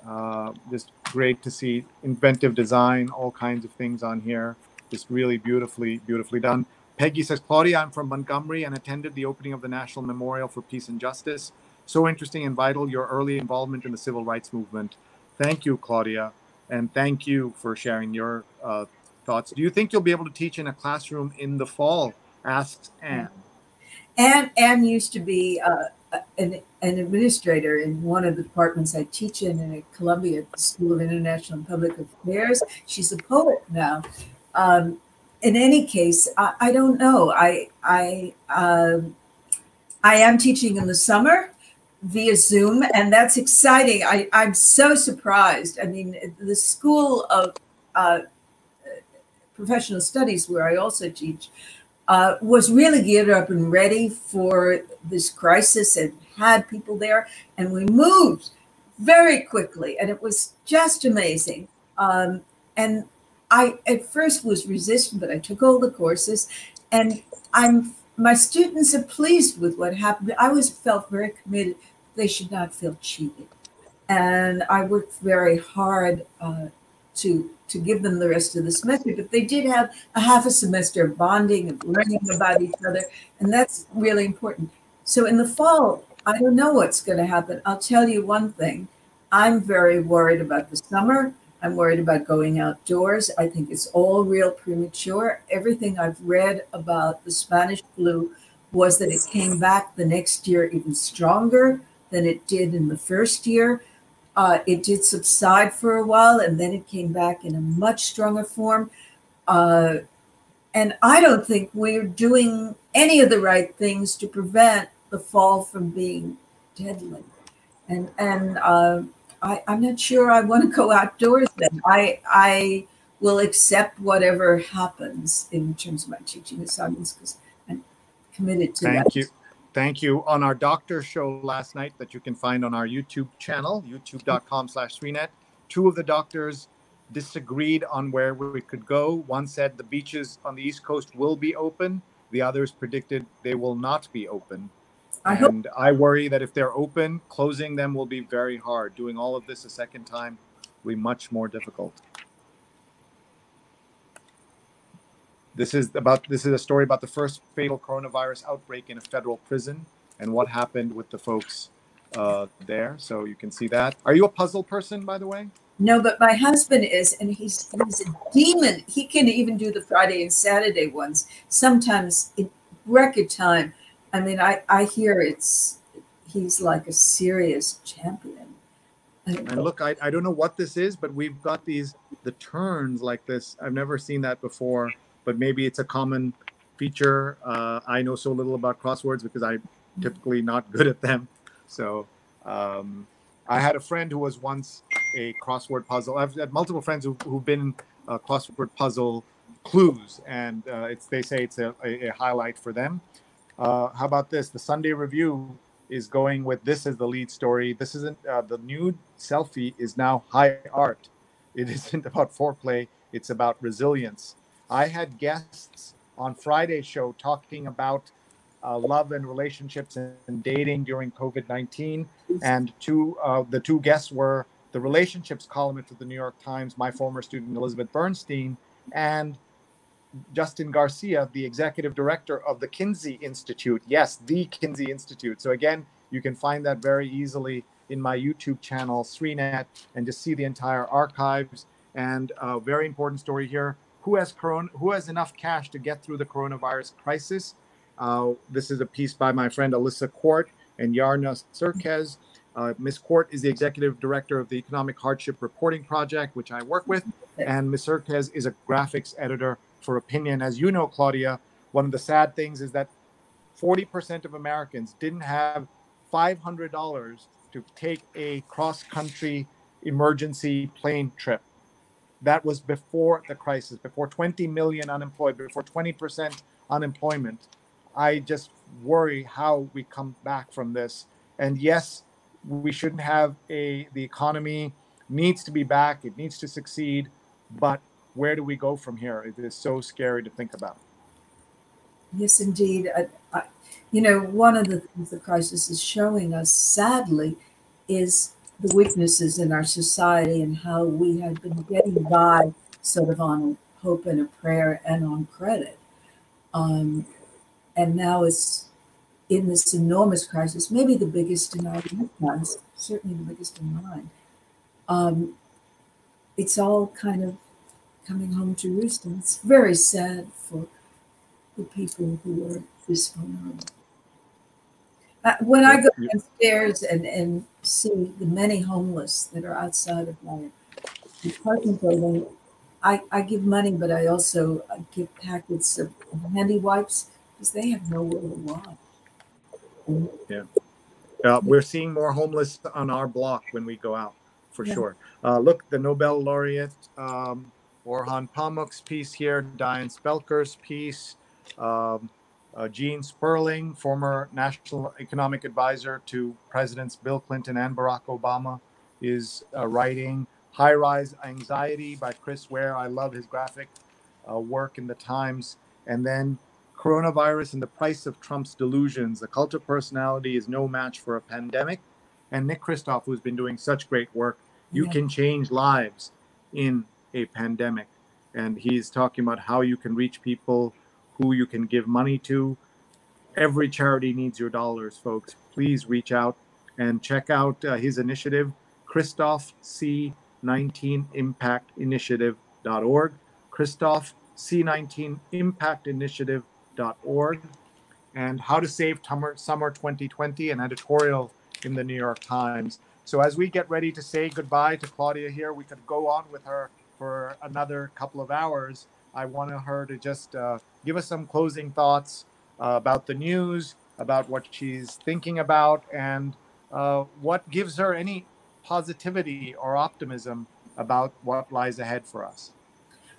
Uh, just great to see inventive design, all kinds of things on here. Just really beautifully, beautifully done. Peggy says, Claudia, I'm from Montgomery and attended the opening of the National Memorial for Peace and Justice. So interesting and vital, your early involvement in the civil rights movement. Thank you, Claudia, and thank you for sharing your uh, thoughts. Do you think you'll be able to teach in a classroom in the fall? asks Anne. Anne, Anne used to be uh, an, an, administrator in one of the departments I teach in, in at Columbia School of International and Public Affairs. She's a poet now. Um, in any case, I, I, don't know. I I um, I am teaching in the summer via Zoom, and that's exciting. I, I'm so surprised. I mean, the School of uh, Professional Studies, where I also teach, uh, was really geared up and ready for this crisis and had people there. And we moved very quickly, and it was just amazing. Um, and I at first was resistant, but I took all the courses, and I'm my students are pleased with what happened. I was felt very committed. They should not feel cheated, and I worked very hard uh, to to give them the rest of the semester. But they did have a half a semester of bonding and learning about each other, and that's really important. So in the fall, I don't know what's going to happen. I'll tell you one thing. I'm very worried about the summer. I'm worried about going outdoors. I think it's all real premature. Everything I've read about the Spanish flu was that it came back the next year even stronger than it did in the first year. Uh, it did subside for a while and then it came back in a much stronger form. Uh, and I don't think we're doing any of the right things to prevent the fall from being deadly. And and uh, I, I'm not sure I want to go outdoors then. I I will accept whatever happens in terms of my teaching assignments because I'm committed to Thank that. you. Thank you. On our doctor show last night that you can find on our YouTube channel, youtube.com slash Sreenet, two of the doctors disagreed on where we could go. One said the beaches on the East Coast will be open. The others predicted they will not be open. I hope and I worry that if they're open, closing them will be very hard. Doing all of this a second time will be much more difficult. This is about this is a story about the first fatal coronavirus outbreak in a federal prison and what happened with the folks uh, there. So you can see that. Are you a puzzle person, by the way? No, but my husband is, and he's he's a demon. He can even do the Friday and Saturday ones. Sometimes in record time. I mean, I I hear it's he's like a serious champion. And look, I, I don't know what this is, but we've got these the turns like this. I've never seen that before, but maybe it's a common feature. Uh, I know so little about crosswords because I'm typically not good at them. So um, I had a friend who was once a crossword puzzle. I've had multiple friends who, who've been uh, crossword puzzle clues, and uh, it's they say it's a, a, a highlight for them. Uh, how about this? The Sunday Review is going with this as the lead story. This isn't uh, the nude selfie is now high art. It isn't about foreplay. It's about resilience. I had guests on Friday's show talking about uh, love and relationships and dating during COVID nineteen, and two uh, the two guests were the relationships columnist of the New York Times, my former student Elizabeth Bernstein, and Justin Garcia, the executive director of the Kinsey Institute. Yes, the Kinsey Institute. So again, you can find that very easily in my YouTube channel, Sreenet, and just see the entire archives. And a very important story here: who has corona, who has enough cash to get through the coronavirus crisis? Uh, this is a piece by my friend Alissa Quart and Yaryna Serkez. Uh, Ms. Quart is the executive director of the Economic Hardship Reporting Project, which I work with, and Ms. Serkez is a graphics editor for Opinion. As you know, Claudia, one of the sad things is that 40% of Americans didn't have $500 to take a cross country emergency plane trip. That was before the crisis, before 20 million unemployed, before 20% unemployment. I just worry how we come back from this. And yes, we shouldn't have a the economy needs to be back, it needs to succeed, but where do we go from here? It is so scary to think about. Yes, indeed. I, I, you know, one of the things the crisis is showing us, sadly, is the weaknesses in our society and how we have been getting by sort of on hope and a prayer and on credit. Um, and now it's in this enormous crisis, maybe the biggest in our lifetimes, certainly the biggest in mine. Um, it's all kind of coming home to roost, and it's very sad for the people who are this vulnerable. Uh, when I go downstairs and, and see the many homeless that are outside of my apartment building, I, I give money, but I also give packets of handy wipes because they have nowhere to lie. Yeah. Uh, we're seeing more homeless on our block when we go out, for Yeah. sure. Uh, look, the Nobel laureate um, Orhan Pamuk's piece here, Diane Spelker's piece, um, uh, Gene Sperling, former National Economic Advisor to Presidents Bill Clinton and Barack Obama, is uh, writing. High Rise Anxiety by Chris Ware. I love his graphic uh, work in the Times. And then Coronavirus and the Price of Trump's Delusions. The cult of personality is no match for a pandemic. And Nick Kristof, who's been doing such great work, you Yeah. can change lives in a pandemic. And he's talking about how you can reach people, who you can give money to. Every charity needs your dollars, folks. Please reach out and check out uh, his initiative, Kristof C19impactinitiative.org. Kristof C19impactinitiative.org. And how to save summer 2020, an editorial in the New York Times. So as we get ready to say goodbye to Claudia here, we could go on with her for another couple of hours. I wanted her to just uh, give us some closing thoughts uh, about the news, about what she's thinking about, and uh, what gives her any positivity or optimism about what lies ahead for us.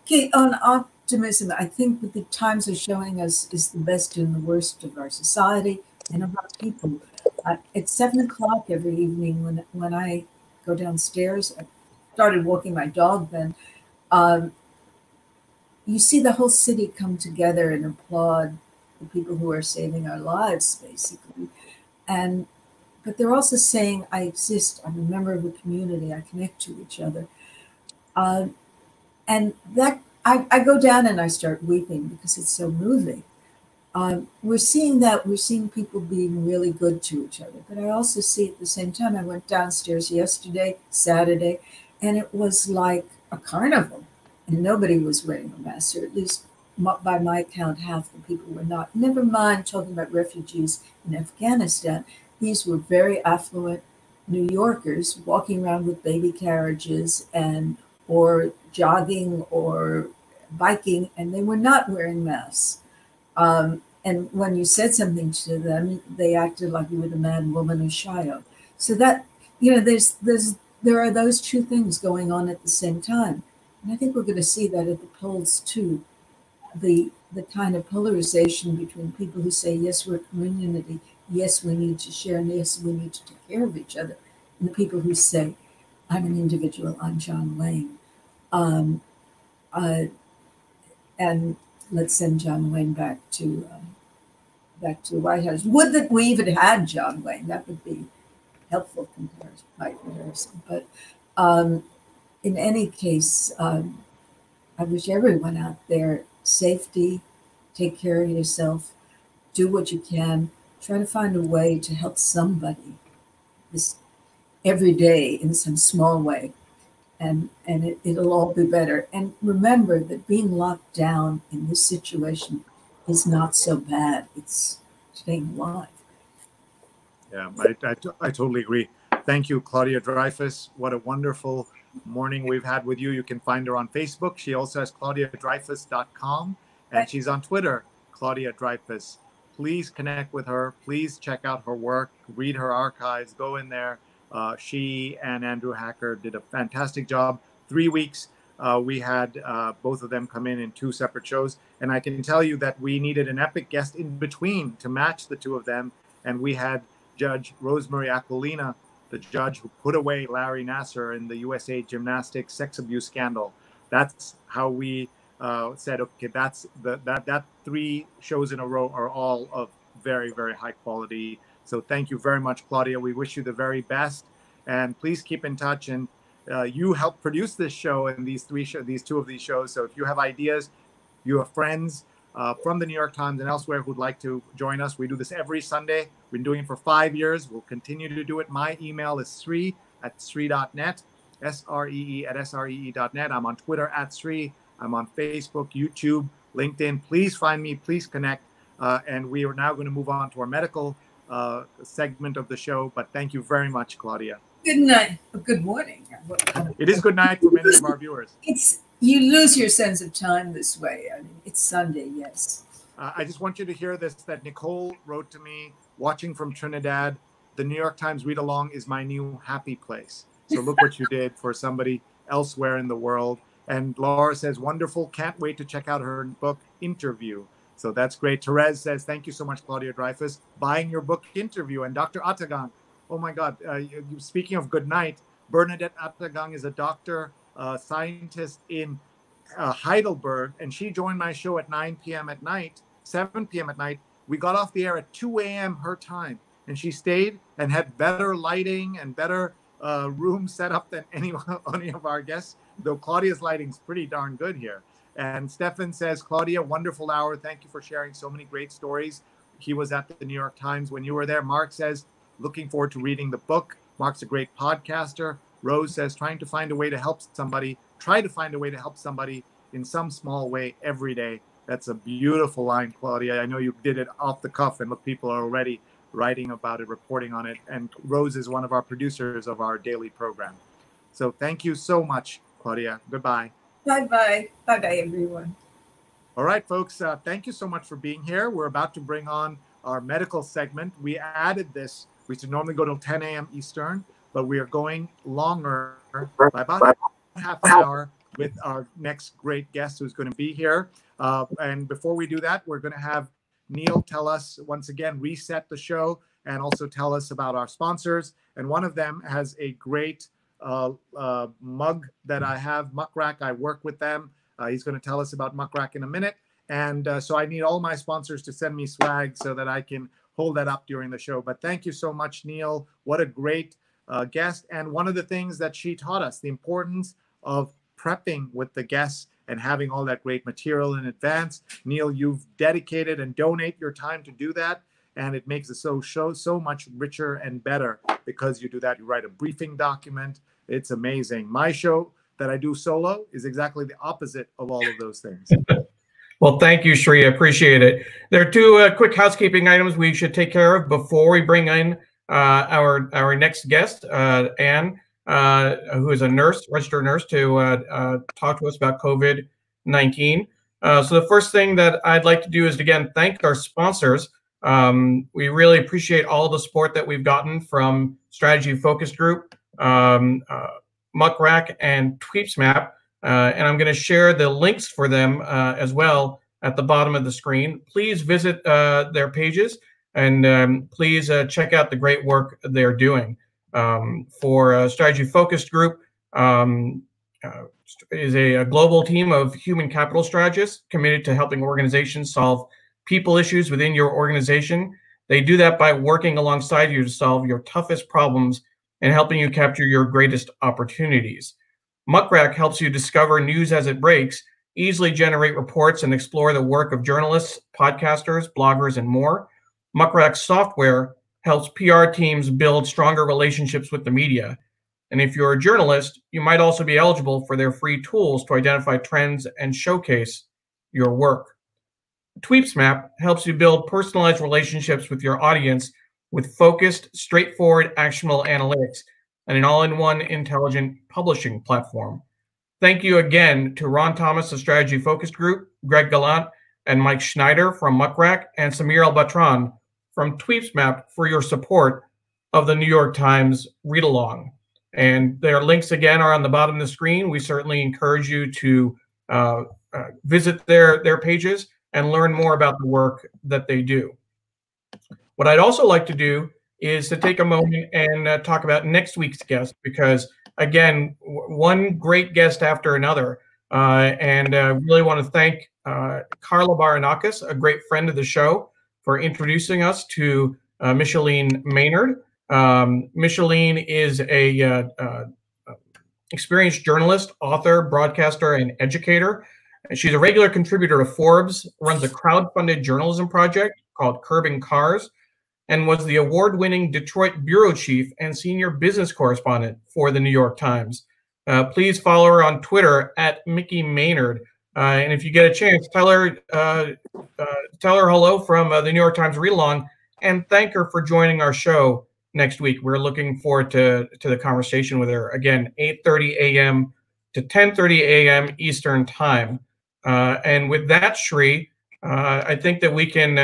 Okay, on optimism, I think what the times are showing us is the best and the worst of our society and of our people. Uh, at seven o'clock every evening, when when I go downstairs, I started walking my dog. Then, um, you see the whole city come together and applaud the people who are saving our lives, basically, and but they're also saying, "I exist. I'm a member of a community. I connect to each other." Uh, and that I, I go down and I start weeping because it's so moving. Um, we're seeing that we're seeing people being really good to each other, but I also see at the same time. I went downstairs yesterday, Saturday, and it was like a carnival, and nobody was wearing a mask, or at least by my count, half the people were not. Never mind talking about refugees in Afghanistan; these were very affluent New Yorkers walking around with baby carriages and or jogging or biking, and they were not wearing masks. Um, and when you said something to them, they acted like you were the mad woman of Chaillot. So that you know, there's there's there are those two things going on at the same time, and I think we're going to see that at the polls too. The the kind of polarization between people who say yes, we're a community, yes, we need to share, and yes, we need to take care of each other, and the people who say, I'm an individual, I'm John Wayne. Um, uh, and let's send John Wayne back to um, back to the White House. Would that we even had John Wayne? That would be helpful comparison, comparison. But um, in any case, um, I wish everyone out there safety. Take care of yourself. Do what you can. Try to find a way to help somebody this every day in some small way and and it, it'll all be better and remember that being locked down in this situation is not so bad it's staying alive Yeah, I, I, I totally agree. Thank you, Claudia Dreifus. What a wonderful morning we've had with you. You can find her on Facebook. She also has claudiadreifus.com and she's on Twitter, Claudia Dreifus. Please connect with her. Please check out her work, read her archives, go in there. Uh, she and Andrew Hacker did a fantastic job. Three weeks, uh, we had uh, both of them come in in two separate shows. And I can tell you that we needed an epic guest in between to match the two of them. And we had Judge Rosemary Aquilina, the judge who put away Larry Nassar in the USA Gymnastics sex abuse scandal. That's how we uh, said, okay, that's the, that that three shows in a row are all of very very high quality. So thank you very much, Claudia. We wish you the very best, and please keep in touch. And uh, you helped produce this show and these three show, these two of these shows. So if you have ideas, you have friends uh, from the New York Times and elsewhere who'd like to join us, we do this every Sunday. We've been doing it for five years. We'll continue to do it. My email is sree at sree.net, S-R-E-E at S-R-E-E.net. I'm on Twitter at Sree. I'm on Facebook, YouTube, LinkedIn. Please find me. Please connect. Uh, and we are now going to move on to our medical uh, segment of the show. But thank you very much, Claudia. good night good morning What kind of- It is good night for many of our viewers. it's you lose your sense of time this way i mean it's sunday yes Uh, I just want you to hear this that Nicole wrote to me watching from Trinidad. The New York Times read along is my new happy place. So look what you did for somebody elsewhere in the world. And Laura says, wonderful. Can't wait to check out her book, Interview. So that's great. Therese says, thank you so much, Claudia Dreifus. Buying your book, Interview. And Dr. Atagan, oh my God, uh, you- speaking of good night, Bernadette Atagang is a doctor, uh, scientist in uh, Heidelberg, and she joined my show at 9 p.m. at night, 7 p.m. at night. We got off the air at 2 a.m. her time, and she stayed and had better lighting and better uh, room set up than any, any of our guests, though Claudia's lighting's pretty darn good here. And Stefan says, Claudia, wonderful hour. Thank you for sharing so many great stories. He was at the New York Times when you were there. Mark says, looking forward to reading the book. Mark's a great podcaster. Rose says, trying to find a way to help somebody, try to find a way to help somebody in some small way every day. That's a beautiful line, Claudia. I know you did it off the cuff, and look, people are already writing about it, reporting on it. And Rose is one of our producers of our daily program. So thank you so much, Claudia. Goodbye. Bye bye. Bye bye, everyone. All right, folks, uh, thank you so much for being here. We're about to bring on our medical segment. We added this, we should normally go till 10 a.m. Eastern, but we are going longer by about half an hour with our next great guest who's going to be here. Uh, and before we do that, we're going to have Neil tell us once again, reset the show and also tell us about our sponsors. And one of them has a great uh, uh, mug that I have, Muck Rack. I work with them. Uh, he's going to tell us about Muck Rack in a minute. And uh, so I need all my sponsors to send me swag so that I can hold that up during the show. But thank you so much, Neil. What a great uh, guest. And one of the things that she taught us the importance of prepping with the guests and having all that great material in advance. Neil, you've dedicated and donate your time to do that. And it makes the so show so much richer and better because you do that. You write a briefing document. It's amazing. My show that I do solo is exactly the opposite of all of those things. Well, thank you, Sree. I appreciate it. There are two uh, quick housekeeping items we should take care of before we bring in our our next guest, uh, Anne, uh, who is a nurse, registered nurse, to uh, uh, talk to us about COVID nineteen. so the first thing that I'd like to do is again thank our sponsors. Um, we really appreciate all the support that we've gotten from Strategy Focus Group, um, Muck Rack, and Tweepsmap. Uh, and I'm going to share the links for them uh, as well at the bottom of the screen. Please visit uh, their pages and um, please uh, check out the great work they're doing. Um, for Strategy Focused Group um, uh, is a, a, global team of human capital strategists committed to helping organizations solve people issues within your organization. They do that by working alongside you to solve your toughest problems and helping you capture your greatest opportunities. Muck Rack helps you discover news as it breaks, easily generate reports, and explore the work of journalists, podcasters, bloggers, and more. Muck Rack software helps PR teams build stronger relationships with the media. And if you're a journalist, you might also be eligible for their free tools to identify trends and showcase your work. Tweepsmap helps you build personalized relationships with your audience with focused, straightforward, actionable analytics and an all in one intelligent publishing platform. Thank you again to Ron Thomas of Strategy Focused Group, Greg Gallant, and Mike Schneider from Muck Rack, and Samir El Batran from Tweepsmap for your support of the New York Times read along. And their links again are on the bottom of the screen. We certainly encourage you to uh, uh, visit their, their pages and learn more about the work that they do. What I'd also like to do is to take a moment and uh, talk about next week's guest because again one great guest after another uh, and uh, really want to thank uh, carla baranakis a great friend of the show for introducing us to uh, micheline maynard um, micheline is a uh, experienced journalist author broadcaster and educator she's a regular contributor to forbes runs a crowd-funded journalism project called curbing cars and was the award winning Detroit bureau chief and senior business correspondent for the New York Times. Uh, please follow her on Twitter at Mickey Maynard. Uh, and if you get a chance, tell her uh, uh tell her hello from uh, the New York Times read along and thank her for joining our show next week. We're looking forward to, to the conversation with her again, 8:30 a.m. to 10:30 a.m. Eastern Time. Uh, and with that, Sree, I think that we can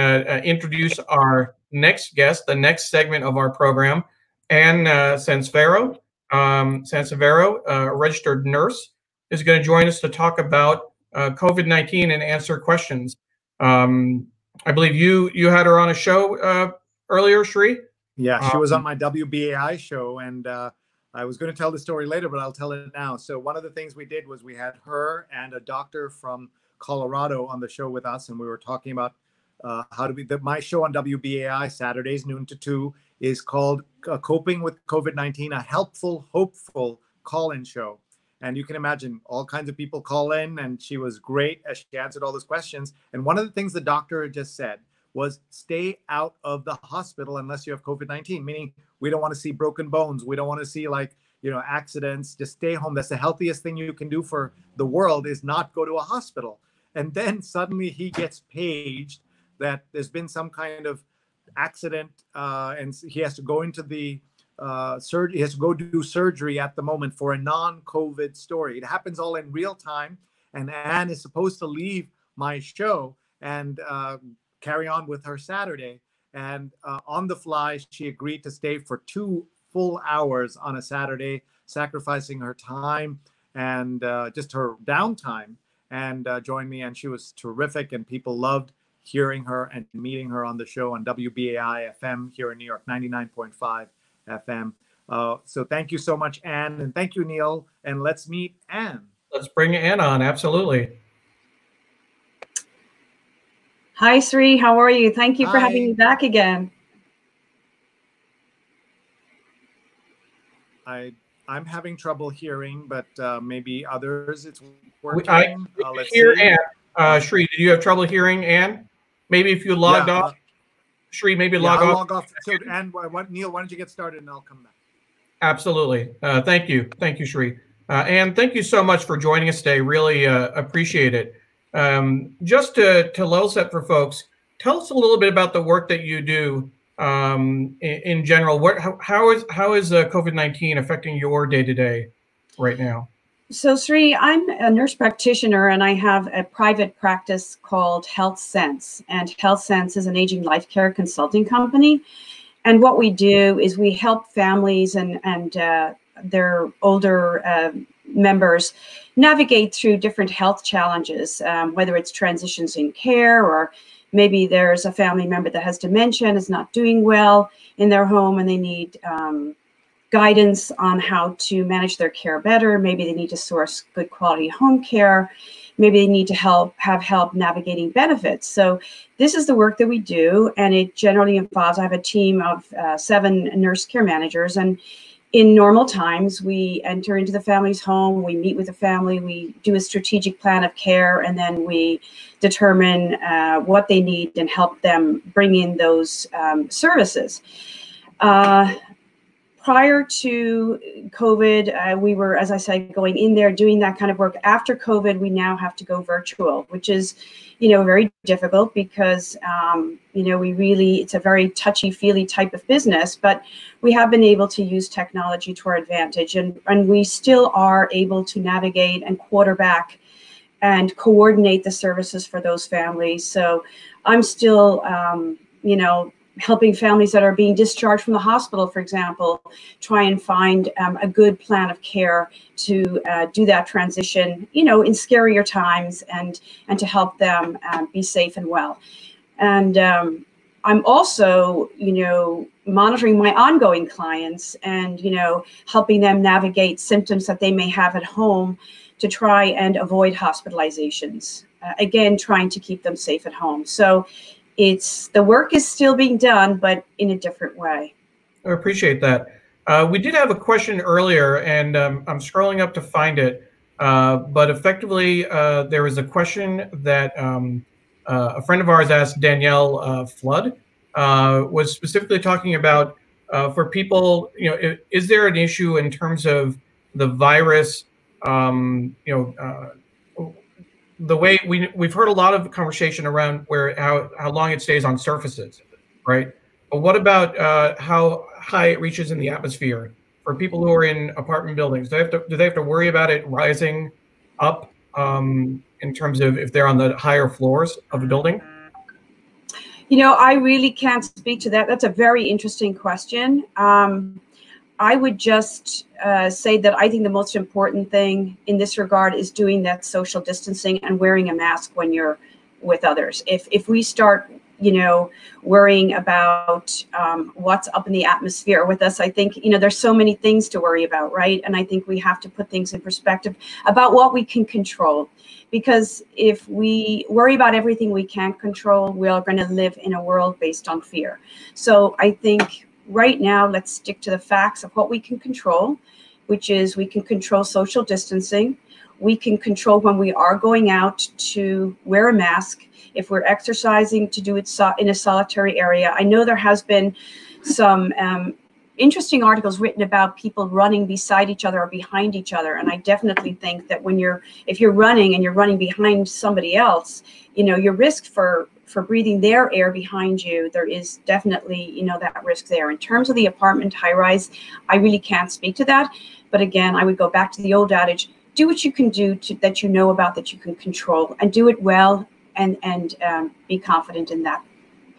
introduce our next guest, the next segment of our program, Anne uh, Sansevero. Um, Sansevero, uh, a registered nurse, is going to join us to talk about uh, COVID nineteen and answer questions. Um, I believe you you had her on a show uh, earlier, Sree. Yeah, she was on um, my WBAI show, and uh, I was going to tell the story later, but I'll tell it now. So one of the things we did was we had her and a doctor from Colorado on the show with us, and we were talking about uh, how to be. The, my show on WBAI Saturdays noon to two is called uh, "Coping with COVID-19: A Helpful, Hopeful Call-In Show." And you can imagine all kinds of people call in, and she was great as she answered all those questions. And one of the things the doctor just said was stay out of the hospital unless you have COVID 19, meaning we don't want to see broken bones. We don't want to see like, you know, accidents. Just stay home. That's the healthiest thing you can do for the world is not go to a hospital. And then suddenly he gets paged that there's been some kind of accident uh, and he has to go into the uh, surgery. Has to go do surgery at the moment for a non-COVID story. It happens all in real time. And Anne is supposed to leave my show and uh, carry on with her Saturday. And uh, on the fly, she agreed to stay for two full hours on a Saturday, sacrificing her time and uh, just her downtime and uh, join me. And she was terrific, and people loved hearing her and meeting her on the show on WBAI FM here in New York, 99.5 FM. Uh, so thank you so much, Anne, and thank you, Neil. And let's meet Anne. Let's bring Anne on. Absolutely. Hi, Sree. How are you? Thank you for Hi. having me back again. I I'm having trouble hearing, but uh, maybe others it's working. I Uh, let's hear see. Anne. Uh, Sree, did you have trouble hearing Anne? Maybe if you logged Yeah, off, Sree, maybe Yeah, log I'll off. log off. So, and why- why- Neil, why don't you get started and I'll come back. Absolutely. Uh, thank you. Thank you, Sree. Uh, and thank you so much for joining us today. Really uh, appreciate it. Um, just to, to level set for folks, tell us a little bit about the work that you do um, in, in general. What, how, how is how is uh, COVID nineteen affecting your day to day right now? So, Sree, I'm a nurse practitioner and I have a private practice called Health Sense. And Health Sense is an aging life care consulting company. And what we do is we help families and, and uh, their older uh, members navigate through different health challenges, um, whether it's transitions in care or maybe there's a family member that has dementia and is not doing well in their home and they need um, guidance on how to manage their care better. Maybe they need to source good quality home care. Maybe they need to help have help navigating benefits. So this is the work that we do, and it generally involves. I have a team of uh, seven nurse care managers, and in normal times, we enter into the family's home, we meet with the family, we do a strategic plan of care, and then we determine uh, what they need and help them bring in those um, services. Uh, prior to COVID, uh, we were, as I said, going in there doing that kind of work. After COVID, we now have to go virtual, which is, you know, very difficult because, um, you know, we really, it's a very touchy feely type of business, but we have been able to use technology to our advantage and, and we still are able to navigate and quarterback and coordinate the services for those families. So I'm still, um, you know, helping families that are being discharged from the hospital, for example, try and find um, a good plan of care to uh, do that transition, you know, in scarier times and and to help them uh, be safe and well. And um, I'm also, you know, monitoring my ongoing clients and you know helping them navigate symptoms that they may have at home to try and avoid hospitalizations. Uh, again, trying to keep them safe at home. So it's the work is still being done, but in a different way. I appreciate that. Uh, we did have a question earlier, and um, I'm scrolling up to find it. Uh, but effectively, uh, there was a question that um, uh, a friend of ours asked, Danielle uh, Flood, uh, was specifically talking about for people, you know, is there an issue in terms of the virus, um, you know, the way we, we've heard a lot of conversation around where how, how long it stays on surfaces, right? But what about uh, how high it reaches in the atmosphere for people who are in apartment buildings? Do they have to, do they have to worry about it rising up um, in terms of if they're on the higher floors of a building? You know, I really can't speak to that. That's a very interesting question. Um, I would just uh, say that I think the most important thing in this regard is doing that social distancing and wearing a mask when you're with others. If if we start you know, worrying about um, what's up in the atmosphere with us. I think, you know, there's so many things to worry about, right? And I think we have to put things in perspective about what we can control. Because if we worry about everything we can't control, we are going to live in a world based on fear. So I think right now, let's stick to the facts of what we can control, which is we can control social distancing. We can control when we are going out to wear a mask if we're exercising to do it so- in a solitary area. I know there has been some um, interesting articles written about people running beside each other or behind each other and i definitely think that when you're if you're running and you're running behind somebody else you know your risk for for breathing their air behind you there is definitely you know that risk there in terms of the apartment high rise i really can't speak to that but again i would go back to the old adage do what you can do to, that you know about that you can control and do it well and and um, be confident in that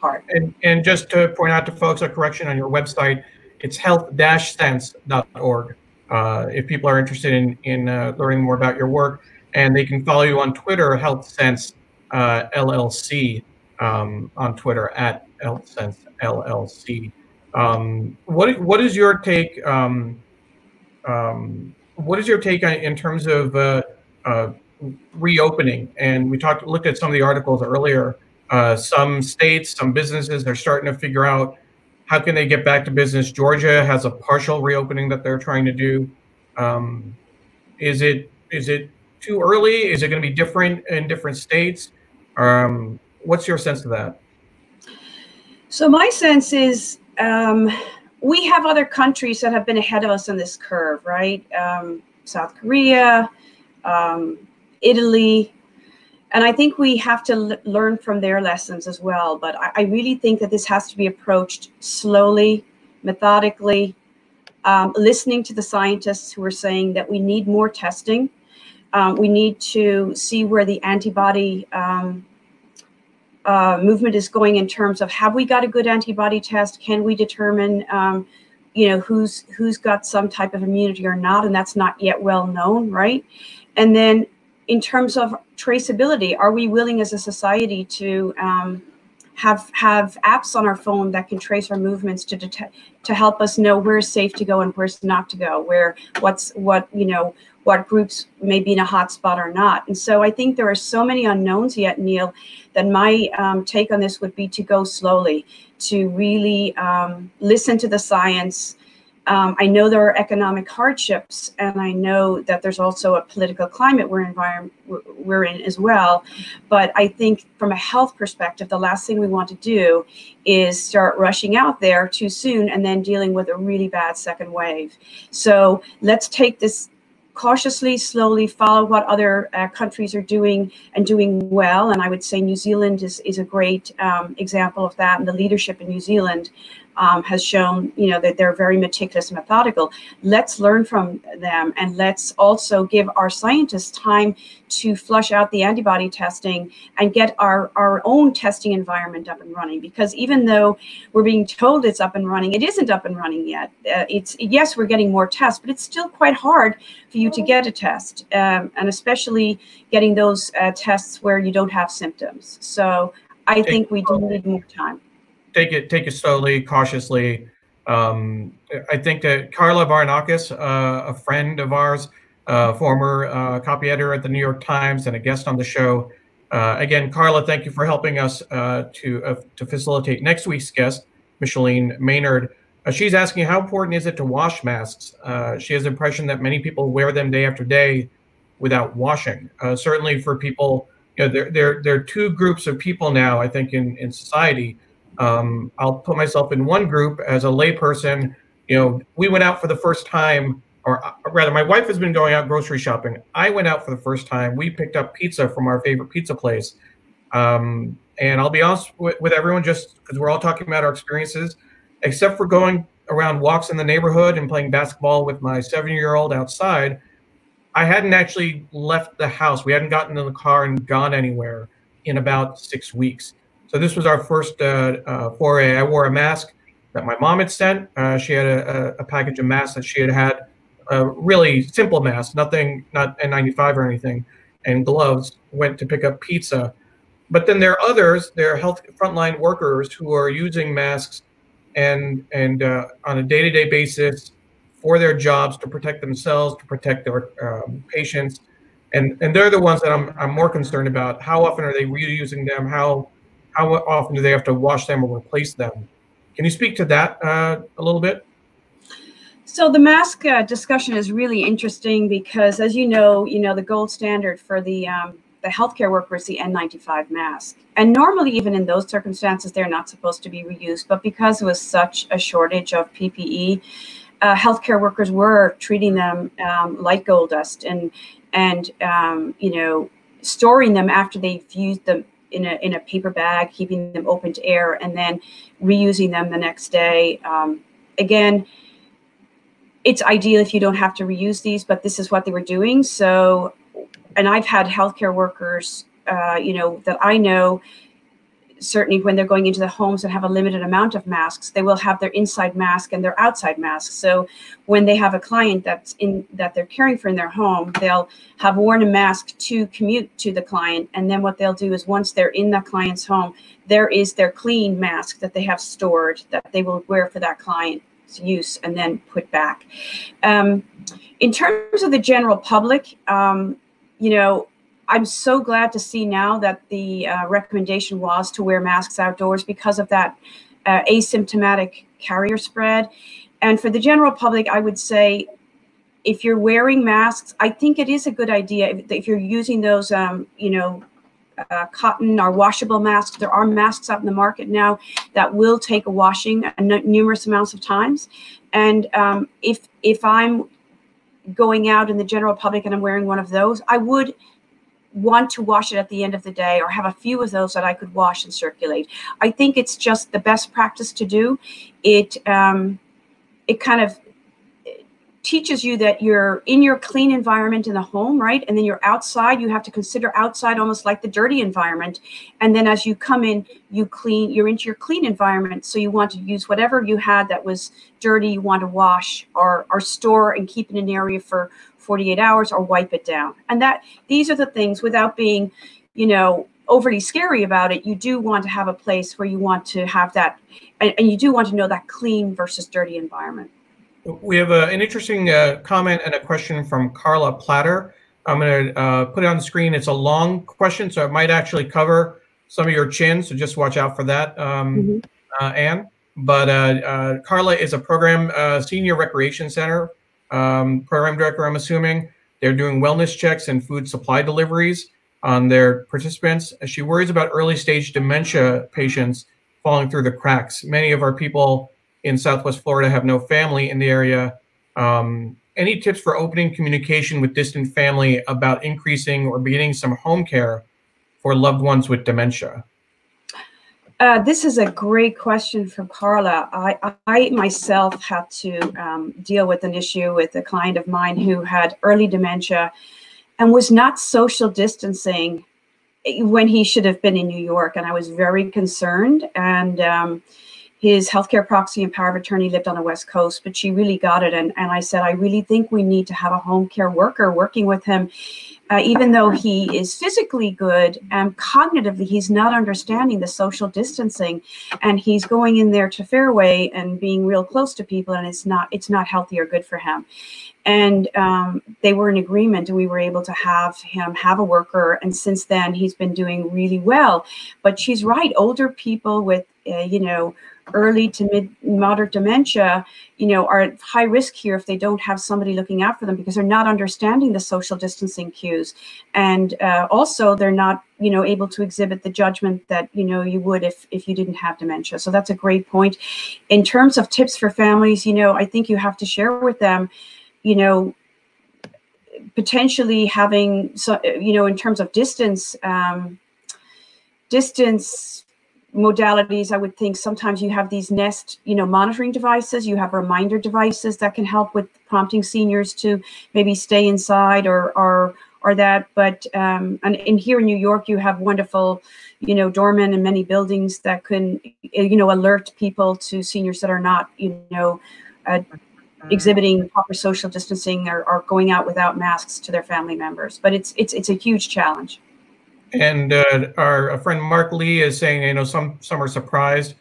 part. And, and just to point out to folks a correction on your website, it's health-sense.org uh, if people are interested in, in uh, learning more about your work. And they can follow you on Twitter, Health Sense uh, LLC, um, on Twitter at Health Sense LLC. Um, what what is your take? Um, um, what is your take on, in terms of uh, uh, reopening, and we talked looked at some of the articles earlier. Uh, some states, some businesses, they're starting to figure out how can they get back to business. Georgia has a partial reopening that they're trying to do. Um, is it is it too early? Is it going to be different in different states? Um, what's your sense of that? So my sense is um, we have other countries that have been ahead of us on this curve, right? Um, South Korea, um, Italy. And I think we have to learn from their lessons as well. But I, I, really think that this has to be approached slowly, methodically, um, listening to the scientists who are saying that we need more testing. Um, we need to see where the antibody um, uh, movement is going in terms of have we got a good antibody test? Can we determine, um, you know, who's who's got some type of immunity or not? And that's not yet well known, right? And then in terms of traceability, are we willing as a society to um, have have apps on our phone that can trace our movements to detect to help us know where's safe to go and where's not to go, where what's what you know what groups may be in a hot spot or not. And so I think there are so many unknowns yet, Neil, that my um, take on this would be to go slowly, to really um, listen to the science, um, I know there are economic hardships, and I know that there's also a political climate we're, environment, we're in as well. But I think from a health perspective, the last thing we want to do is start rushing out there too soon and then dealing with a really bad second wave. So let's take this cautiously, slowly follow what other uh, countries are doing and doing well. And I would say New Zealand is, is a great um, example of that. And the leadership in New Zealand um, has shown, you know, that they're very meticulous and methodical. Let's learn from them, and let's also give our scientists time to flush out the antibody testing and get our our own testing environment up and running. Because even though we're being told it's up and running, it isn't up and running yet. Uh, it's yes, we're getting more tests, but it's still quite hard for you to get a test, um, and especially getting those uh, tests where you don't have symptoms. So I think we do need more time take it take it slowly, cautiously. Um, I think that Carla Baranakis, uh, a friend of ours, uh, former uh, copy editor at the New York Times and a guest on the show. Uh, again, Carla, thank you for helping us uh, to uh, to facilitate next week's guest, Micheline Maynard. she's asking how important is it to wash masks? she has the impression that many people wear them day after day without washing. certainly, for people, you know, there, there, there are two groups of people now. I think in in society um, I'll put myself in one group as a layperson. You know, we went out for the first time, or uh, rather, my wife has been going out grocery shopping. I went out for the first time. We picked up pizza from our favorite pizza place. Um, and I'll be honest with, with everyone, just because we're all talking about our experiences, except for going around walks in the neighborhood and playing basketball with my seven year old outside, I hadn't actually left the house. We hadn't gotten in the car and gone anywhere in about six weeks. So this was our first uh, uh, foray. I wore a mask that my mom had sent. Uh, she had a, a, package of masks that she had had, a really simple mask, nothing, not N95 or anything, and gloves. Went to pick up pizza. but then there are others, there are health frontline workers who are using masks and and uh, on a day-to-day basis for their jobs to protect themselves, to protect their um, patients, and and they're the ones that I'm I'm more concerned about. How often are they reusing them? How how often do they have to wash them or replace them? Can you speak to that uh, a little bit? So the mask uh, discussion is really interesting because, as you know, you know the gold standard for the um, the healthcare worker is the N95 mask, and normally, even in those circumstances, they're not supposed to be reused. But because there was such a shortage of PPE, uh, healthcare workers were treating them um, like gold dust, and and um, you know storing them after they've used them in a in a paper bag, keeping them open to air, and then reusing them the next day. Um, again it's ideal if you don't have to reuse these, but this is what they were doing. So, and I've had healthcare workers, uh, you know, that I know certainly when they're going into the homes and have a limited amount of masks, they will have their inside mask and their outside mask. So when they have a client that's in that they're caring for in their home, they'll have worn a mask to commute to the client. And then what they'll do is once they're in the client's home, there is their clean mask that they have stored that they will wear for that client's use and then put back. Um, in terms of the general public, um, you know, I'm so glad to see now that the uh, recommendation was to wear masks outdoors because of that uh, asymptomatic carrier spread. And for the general public, I would say if you're wearing masks, I think it is a good idea if, if you're using those, um, you know, uh, cotton or washable masks. There are masks out in the market now that will take a washing numerous amounts of times. And um, if if I'm going out in the general public and I'm wearing one of those, I would want to wash it at the end of the day or have a few of those that I could wash and circulate. I think it's just the best practice to do. It um, it kind of teaches you that you're in your clean environment in the home, right? And then you're outside, you have to consider outside almost like the dirty environment. And then as you come in, you clean, you're into your clean environment. So you want to use whatever you had that was dirty, you want to wash or, or store and keep in an area for 48 hours or wipe it down. And that these are the things without being, you know, overly scary about it, you do want to have a place where you want to have that, and, and you do want to know that clean versus dirty environment. We have a, an interesting uh, comment and a question from Carla Platter. I'm going to uh, put it on the screen. It's a long question, so it might actually cover some of your chin. So just watch out for that, um, mm-hmm. uh, Anne. But uh, uh, Carla is a program uh, senior recreation center um, program director. I'm assuming they're doing wellness checks and food supply deliveries on their participants. She worries about early stage dementia patients falling through the cracks. Many of our people in Southwest Florida have no family in the area. Um, any tips for opening communication with distant family about increasing or beginning some home care for loved ones with dementia? Uh, this is a great question from Carla. I, I myself had to um, deal with an issue with a client of mine who had early dementia and was not social distancing when he should have been in New York. And I was very concerned. And um, his healthcare proxy and power of attorney lived on the West Coast, but she really got it. And, and I said, I really think we need to have a home care worker working with him. Uh, even though he is physically good and cognitively he's not understanding the social distancing and he's going in there to fairway and being real close to people and it's not it's not healthy or good for him. And um, they were in agreement and we were able to have him have a worker and since then he's been doing really well. But she's right older people with uh, you know early to mid moderate dementia, you know, are at high risk here if they don't have somebody looking out for them because they're not understanding the social distancing cues, and uh, also they're not, you know, able to exhibit the judgment that you know you would if if you didn't have dementia. So that's a great point. In terms of tips for families, you know, I think you have to share with them, you know, potentially having so you know in terms of distance um, distance modalities i would think sometimes you have these nest you know monitoring devices you have reminder devices that can help with prompting seniors to maybe stay inside or or or that. But um and in here in new york you have wonderful you know doormen in many buildings that can you know alert people to seniors that are not you know uh, exhibiting proper social distancing or, or going out without masks to their family members. But it's it's it's a huge challenge And uh, our friend Mark Lee is saying, you know, some some are surprised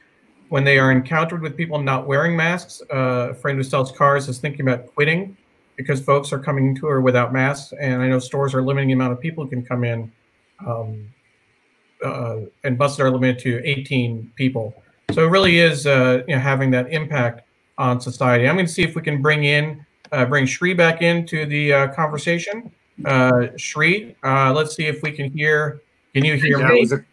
when they are encountered with people not wearing masks. Uh, a friend who sells cars is thinking about quitting because folks are coming to her without masks, and I know stores are limiting the amount of people who can come in. Um, uh, and buses are limited to 18 people. So it really is, uh, you know, having that impact on society. I'm going to see if we can bring in, uh, bring Sree back into the uh, conversation. Uh, Sree, uh, let's see if we can hear. Can you hear Yeah, me? it was a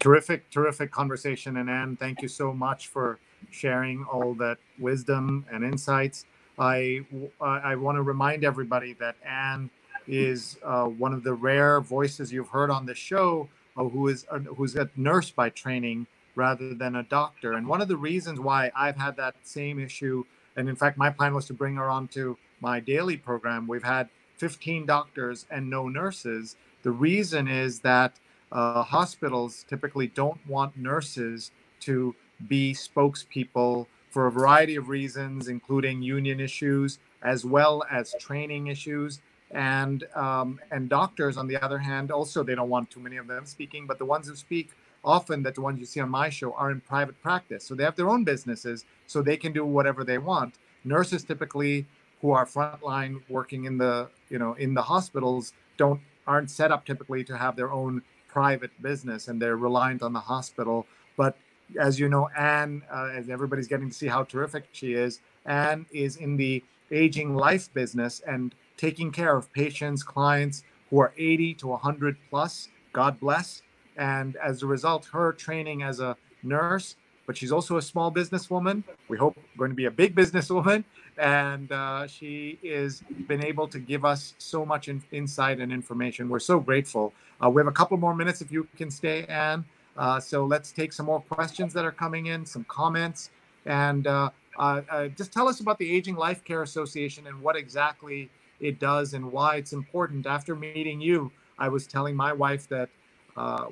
terrific, terrific conversation. And Anne, thank you so much for sharing all that wisdom and insights. I I, want to remind everybody that Anne is uh, one of the rare voices you've heard on the show uh, who is uh, who's a nurse by training rather than a doctor. And one of the reasons why I've had that same issue, and in fact, my plan was to bring her onto my daily program. We've had 15 doctors and no nurses. The reason is that uh, hospitals typically don't want nurses to be spokespeople for a variety of reasons, including union issues as well as training issues. And um, and doctors, on the other hand, also they don't want too many of them speaking. But the ones who speak often, that the ones you see on my show, are in private practice, so they have their own businesses, so they can do whatever they want. Nurses typically, who are frontline working in the you know in the hospitals, don't aren't set up typically to have their own private business, and they're reliant on the hospital. But as you know, Anne, uh, as everybody's getting to see how terrific she is, Anne is in the aging life business and taking care of patients, clients who are 80 to 100 plus. God bless. And as a result, her training as a nurse, but she's also a small businesswoman. We hope going to be a big businesswoman. And uh, she is been able to give us so much in, insight and information. We're so grateful. Uh, we have a couple more minutes if you can stay, Anne. Uh, so let's take some more questions that are coming in, some comments, and uh, uh, uh, just tell us about the Aging Life Care Association and what exactly it does and why it's important. After meeting you, I was telling my wife that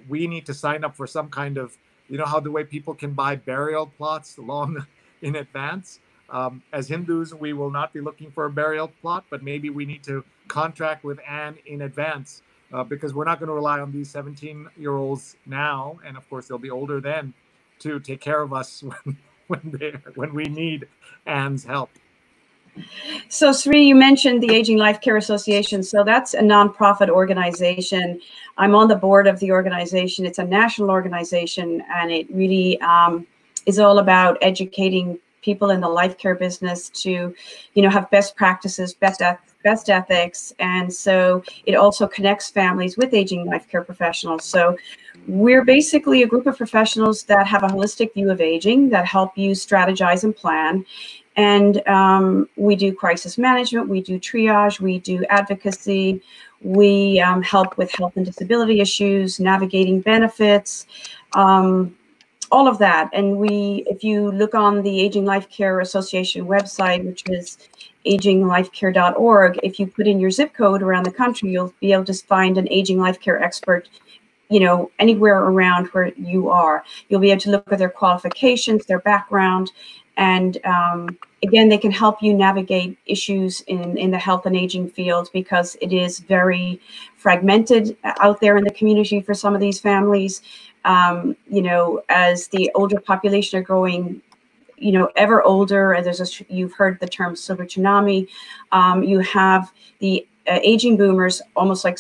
we need to sign up for some kind of, you know, how the way people can buy burial plots long in advance. Um, as Hindus, we will not be looking for a burial plot, but maybe we need to contract with Anne in advance uh, because we're not going to rely on these 17 year olds now, and of course they'll be older then, to take care of us when when when we need Anne's help. So, Sree, you mentioned the Aging Life Care Association. So, that's a nonprofit organization. I'm on the board of the organization. It's a national organization, and it really um, is all about educating people in the life care business to, you know, have best practices, best best ethics, and so it also connects families with aging life care professionals. So, we're basically a group of professionals that have a holistic view of aging that help you strategize and plan and um, we do crisis management, we do triage, we do advocacy, we um, help with health and disability issues, navigating benefits, um, all of that. And we, if you look on the Aging Life Care Association website, which is aginglifecare.org, if you put in your zip code around the country, you'll be able to find an aging life care expert you know anywhere around where you are you'll be able to look at their qualifications their background and um, again they can help you navigate issues in, in the health and aging field because it is very fragmented out there in the community for some of these families. Um, you know as the older population are growing you know ever older and there's a you've heard the term silver tsunami um, you have the uh, aging boomers almost like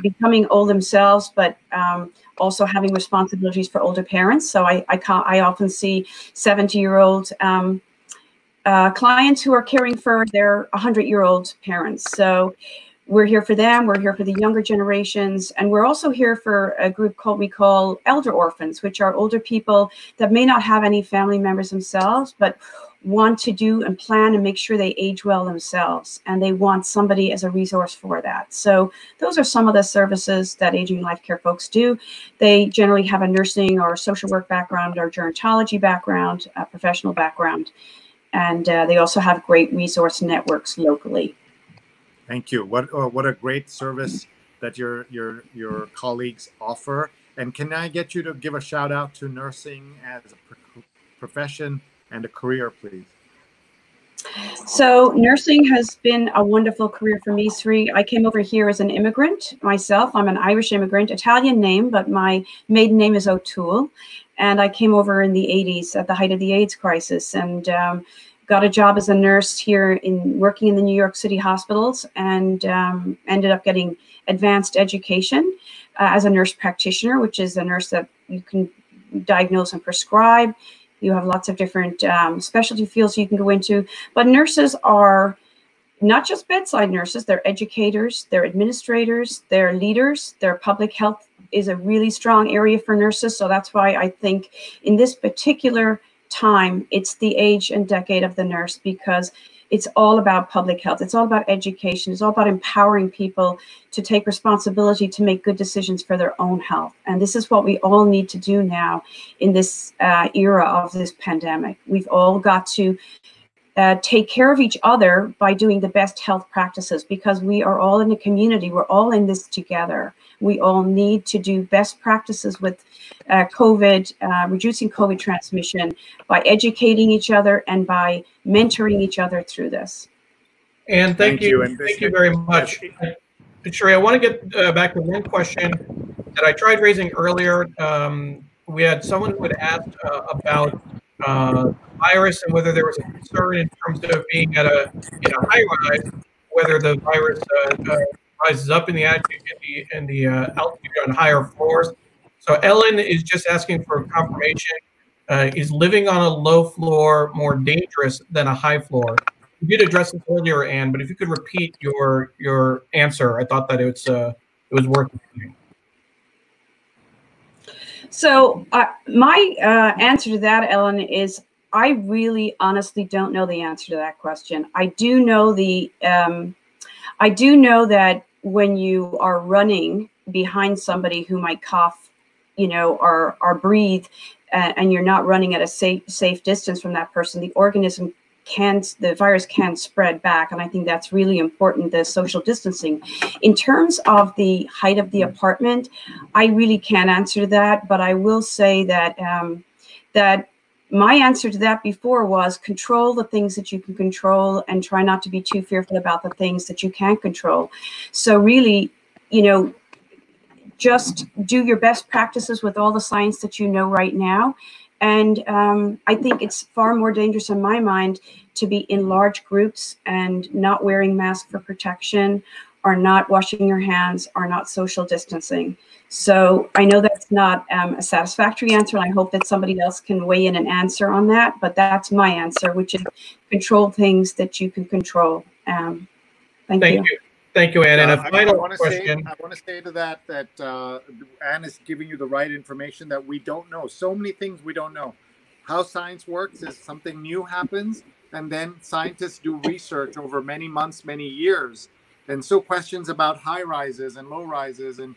becoming old themselves but um, also having responsibilities for older parents. So I I, I often see 70 year old um, uh, clients who are caring for their 100 year old parents. So we're here for them. We're here for the younger generations, and we're also here for a group called we call elder orphans, which are older people that may not have any family members themselves, but want to do and plan and make sure they age well themselves and they want somebody as a resource for that. So those are some of the services that aging life care folks do. They generally have a nursing or social work background or gerontology background a professional background and uh, they also have great resource networks locally. Thank you. What uh, what a great service that your your your colleagues offer. And can i get you to give a shout out to nursing as a profession and a career, please? So nursing has been a wonderful career for me, Sree. I came over here as an immigrant myself. I'm an Irish immigrant, Italian name, but my maiden name is O'Toole. And I came over in the 80s at the height of the AIDS crisis and um, got a job as a nurse here in working in the New York City hospitals and um, ended up getting advanced education uh, as a nurse practitioner, which is a nurse that you can diagnose and prescribe you have lots of different um, specialty fields you can go into, but nurses are not just bedside nurses, they're educators, they're administrators, they're leaders, their public health is a really strong area for nurses. So that's why I think in this particular time, it's the age and decade of the nurse because it's all about public health. It's all about education. It's all about empowering people to take responsibility to make good decisions for their own health. And this is what we all need to do now in this uh, era of this pandemic. We've all got to uh, take care of each other by doing the best health practices because we are all in a community. We're all in this together. We all need to do best practices with uh, COVID, uh, reducing COVID transmission by educating each other and by mentoring each other through this. And thank, thank you, you thank you very much. Sherry, I want to get uh, back to one question that I tried raising earlier. Um, we had someone who had asked uh, about uh, virus and whether there was a concern in terms of being at a in a high rise, whether the virus uh, uh, rises up in the attic and the, in the uh, altitude on higher floors. So Ellen is just asking for confirmation. Uh, is living on a low floor more dangerous than a high floor? You did address this earlier, Anne, but if you could repeat your your answer, I thought that it's uh, it was worth it. So uh, my uh, answer to that, Ellen, is I really honestly don't know the answer to that question. I do know the um, I do know that when you are running behind somebody who might cough, you know, or or breathe, uh, and you're not running at a safe safe distance from that person, the organism can the virus can spread back and i think that's really important the social distancing. In terms of the height of the apartment i really can't answer that but i will say that um, that my answer to that before was control the things that you can control and try not to be too fearful about the things that you can't control. So, really, you know, just do your best practices with all the science that you know right now. And um, I think it's far more dangerous in my mind to be in large groups and not wearing masks for protection or not washing your hands are not social distancing. So I know that's not um, a satisfactory answer, and I hope that somebody else can weigh in and answer on that. But that's my answer, which is control things that you can control. Um, thank, thank you. you. Thank you, Anne. And a final I question. Say, I want to say to that that uh, Anne is giving you the right information that we don't know. So many things we don't know. How science works is something new happens, and then scientists do research over many months, many years. And so questions about high rises and low rises and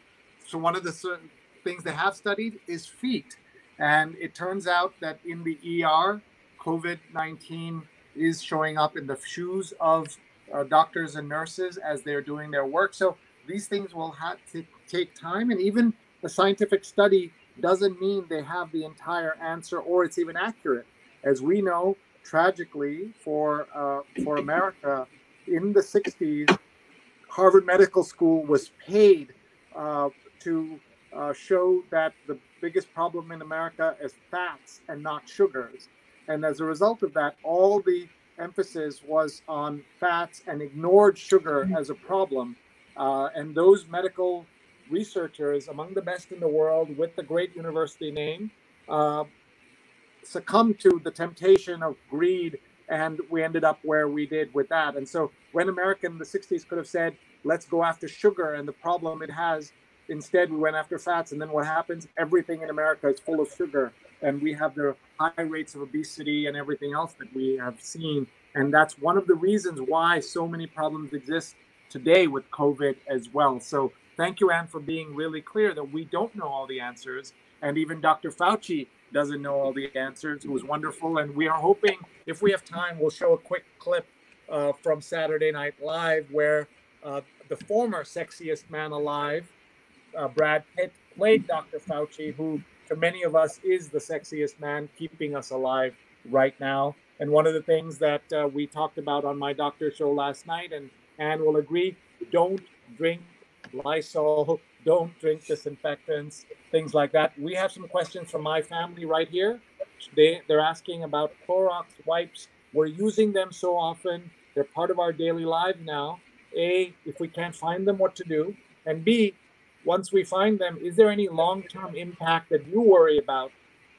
so one of the certain things they have studied is feet. And it turns out that in the ER, COVID 19 is showing up in the shoes of uh, doctors and nurses as they're doing their work. So these things will have to take time. And even a scientific study doesn't mean they have the entire answer or it's even accurate. As we know, tragically for, uh, for America, in the 60s, Harvard Medical School was paid uh, to uh, show that the biggest problem in America is fats and not sugars. And as a result of that, all the emphasis was on fats and ignored sugar mm-hmm. as a problem. Uh, and those medical researchers, among the best in the world with the great university name, uh, succumbed to the temptation of greed. And we ended up where we did with that. And so when America in the 60s could have said, let's go after sugar and the problem it has Instead, we went after fats, and then what happens? Everything in America is full of sugar, and we have the high rates of obesity and everything else that we have seen. And that's one of the reasons why so many problems exist today with COVID as well. So, thank you, Anne, for being really clear that we don't know all the answers, and even Dr. Fauci doesn't know all the answers. It was wonderful, and we are hoping, if we have time, we'll show a quick clip uh, from Saturday Night Live where uh, the former sexiest man alive uh, Brad Pitt played Dr. Fauci, who to many of us is the sexiest man keeping us alive right now. And one of the things that uh, we talked about on my doctor show last night, and Anne will agree, don't drink Lysol, don't drink disinfectants, things like that. We have some questions from my family right here. They, they're asking about Clorox wipes. We're using them so often. They're part of our daily life now. A, if we can't find them, what to do? And B, once we find them, is there any long term impact that you worry about,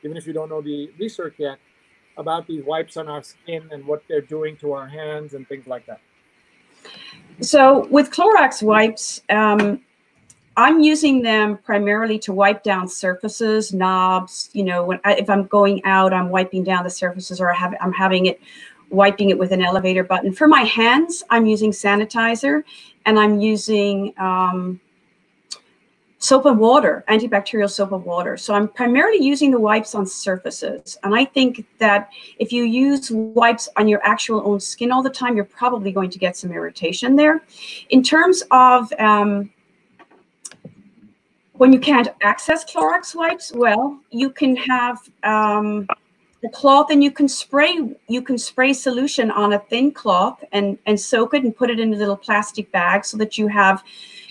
even if you don't know the research yet, about these wipes on our skin and what they're doing to our hands and things like that? So, with Clorox wipes, um, I'm using them primarily to wipe down surfaces, knobs. You know, when I, if I'm going out, I'm wiping down the surfaces, or I have I'm having it wiping it with an elevator button. For my hands, I'm using sanitizer, and I'm using um, soap and water, antibacterial soap and water. So I'm primarily using the wipes on surfaces. And I think that if you use wipes on your actual own skin all the time, you're probably going to get some irritation there. In terms of um, when you can't access Clorox wipes, well, you can have um, a cloth and you can spray you can spray solution on a thin cloth and and soak it and put it in a little plastic bag so that you have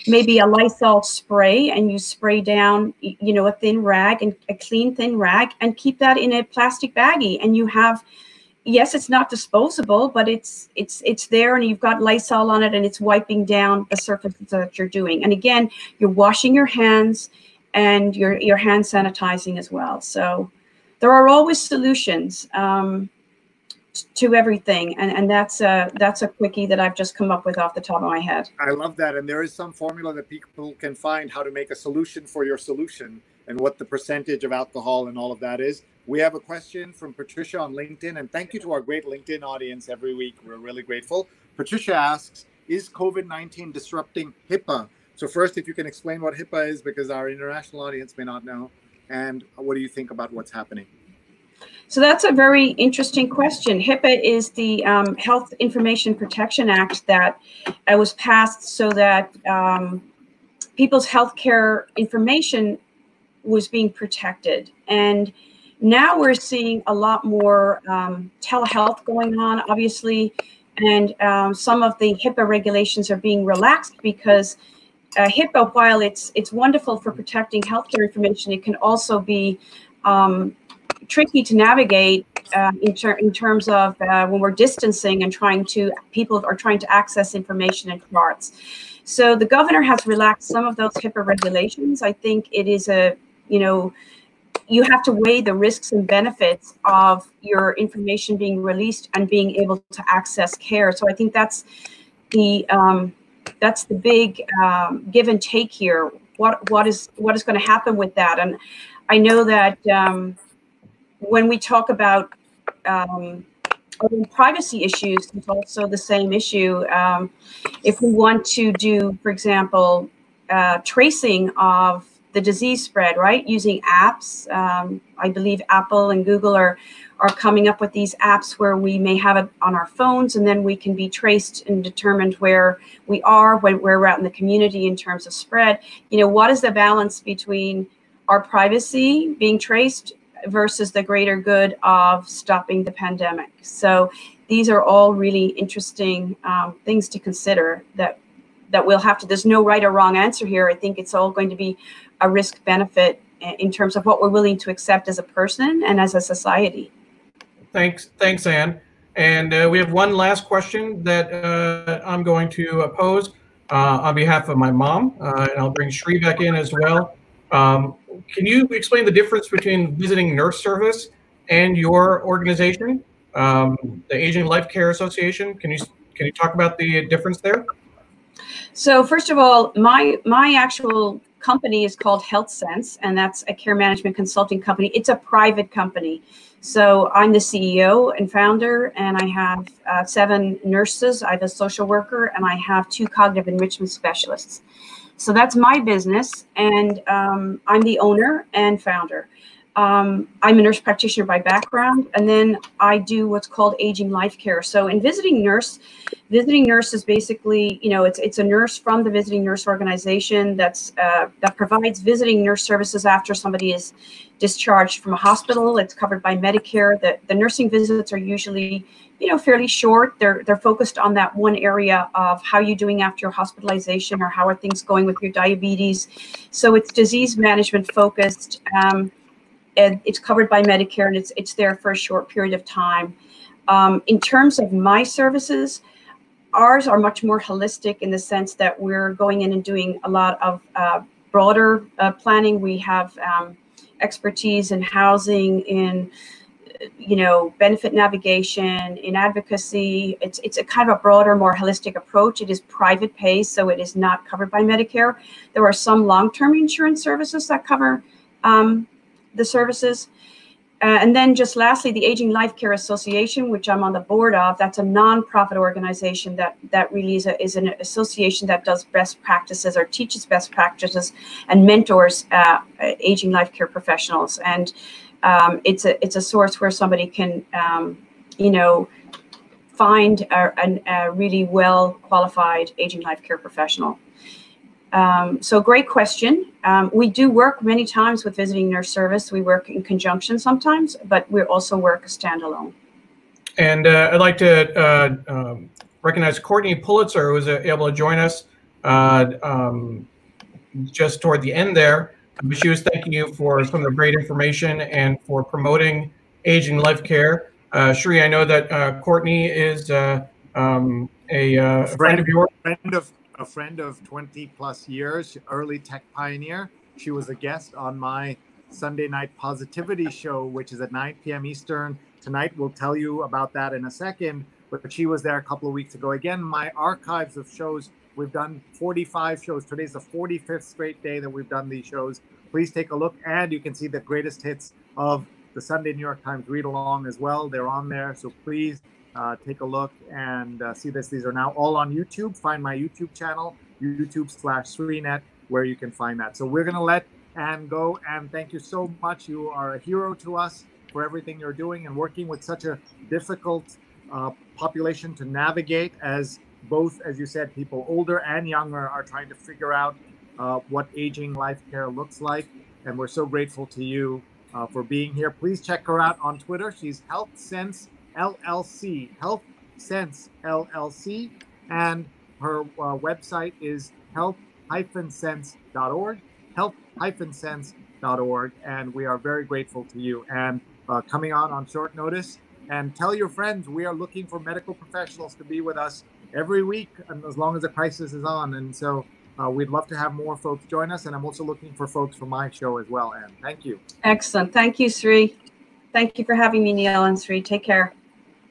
maybe a Lysol spray and you spray down, you know, a thin rag and a clean thin rag and keep that in a plastic baggie. And you have, yes, it's not disposable, but it's it's it's there and you've got Lysol on it and it's wiping down the surfaces that you're doing. And again, you're washing your hands and you're you're hand sanitizing as well. So there are always solutions. Um, to everything and and that's a that's a quickie that i've just come up with off the top of my head. I love that and there is some formula that people can find how to make a solution for your solution and what the percentage of alcohol and all of that is. We have a question from patricia on linkedin and thank you to our great linkedin audience every week. We're really grateful. Patricia asks is covid-19 disrupting hipaa? So first if you can explain what hipaa is because our international audience may not know and what do you think about what's happening so that's a very interesting question. HIPAA is the um, Health Information Protection Act that uh, was passed so that um, people's healthcare information was being protected. And now we're seeing a lot more um, telehealth going on, obviously, and um, some of the HIPAA regulations are being relaxed because uh, HIPAA, while it's it's wonderful for protecting healthcare information, it can also be um, tricky to navigate uh, in, ter- in, terms of uh, when we're distancing and trying to people are trying to access information and charts. So the governor has relaxed some of those HIPAA regulations. I think it is a you know you have to weigh the risks and benefits of your information being released and being able to access care. So I think that's the um, that's the big um, give and take here. What what is what is going to happen with that? And I know that um, when we talk about um, privacy issues, it's also the same issue. Um, if we want to do, for example, uh, tracing of the disease spread, right, using apps, um, I believe Apple and Google are are coming up with these apps where we may have it on our phones and then we can be traced and determined where we are when where we're out in the community in terms of spread you know what is the balance between our privacy being traced versus the greater good of stopping the pandemic. So these are all really interesting um, things to consider that that we'll have to. There's no right or wrong answer here. I think it's all going to be a risk benefit in terms of what we're willing to accept as a person and as a society. Thanks, thanks, Anne. And uh, we have one last question that uh, I'm going to pose uh, on behalf of my mom, uh, and I'll bring Sree back in as well. Um, can you explain the difference between visiting nurse service and your organization, um, the Aging Life Care Association? Can you can you talk about the difference there? So first of all, my my actual company is called Health Sense, and that's a care management consulting company. It's a private company. So I'm the CEO and founder, and I have uh, seven nurses. I have a social worker, and I have two cognitive enrichment specialists. So that's my business, and um, I'm the owner and founder. Um, I'm a nurse practitioner by background, and then I do what's called aging life care. So, in visiting nurse, visiting nurse is basically, you know, it's it's a nurse from the visiting nurse organization that's uh, that provides visiting nurse services after somebody is discharged from a hospital. It's covered by Medicare. The the nursing visits are usually, you know, fairly short. They're they're focused on that one area of how you doing after your hospitalization or how are things going with your diabetes. So it's disease management focused. Um, and it's covered by Medicare and it's it's there for a short period of time. Um, in terms of my services, ours are much more holistic in the sense that we're going in and doing a lot of uh, broader uh, planning. We have um, expertise in housing, in you know benefit navigation, in advocacy. It's it's a kind of a broader, more holistic approach. It is private pay, so it is not covered by Medicare. There are some long-term insurance services that cover um, the services. Uh, and then just lastly, the Aging Life Care Association, which I'm on the board of, that's a nonprofit organization that that really is, a, is an association that does best practices or teaches best practices and mentors uh, aging life care professionals. And um, it's a it's a source where somebody can, um, you know, find a, a, a really well qualified aging life care professional. Um, so great question. Um, we do work many times with visiting nurse service. We work in conjunction sometimes, but we also work standalone. And uh, I'd like to uh, um, recognize Courtney Pulitzer, who was uh, able to join us uh, um, just toward the end there. She was thanking you for some of the great information and for promoting aging life care. Uh, Sree, I know that uh, Courtney is um, a, a friend of yours. Friend of a friend of 20 plus years, early tech pioneer. She was a guest on my Sunday night positivity show, which is at 9 p.m. Eastern. Tonight, we'll tell you about that in a second. But she was there a couple of weeks ago. Again, my archives of shows, we've done 45 shows. Today's the 45th straight day that we've done these shows. Please take a look, and you can see the greatest hits of the Sunday New York Times read along as well. They're on there. So please uh, take a look and uh, see this. These are now all on YouTube. Find my YouTube channel, YouTube slash Sreenet, where you can find that. So we're going to let Anne go. And thank you so much. You are a hero to us for everything you're doing and working with such a difficult uh, population to navigate as both, as you said, people older and younger are trying to figure out uh, what aging life care looks like. And we're so grateful to you uh, for being here. Please check her out on Twitter. She's Health Sense LLC, Health Sense LLC, and her uh, website is health-sense.org, health-sense.org, and we are very grateful to you and uh, coming on on short notice. And tell your friends we are looking for medical professionals to be with us every week, and as long as the crisis is on. And so uh, we'd love to have more folks join us. And I'm also looking for folks for my show as well. And thank you. Excellent. Thank you, Sree. Thank you for having me, Neil and Sree. Take care.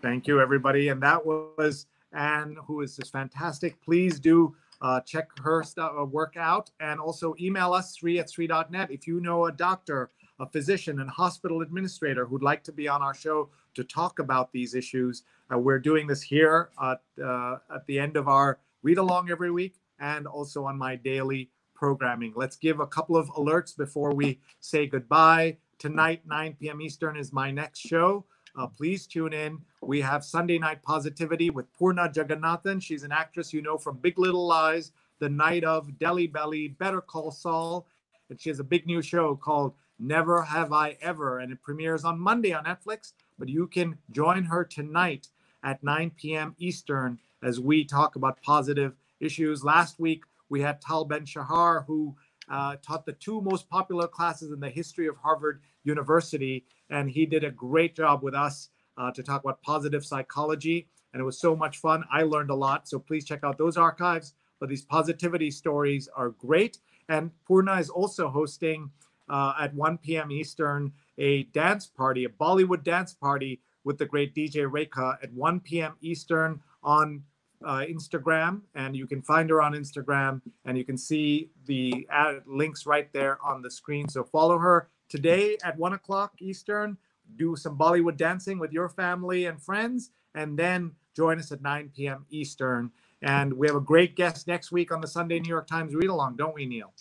Thank you, everybody. And that was Anne, who is just fantastic. Please do uh, check her stuff, uh, work out and also email us, Sree at sree.net. If you know a doctor, a physician, and hospital administrator who'd like to be on our show to talk about these issues, uh, we're doing this here at, uh, at the end of our read along every week and also on my daily programming. Let's give a couple of alerts before we say goodbye. Tonight, 9 p.m. Eastern, is my next show. Uh, please tune in. We have Sunday Night Positivity with Poorna Jagannathan. She's an actress you know from Big Little Lies, The Night of, Delhi Belly, Better Call Saul. And she has a big new show called Never Have I Ever. And it premieres on Monday on Netflix. But you can join her tonight at 9 p.m. Eastern as we talk about positive issues. Last week, we had Tal Ben Shahar, who uh, taught the two most popular classes in the history of Harvard University and he did a great job with us uh, to talk about positive psychology. And it was so much fun. I learned a lot. So please check out those archives. But these positivity stories are great. And Poorna is also hosting uh, at 1 p.m. Eastern a dance party, a Bollywood dance party with the great DJ Rekha at 1 p.m. Eastern on uh, Instagram. And you can find her on Instagram and you can see the links right there on the screen. So follow her today at one o'clock Eastern. Do some Bollywood dancing with your family and friends, and then join us at 9 p.m. Eastern. And we have a great guest next week on the Sunday New York Times read along, don't we, Neil?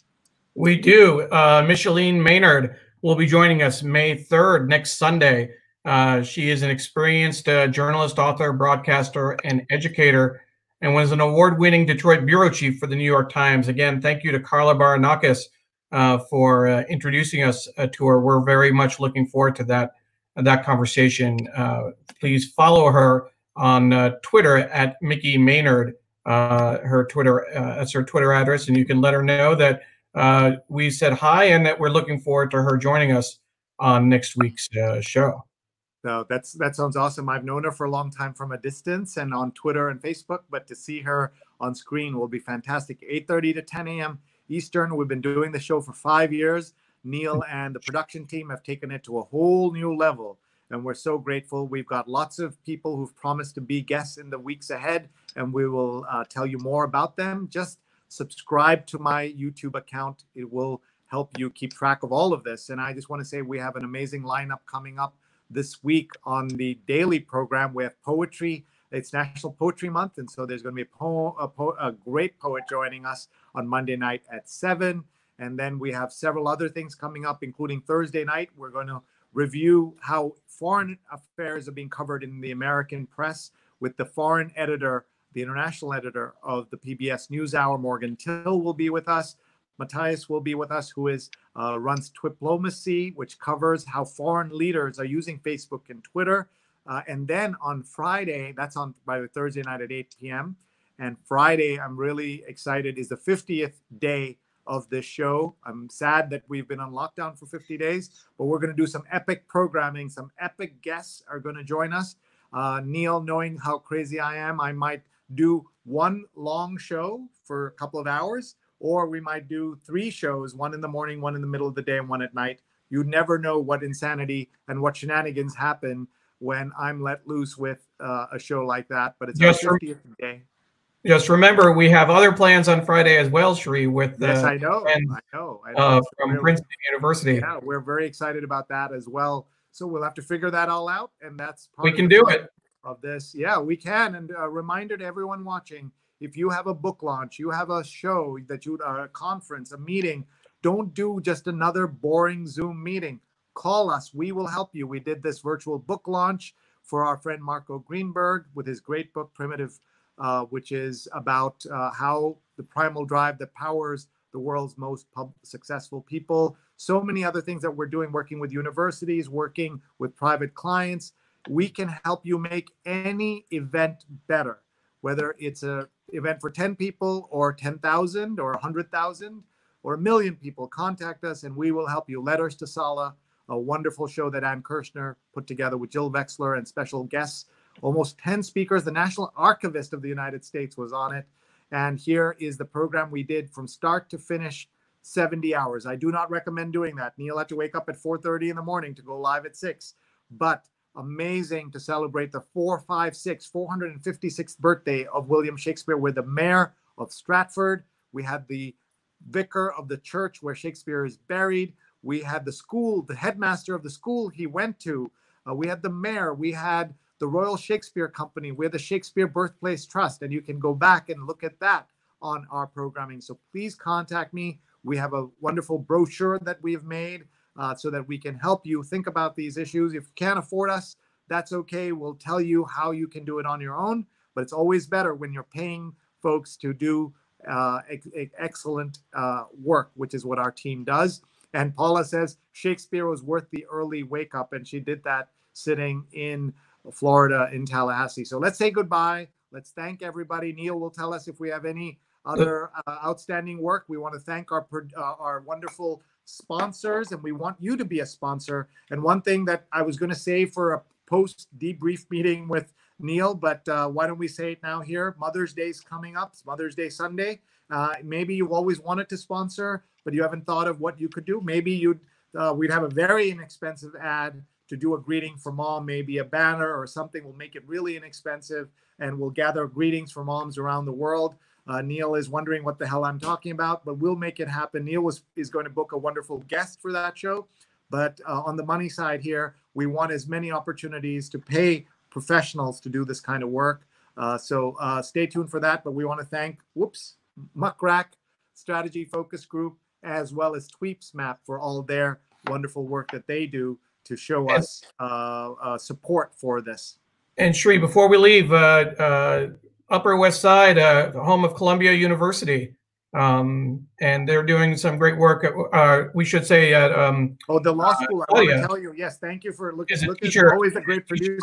We do. Uh, Micheline Maynard, will be joining us May 3rd, next Sunday. Uh, she is an experienced uh, journalist, author, broadcaster, and educator, and was an award winning Detroit bureau chief for the New York Times. Again, thank you to Carla Baranauckas uh, for uh, introducing us uh, to her. We're very much looking forward to that, that conversation. Uh, please follow her on Twitter at Micki Maynard. her Twitter, that's her Twitter address, and you can let her know that uh, we said hi and that we're looking forward to her joining us on next week's uh, show. So that's that sounds awesome. I've known her for a long time from a distance and on Twitter and Facebook, but to see her on screen will be fantastic. 8:30 to 10 a.m. Eastern. We've been doing the show for five years. Neil and the production team have taken it to a whole new level, and we're so grateful. We've got lots of people who've promised to be guests in the weeks ahead, and we will uh, tell you more about them. Just subscribe to my YouTube account. It will help you keep track of all of this. And I just want to say we have an amazing lineup coming up this week on the daily program. We have poetry. It's National Poetry Month, and so there's going to be a, a, po- a great poet joining us on Monday night at seven. And then we have several other things coming up, including Thursday night. We're going to review how foreign affairs are being covered in the American press with the foreign editor the international editor of the PBS NewsHour. Morgan Till will be with us. Matthias will be with us, who is uh, runs Twiplomacy, which covers how foreign leaders are using Facebook and Twitter. Uh, and then on Friday, that's on by the Thursday night at 8 p.m. And Friday, I'm really excited, is the 50th day of this show. I'm sad that we've been on lockdown for 50 days, but we're going to do some epic programming. Some epic guests are going to join us. Uh, Neil, knowing how crazy I am, I might do one long show for a couple of hours, or we might do three shows one in the morning, one in the middle of the day, and one at night. You never know what insanity and what shenanigans happen when I'm let loose with uh, a show like that. But it's just our 50th day. Just remember, we have other plans on Friday as well, Sree, with uh, yes, I know, and, I know, I know. Uh, from really, Princeton University. Yeah, we're very excited about that as well. So we'll have to figure that all out, and that's we can do it of this. Yeah, we can. And a reminder to everyone watching if you have a book launch, you have a show that you, uh, a conference, a meeting, don't do just another boring Zoom meeting. Call us. We will help you. We did this virtual book launch for our friend Marco Greenberg with his great book, Primitive, uh, which is about uh, how the primal drive that powers the world's most successful people. So many other things that we're doing, working with universities, working with private clients we can help you make any event better, whether it's a event for 10 people or 10,000 or 100,000 or a million people. Contact us and we will help you. Letters to Sala, a wonderful show that Ann Kirschner put together with Jill Wexler and special guests. Almost 10 speakers. The National Archivist of the United States was on it. And here is the program we did from start to finish 70 hours. I do not recommend doing that. Neil had to wake up at 4:30 in the morning to go live at 6. But amazing to celebrate the 456, 456th birthday of William Shakespeare with the mayor of Stratford. We had the vicar of the church where Shakespeare is buried. We had the school, the headmaster of the school he went to. Uh, we had the mayor. We had the Royal Shakespeare Company. We had the Shakespeare Birthplace Trust. And you can go back and look at that on our programming. So please contact me. We have a wonderful brochure that we've made uh, so that we can help you think about these issues. If you can't afford us, that's okay. We'll tell you how you can do it on your own, but it's always better when you're paying folks to do uh, ex- excellent uh, work, which is what our team does. And Paula says Shakespeare was worth the early wake up, and she did that sitting in Florida in Tallahassee. So let's say goodbye. Let's thank everybody. Neil will tell us if we have any other uh, outstanding work. We want to thank our uh, our wonderful sponsors, and we want you to be a sponsor. And one thing that I was going to say for a post debrief meeting with Neil, but uh, why don't we say it now here? Mother's Day is coming up. It's Mother's Day Sunday. Uh, maybe you always wanted to sponsor, but you haven't thought of what you could do. Maybe you'd uh, we'd have a very inexpensive ad to do a greeting for mom, maybe a banner or something. We'll make it really inexpensive, and we'll gather greetings for moms around the world. Uh, Neil is wondering what the hell I'm talking about, but we'll make it happen. Neil was is going to book a wonderful guest for that show. But uh, on the money side here, we want as many opportunities to pay professionals to do this kind of work. Uh, so uh, stay tuned for that. But we want to thank, whoops, Muck Rack Strategy Focus Group, as well as Tweeps Map for all their wonderful work that they do to show us uh, uh, support for this. And Sree, before we leave, uh, uh, Upper West Side, uh, the home of Columbia University, um, and they're doing some great work. At, uh, we should say at um, oh the law school. I oh, want to tell you, yes, thank you for looking. Looking teacher- always a great producer.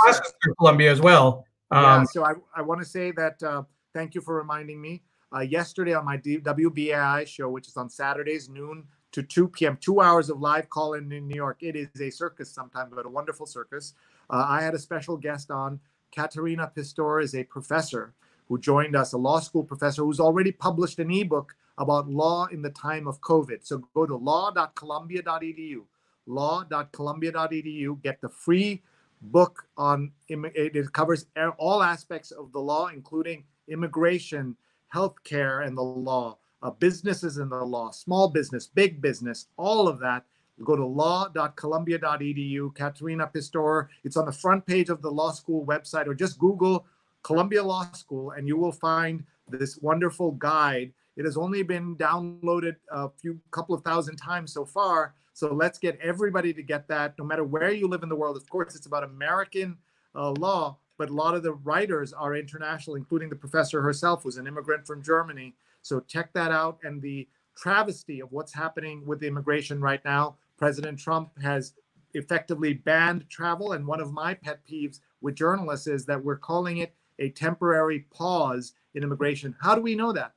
Columbia as well. yeah, Um, so I, I want to say that uh, thank you for reminding me. Uh, yesterday on my D- WBAI show, which is on Saturdays, noon to 2 p.m., two hours of live call in in New York. It is a circus sometimes, but a wonderful circus. Uh, I had a special guest on. Katharina Pistor is a professor who joined us, a law school professor who's already published an ebook about law in the time of COVID. So go to law.columbia.edu, law.columbia.edu, get the free book on it it covers all aspects of the law including immigration healthcare and the law uh, businesses and the law small business big business all of that. Go to law.columbia.edu katharina pistor. It's on the front page of the law school website or just google columbia law school and you will find this wonderful guide. It has only been downloaded a few couple of thousand times so far so let's get everybody to get that, no matter where you live in the world. Of course, it's about American uh, law, but a lot of the writers are international, including the professor herself, who's an immigrant from Germany. So check that out. And the travesty of what's happening with the immigration right now. President Trump has effectively banned travel. And one of my pet peeves with journalists is that we're calling it a temporary pause in immigration. How do we know that?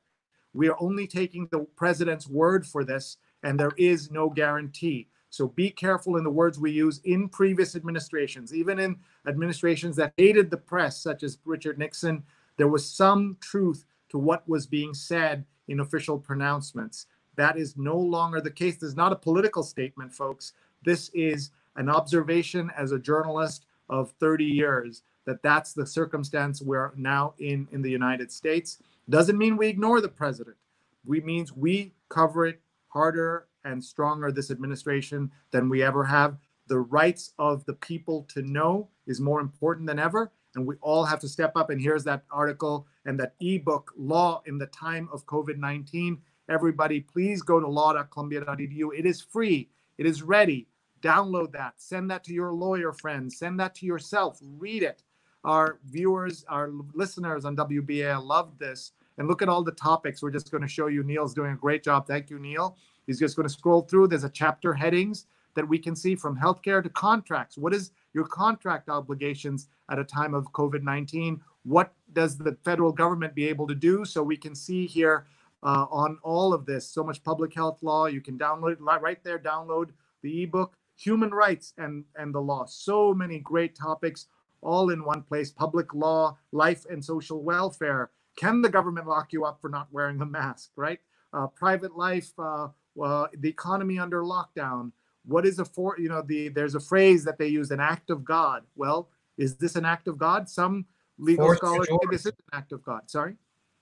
We are only taking the president's word for this and there is no guarantee. So be careful in the words we use in previous administrations, even in administrations that hated the press, such as Richard Nixon. There was some truth to what was being said in official pronouncements. That is no longer the case. This is not a political statement, folks. This is an observation as a journalist of 30 years that that's the circumstance we're now in in the United States. Doesn't mean we ignore the president. We means we cover it harder and stronger this administration than we ever have. The rights of the people to know is more important than ever. And we all have to step up. And here's that article and that ebook, Law in the Time of COVID 19. Everybody, please go to law.columbia.edu. It is free, it is ready. Download that, send that to your lawyer friends, send that to yourself, read it. Our viewers, our listeners on WBA love this and look at all the topics. We're just going to show you. Neil's doing a great job. Thank you, Neil. He's just going to scroll through. There's a chapter headings that we can see from healthcare to contracts. What is your contract obligations at a time of COVID 19? What does the federal government be able to do? So we can see here uh, on all of this so much public health law. You can download right there, download the ebook, Human Rights and, and the Law. So many great topics all in one place public law, life and social welfare can the government lock you up for not wearing a mask, right? Uh, private life, uh, uh, the economy under lockdown. What is a for? You know, the there's a phrase that they use, an act of God. Well, is this an act of God? Some legal Force scholars say this is an act of God. Sorry.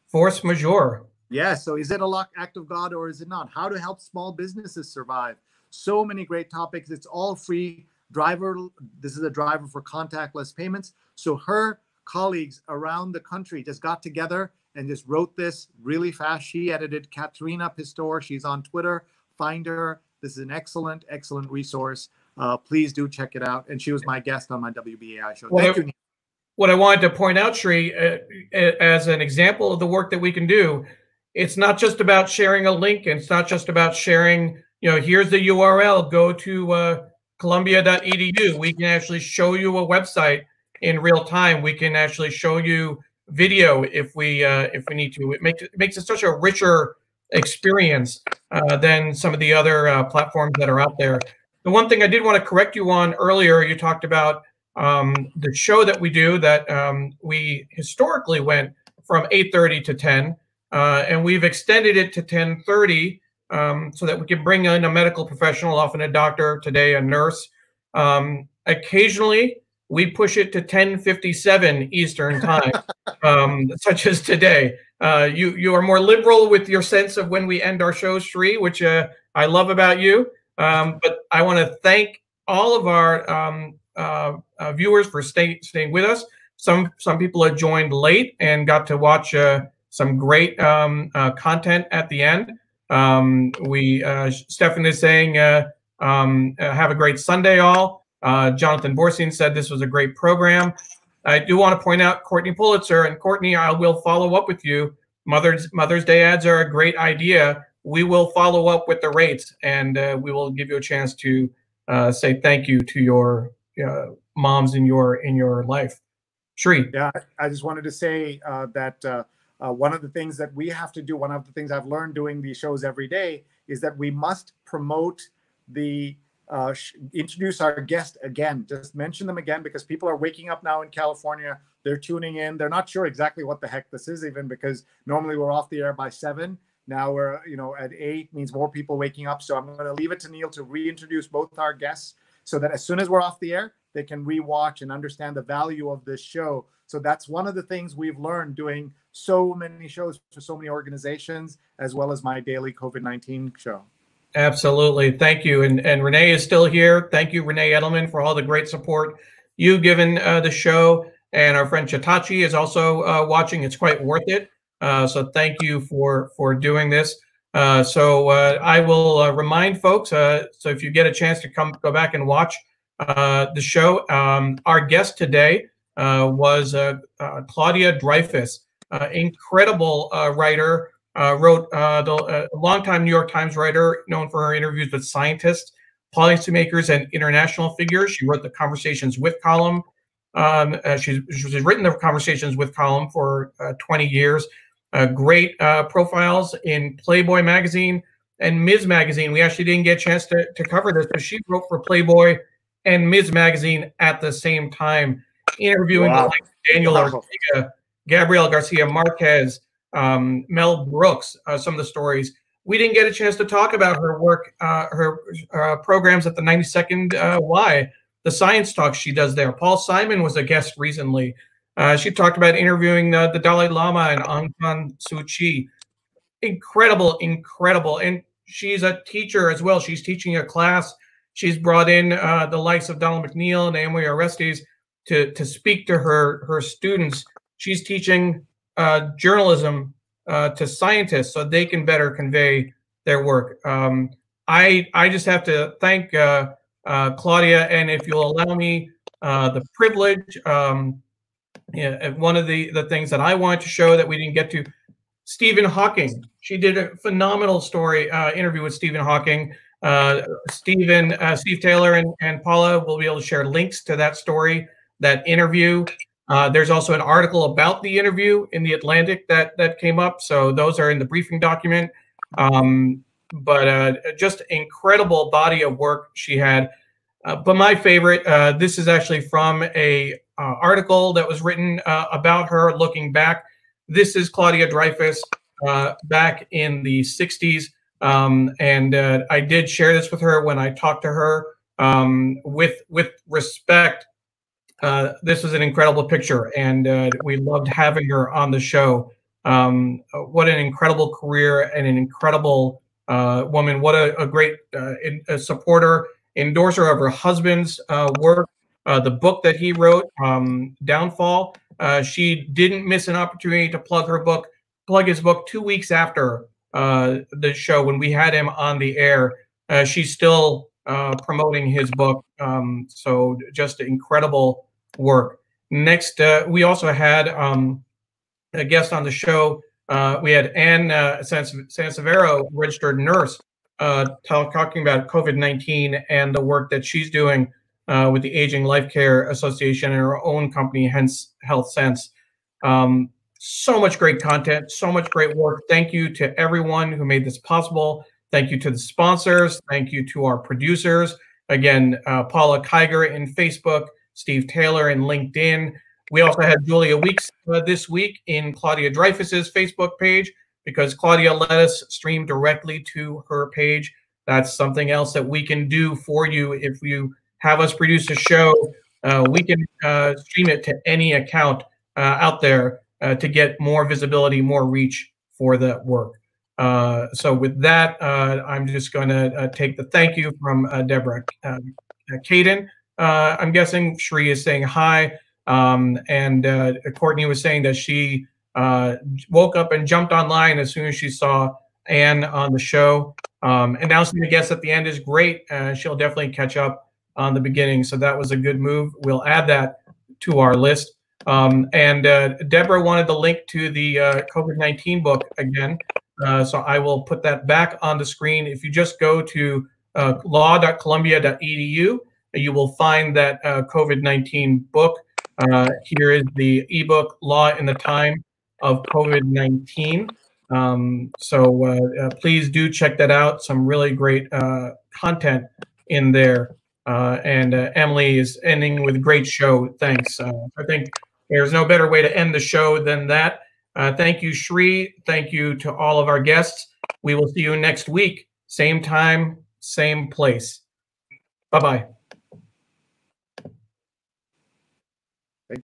force majeure. Yeah. So is it a lock act of God or is it not? How to help small businesses survive? So many great topics. It's all free. Driver, this is a driver for contactless payments. So her colleagues around the country just got together and just wrote this really fast. She edited Katharina Pistor. She's on Twitter. Find her. This is an excellent, excellent resource. Uh, please do check it out. And she was my guest on my WBAI show. Well, Thank you. What I wanted to point out, Sree, uh, as an example of the work that we can do, it's not just about sharing a link, and it's not just about sharing. You know, here's the URL. Go to uh, Columbia.edu. We can actually show you a website in real time. We can actually show you video if we uh, if we need to. It makes it makes it such a richer experience uh, than some of the other uh, platforms that are out there. The one thing I did want to correct you on earlier, you talked about um, the show that we do that um, we historically went from 8.30 to 10 uh, and we've extended it to 10.30 um, so that we can bring in a medical professional often a doctor today a nurse um, occasionally we push it to 10.57 eastern time um, such as today uh, you you are more liberal with your sense of when we end our shows Sree, which uh, i love about you um, but i want to thank all of our um, uh, uh, viewers for stay, staying with us. Some some people have joined late and got to watch uh, some great um, uh, content at the end. Um, we uh, Stefan is saying uh, Um, have a great Sunday, all. Uh, Jonathan Borstein said this was a great program. I do want to point out Courtney Pulitzer and Courtney. I will follow up with you. Mother's Mother's Day ads are a great idea. We will follow up with the rates, and uh, we will give you a chance to uh, say thank you to your uh, moms in your in your life. Sree. Yeah, I just wanted to say uh, that uh, one of the things that we have to do, one of the things I've learned doing these shows every day, is that we must promote the uh, introduce our guest again. Just mention them again because people are waking up now in California. They're tuning in. They're not sure exactly what the heck this is, even because normally we're off the air by seven. Now we're, you know, at eight means more people waking up. So I'm going to leave it to Neil to reintroduce both our guests so that as soon as we're off the air, they can rewatch and understand the value of this show. So that's one of the things we've learned doing so many shows for so many organizations, as well as my daily COVID 19 show. Absolutely. Thank you. And, and Renee is still here. Thank you, Renee Edelman, for all the great support you've given uh, the show. And our friend Chatachi is also uh, watching. It's quite worth it. Uh, so thank you for for doing this. Uh, so uh, I will uh, remind folks. so if you get a chance to come go back and watch the show, um, our guest today was Claudia Dreifus, incredible writer. Wrote the longtime New York Times writer, known for her interviews with scientists, policymakers, and international figures. She wrote the Conversations with column. Um, uh, she's, she's, written the Conversations with column for uh, 20 years uh, great uh, profiles in Playboy magazine and Ms. magazine. We actually didn't get a chance to, to cover this, but she wrote for Playboy and Ms. magazine at the same time, interviewing wow. Daniel. Ortega, Gabriel Garcia Marquez, um, Mel Brooks, uh, some of the stories. We didn't get a chance to talk about her work, uh, her uh, programs at the 92nd uh, Y, the science talks she does there. Paul Simon was a guest recently. Uh, she talked about interviewing the, the Dalai Lama and Aung San Suu Kyi. Incredible, incredible. And she's a teacher as well. She's teaching a class. She's brought in uh, the likes of Donald McNeil and Naomi Oreskes to, to speak to her, her students. She's teaching uh, journalism uh, to scientists so they can better convey their work. Um, I, I just have to thank uh, uh, Claudia, and if you'll allow me the privilege, um, yeah, one of the the things that I wanted to show that we didn't get to, Stephen Hawking. She did a phenomenal story uh, interview with Stephen Hawking. Uh, Stephen, uh, Steve Taylor, and, and Paula will be able to share links to that story, that interview. Uh, there's also an article about the interview in the Atlantic that that came up. So those are in the briefing document. Um, but uh, just incredible body of work she had. Uh, but my favorite, uh, this is actually from a uh, article that was written about her looking back. This is Claudia Dreifus uh, back in the 60s. Um, and I did share this with her when I talked to her um, with, with respect. Uh, this was an incredible picture, and uh, we loved having her on the show. Um, what an incredible career and an incredible woman. What a, a great in, a supporter, endorser of her husband's work uh, the book that he wrote, um, Downfall. Uh, she didn't miss an opportunity to plug her book, plug his book two weeks after uh, the show when we had him on the air. Uh, she's still uh, promoting his book. Um, so just incredible work. Next, uh, we also had um, a guest on the show. we had Anne uh, Sansevero, registered nurse, talking about COVID 19 and the work that she's doing uh, with the Aging Life Care Association and her own company, hence Health Sense. Um, so much great content, so much great work. Thank you to everyone who made this possible. Thank you to the sponsors. Thank you to our producers. Again, uh, Paula Kiger in Facebook, Steve Taylor in LinkedIn. We also had Julia Weeks uh, this week in Claudia Dreifus's Facebook page because Claudia let us stream directly to her page. That's something else that we can do for you if you have us produce a show. Uh, we can uh, stream it to any account uh, out there uh, to get more visibility, more reach for that work. Uh, so with that, I'm just going to take the thank you from Deborah um, Caden. I'm guessing Sree is saying hi. Um, and Courtney was saying that she woke up and jumped online as soon as she saw Anne on the show. Um, announcing the guest at the end is great. Uh, she'll definitely catch up on the beginning. So that was a good move. We'll add that to our list. Um, and uh, Deborah wanted the link to the uh, COVID 19 book again. Uh, so I will put that back on the screen. If you just go to uh, law.columbia.edu, you will find that uh, COVID 19 book. Uh, here is the ebook, Law in the Time of COVID 19. Um, so uh, uh, please do check that out. Some really great uh, content in there. Uh, and Emily is ending with a great show. Thanks. I think there's no better way to end the show than that. thank you, Sree. Thank you to all of our guests. We will see you next week, same time, same place. Bye bye.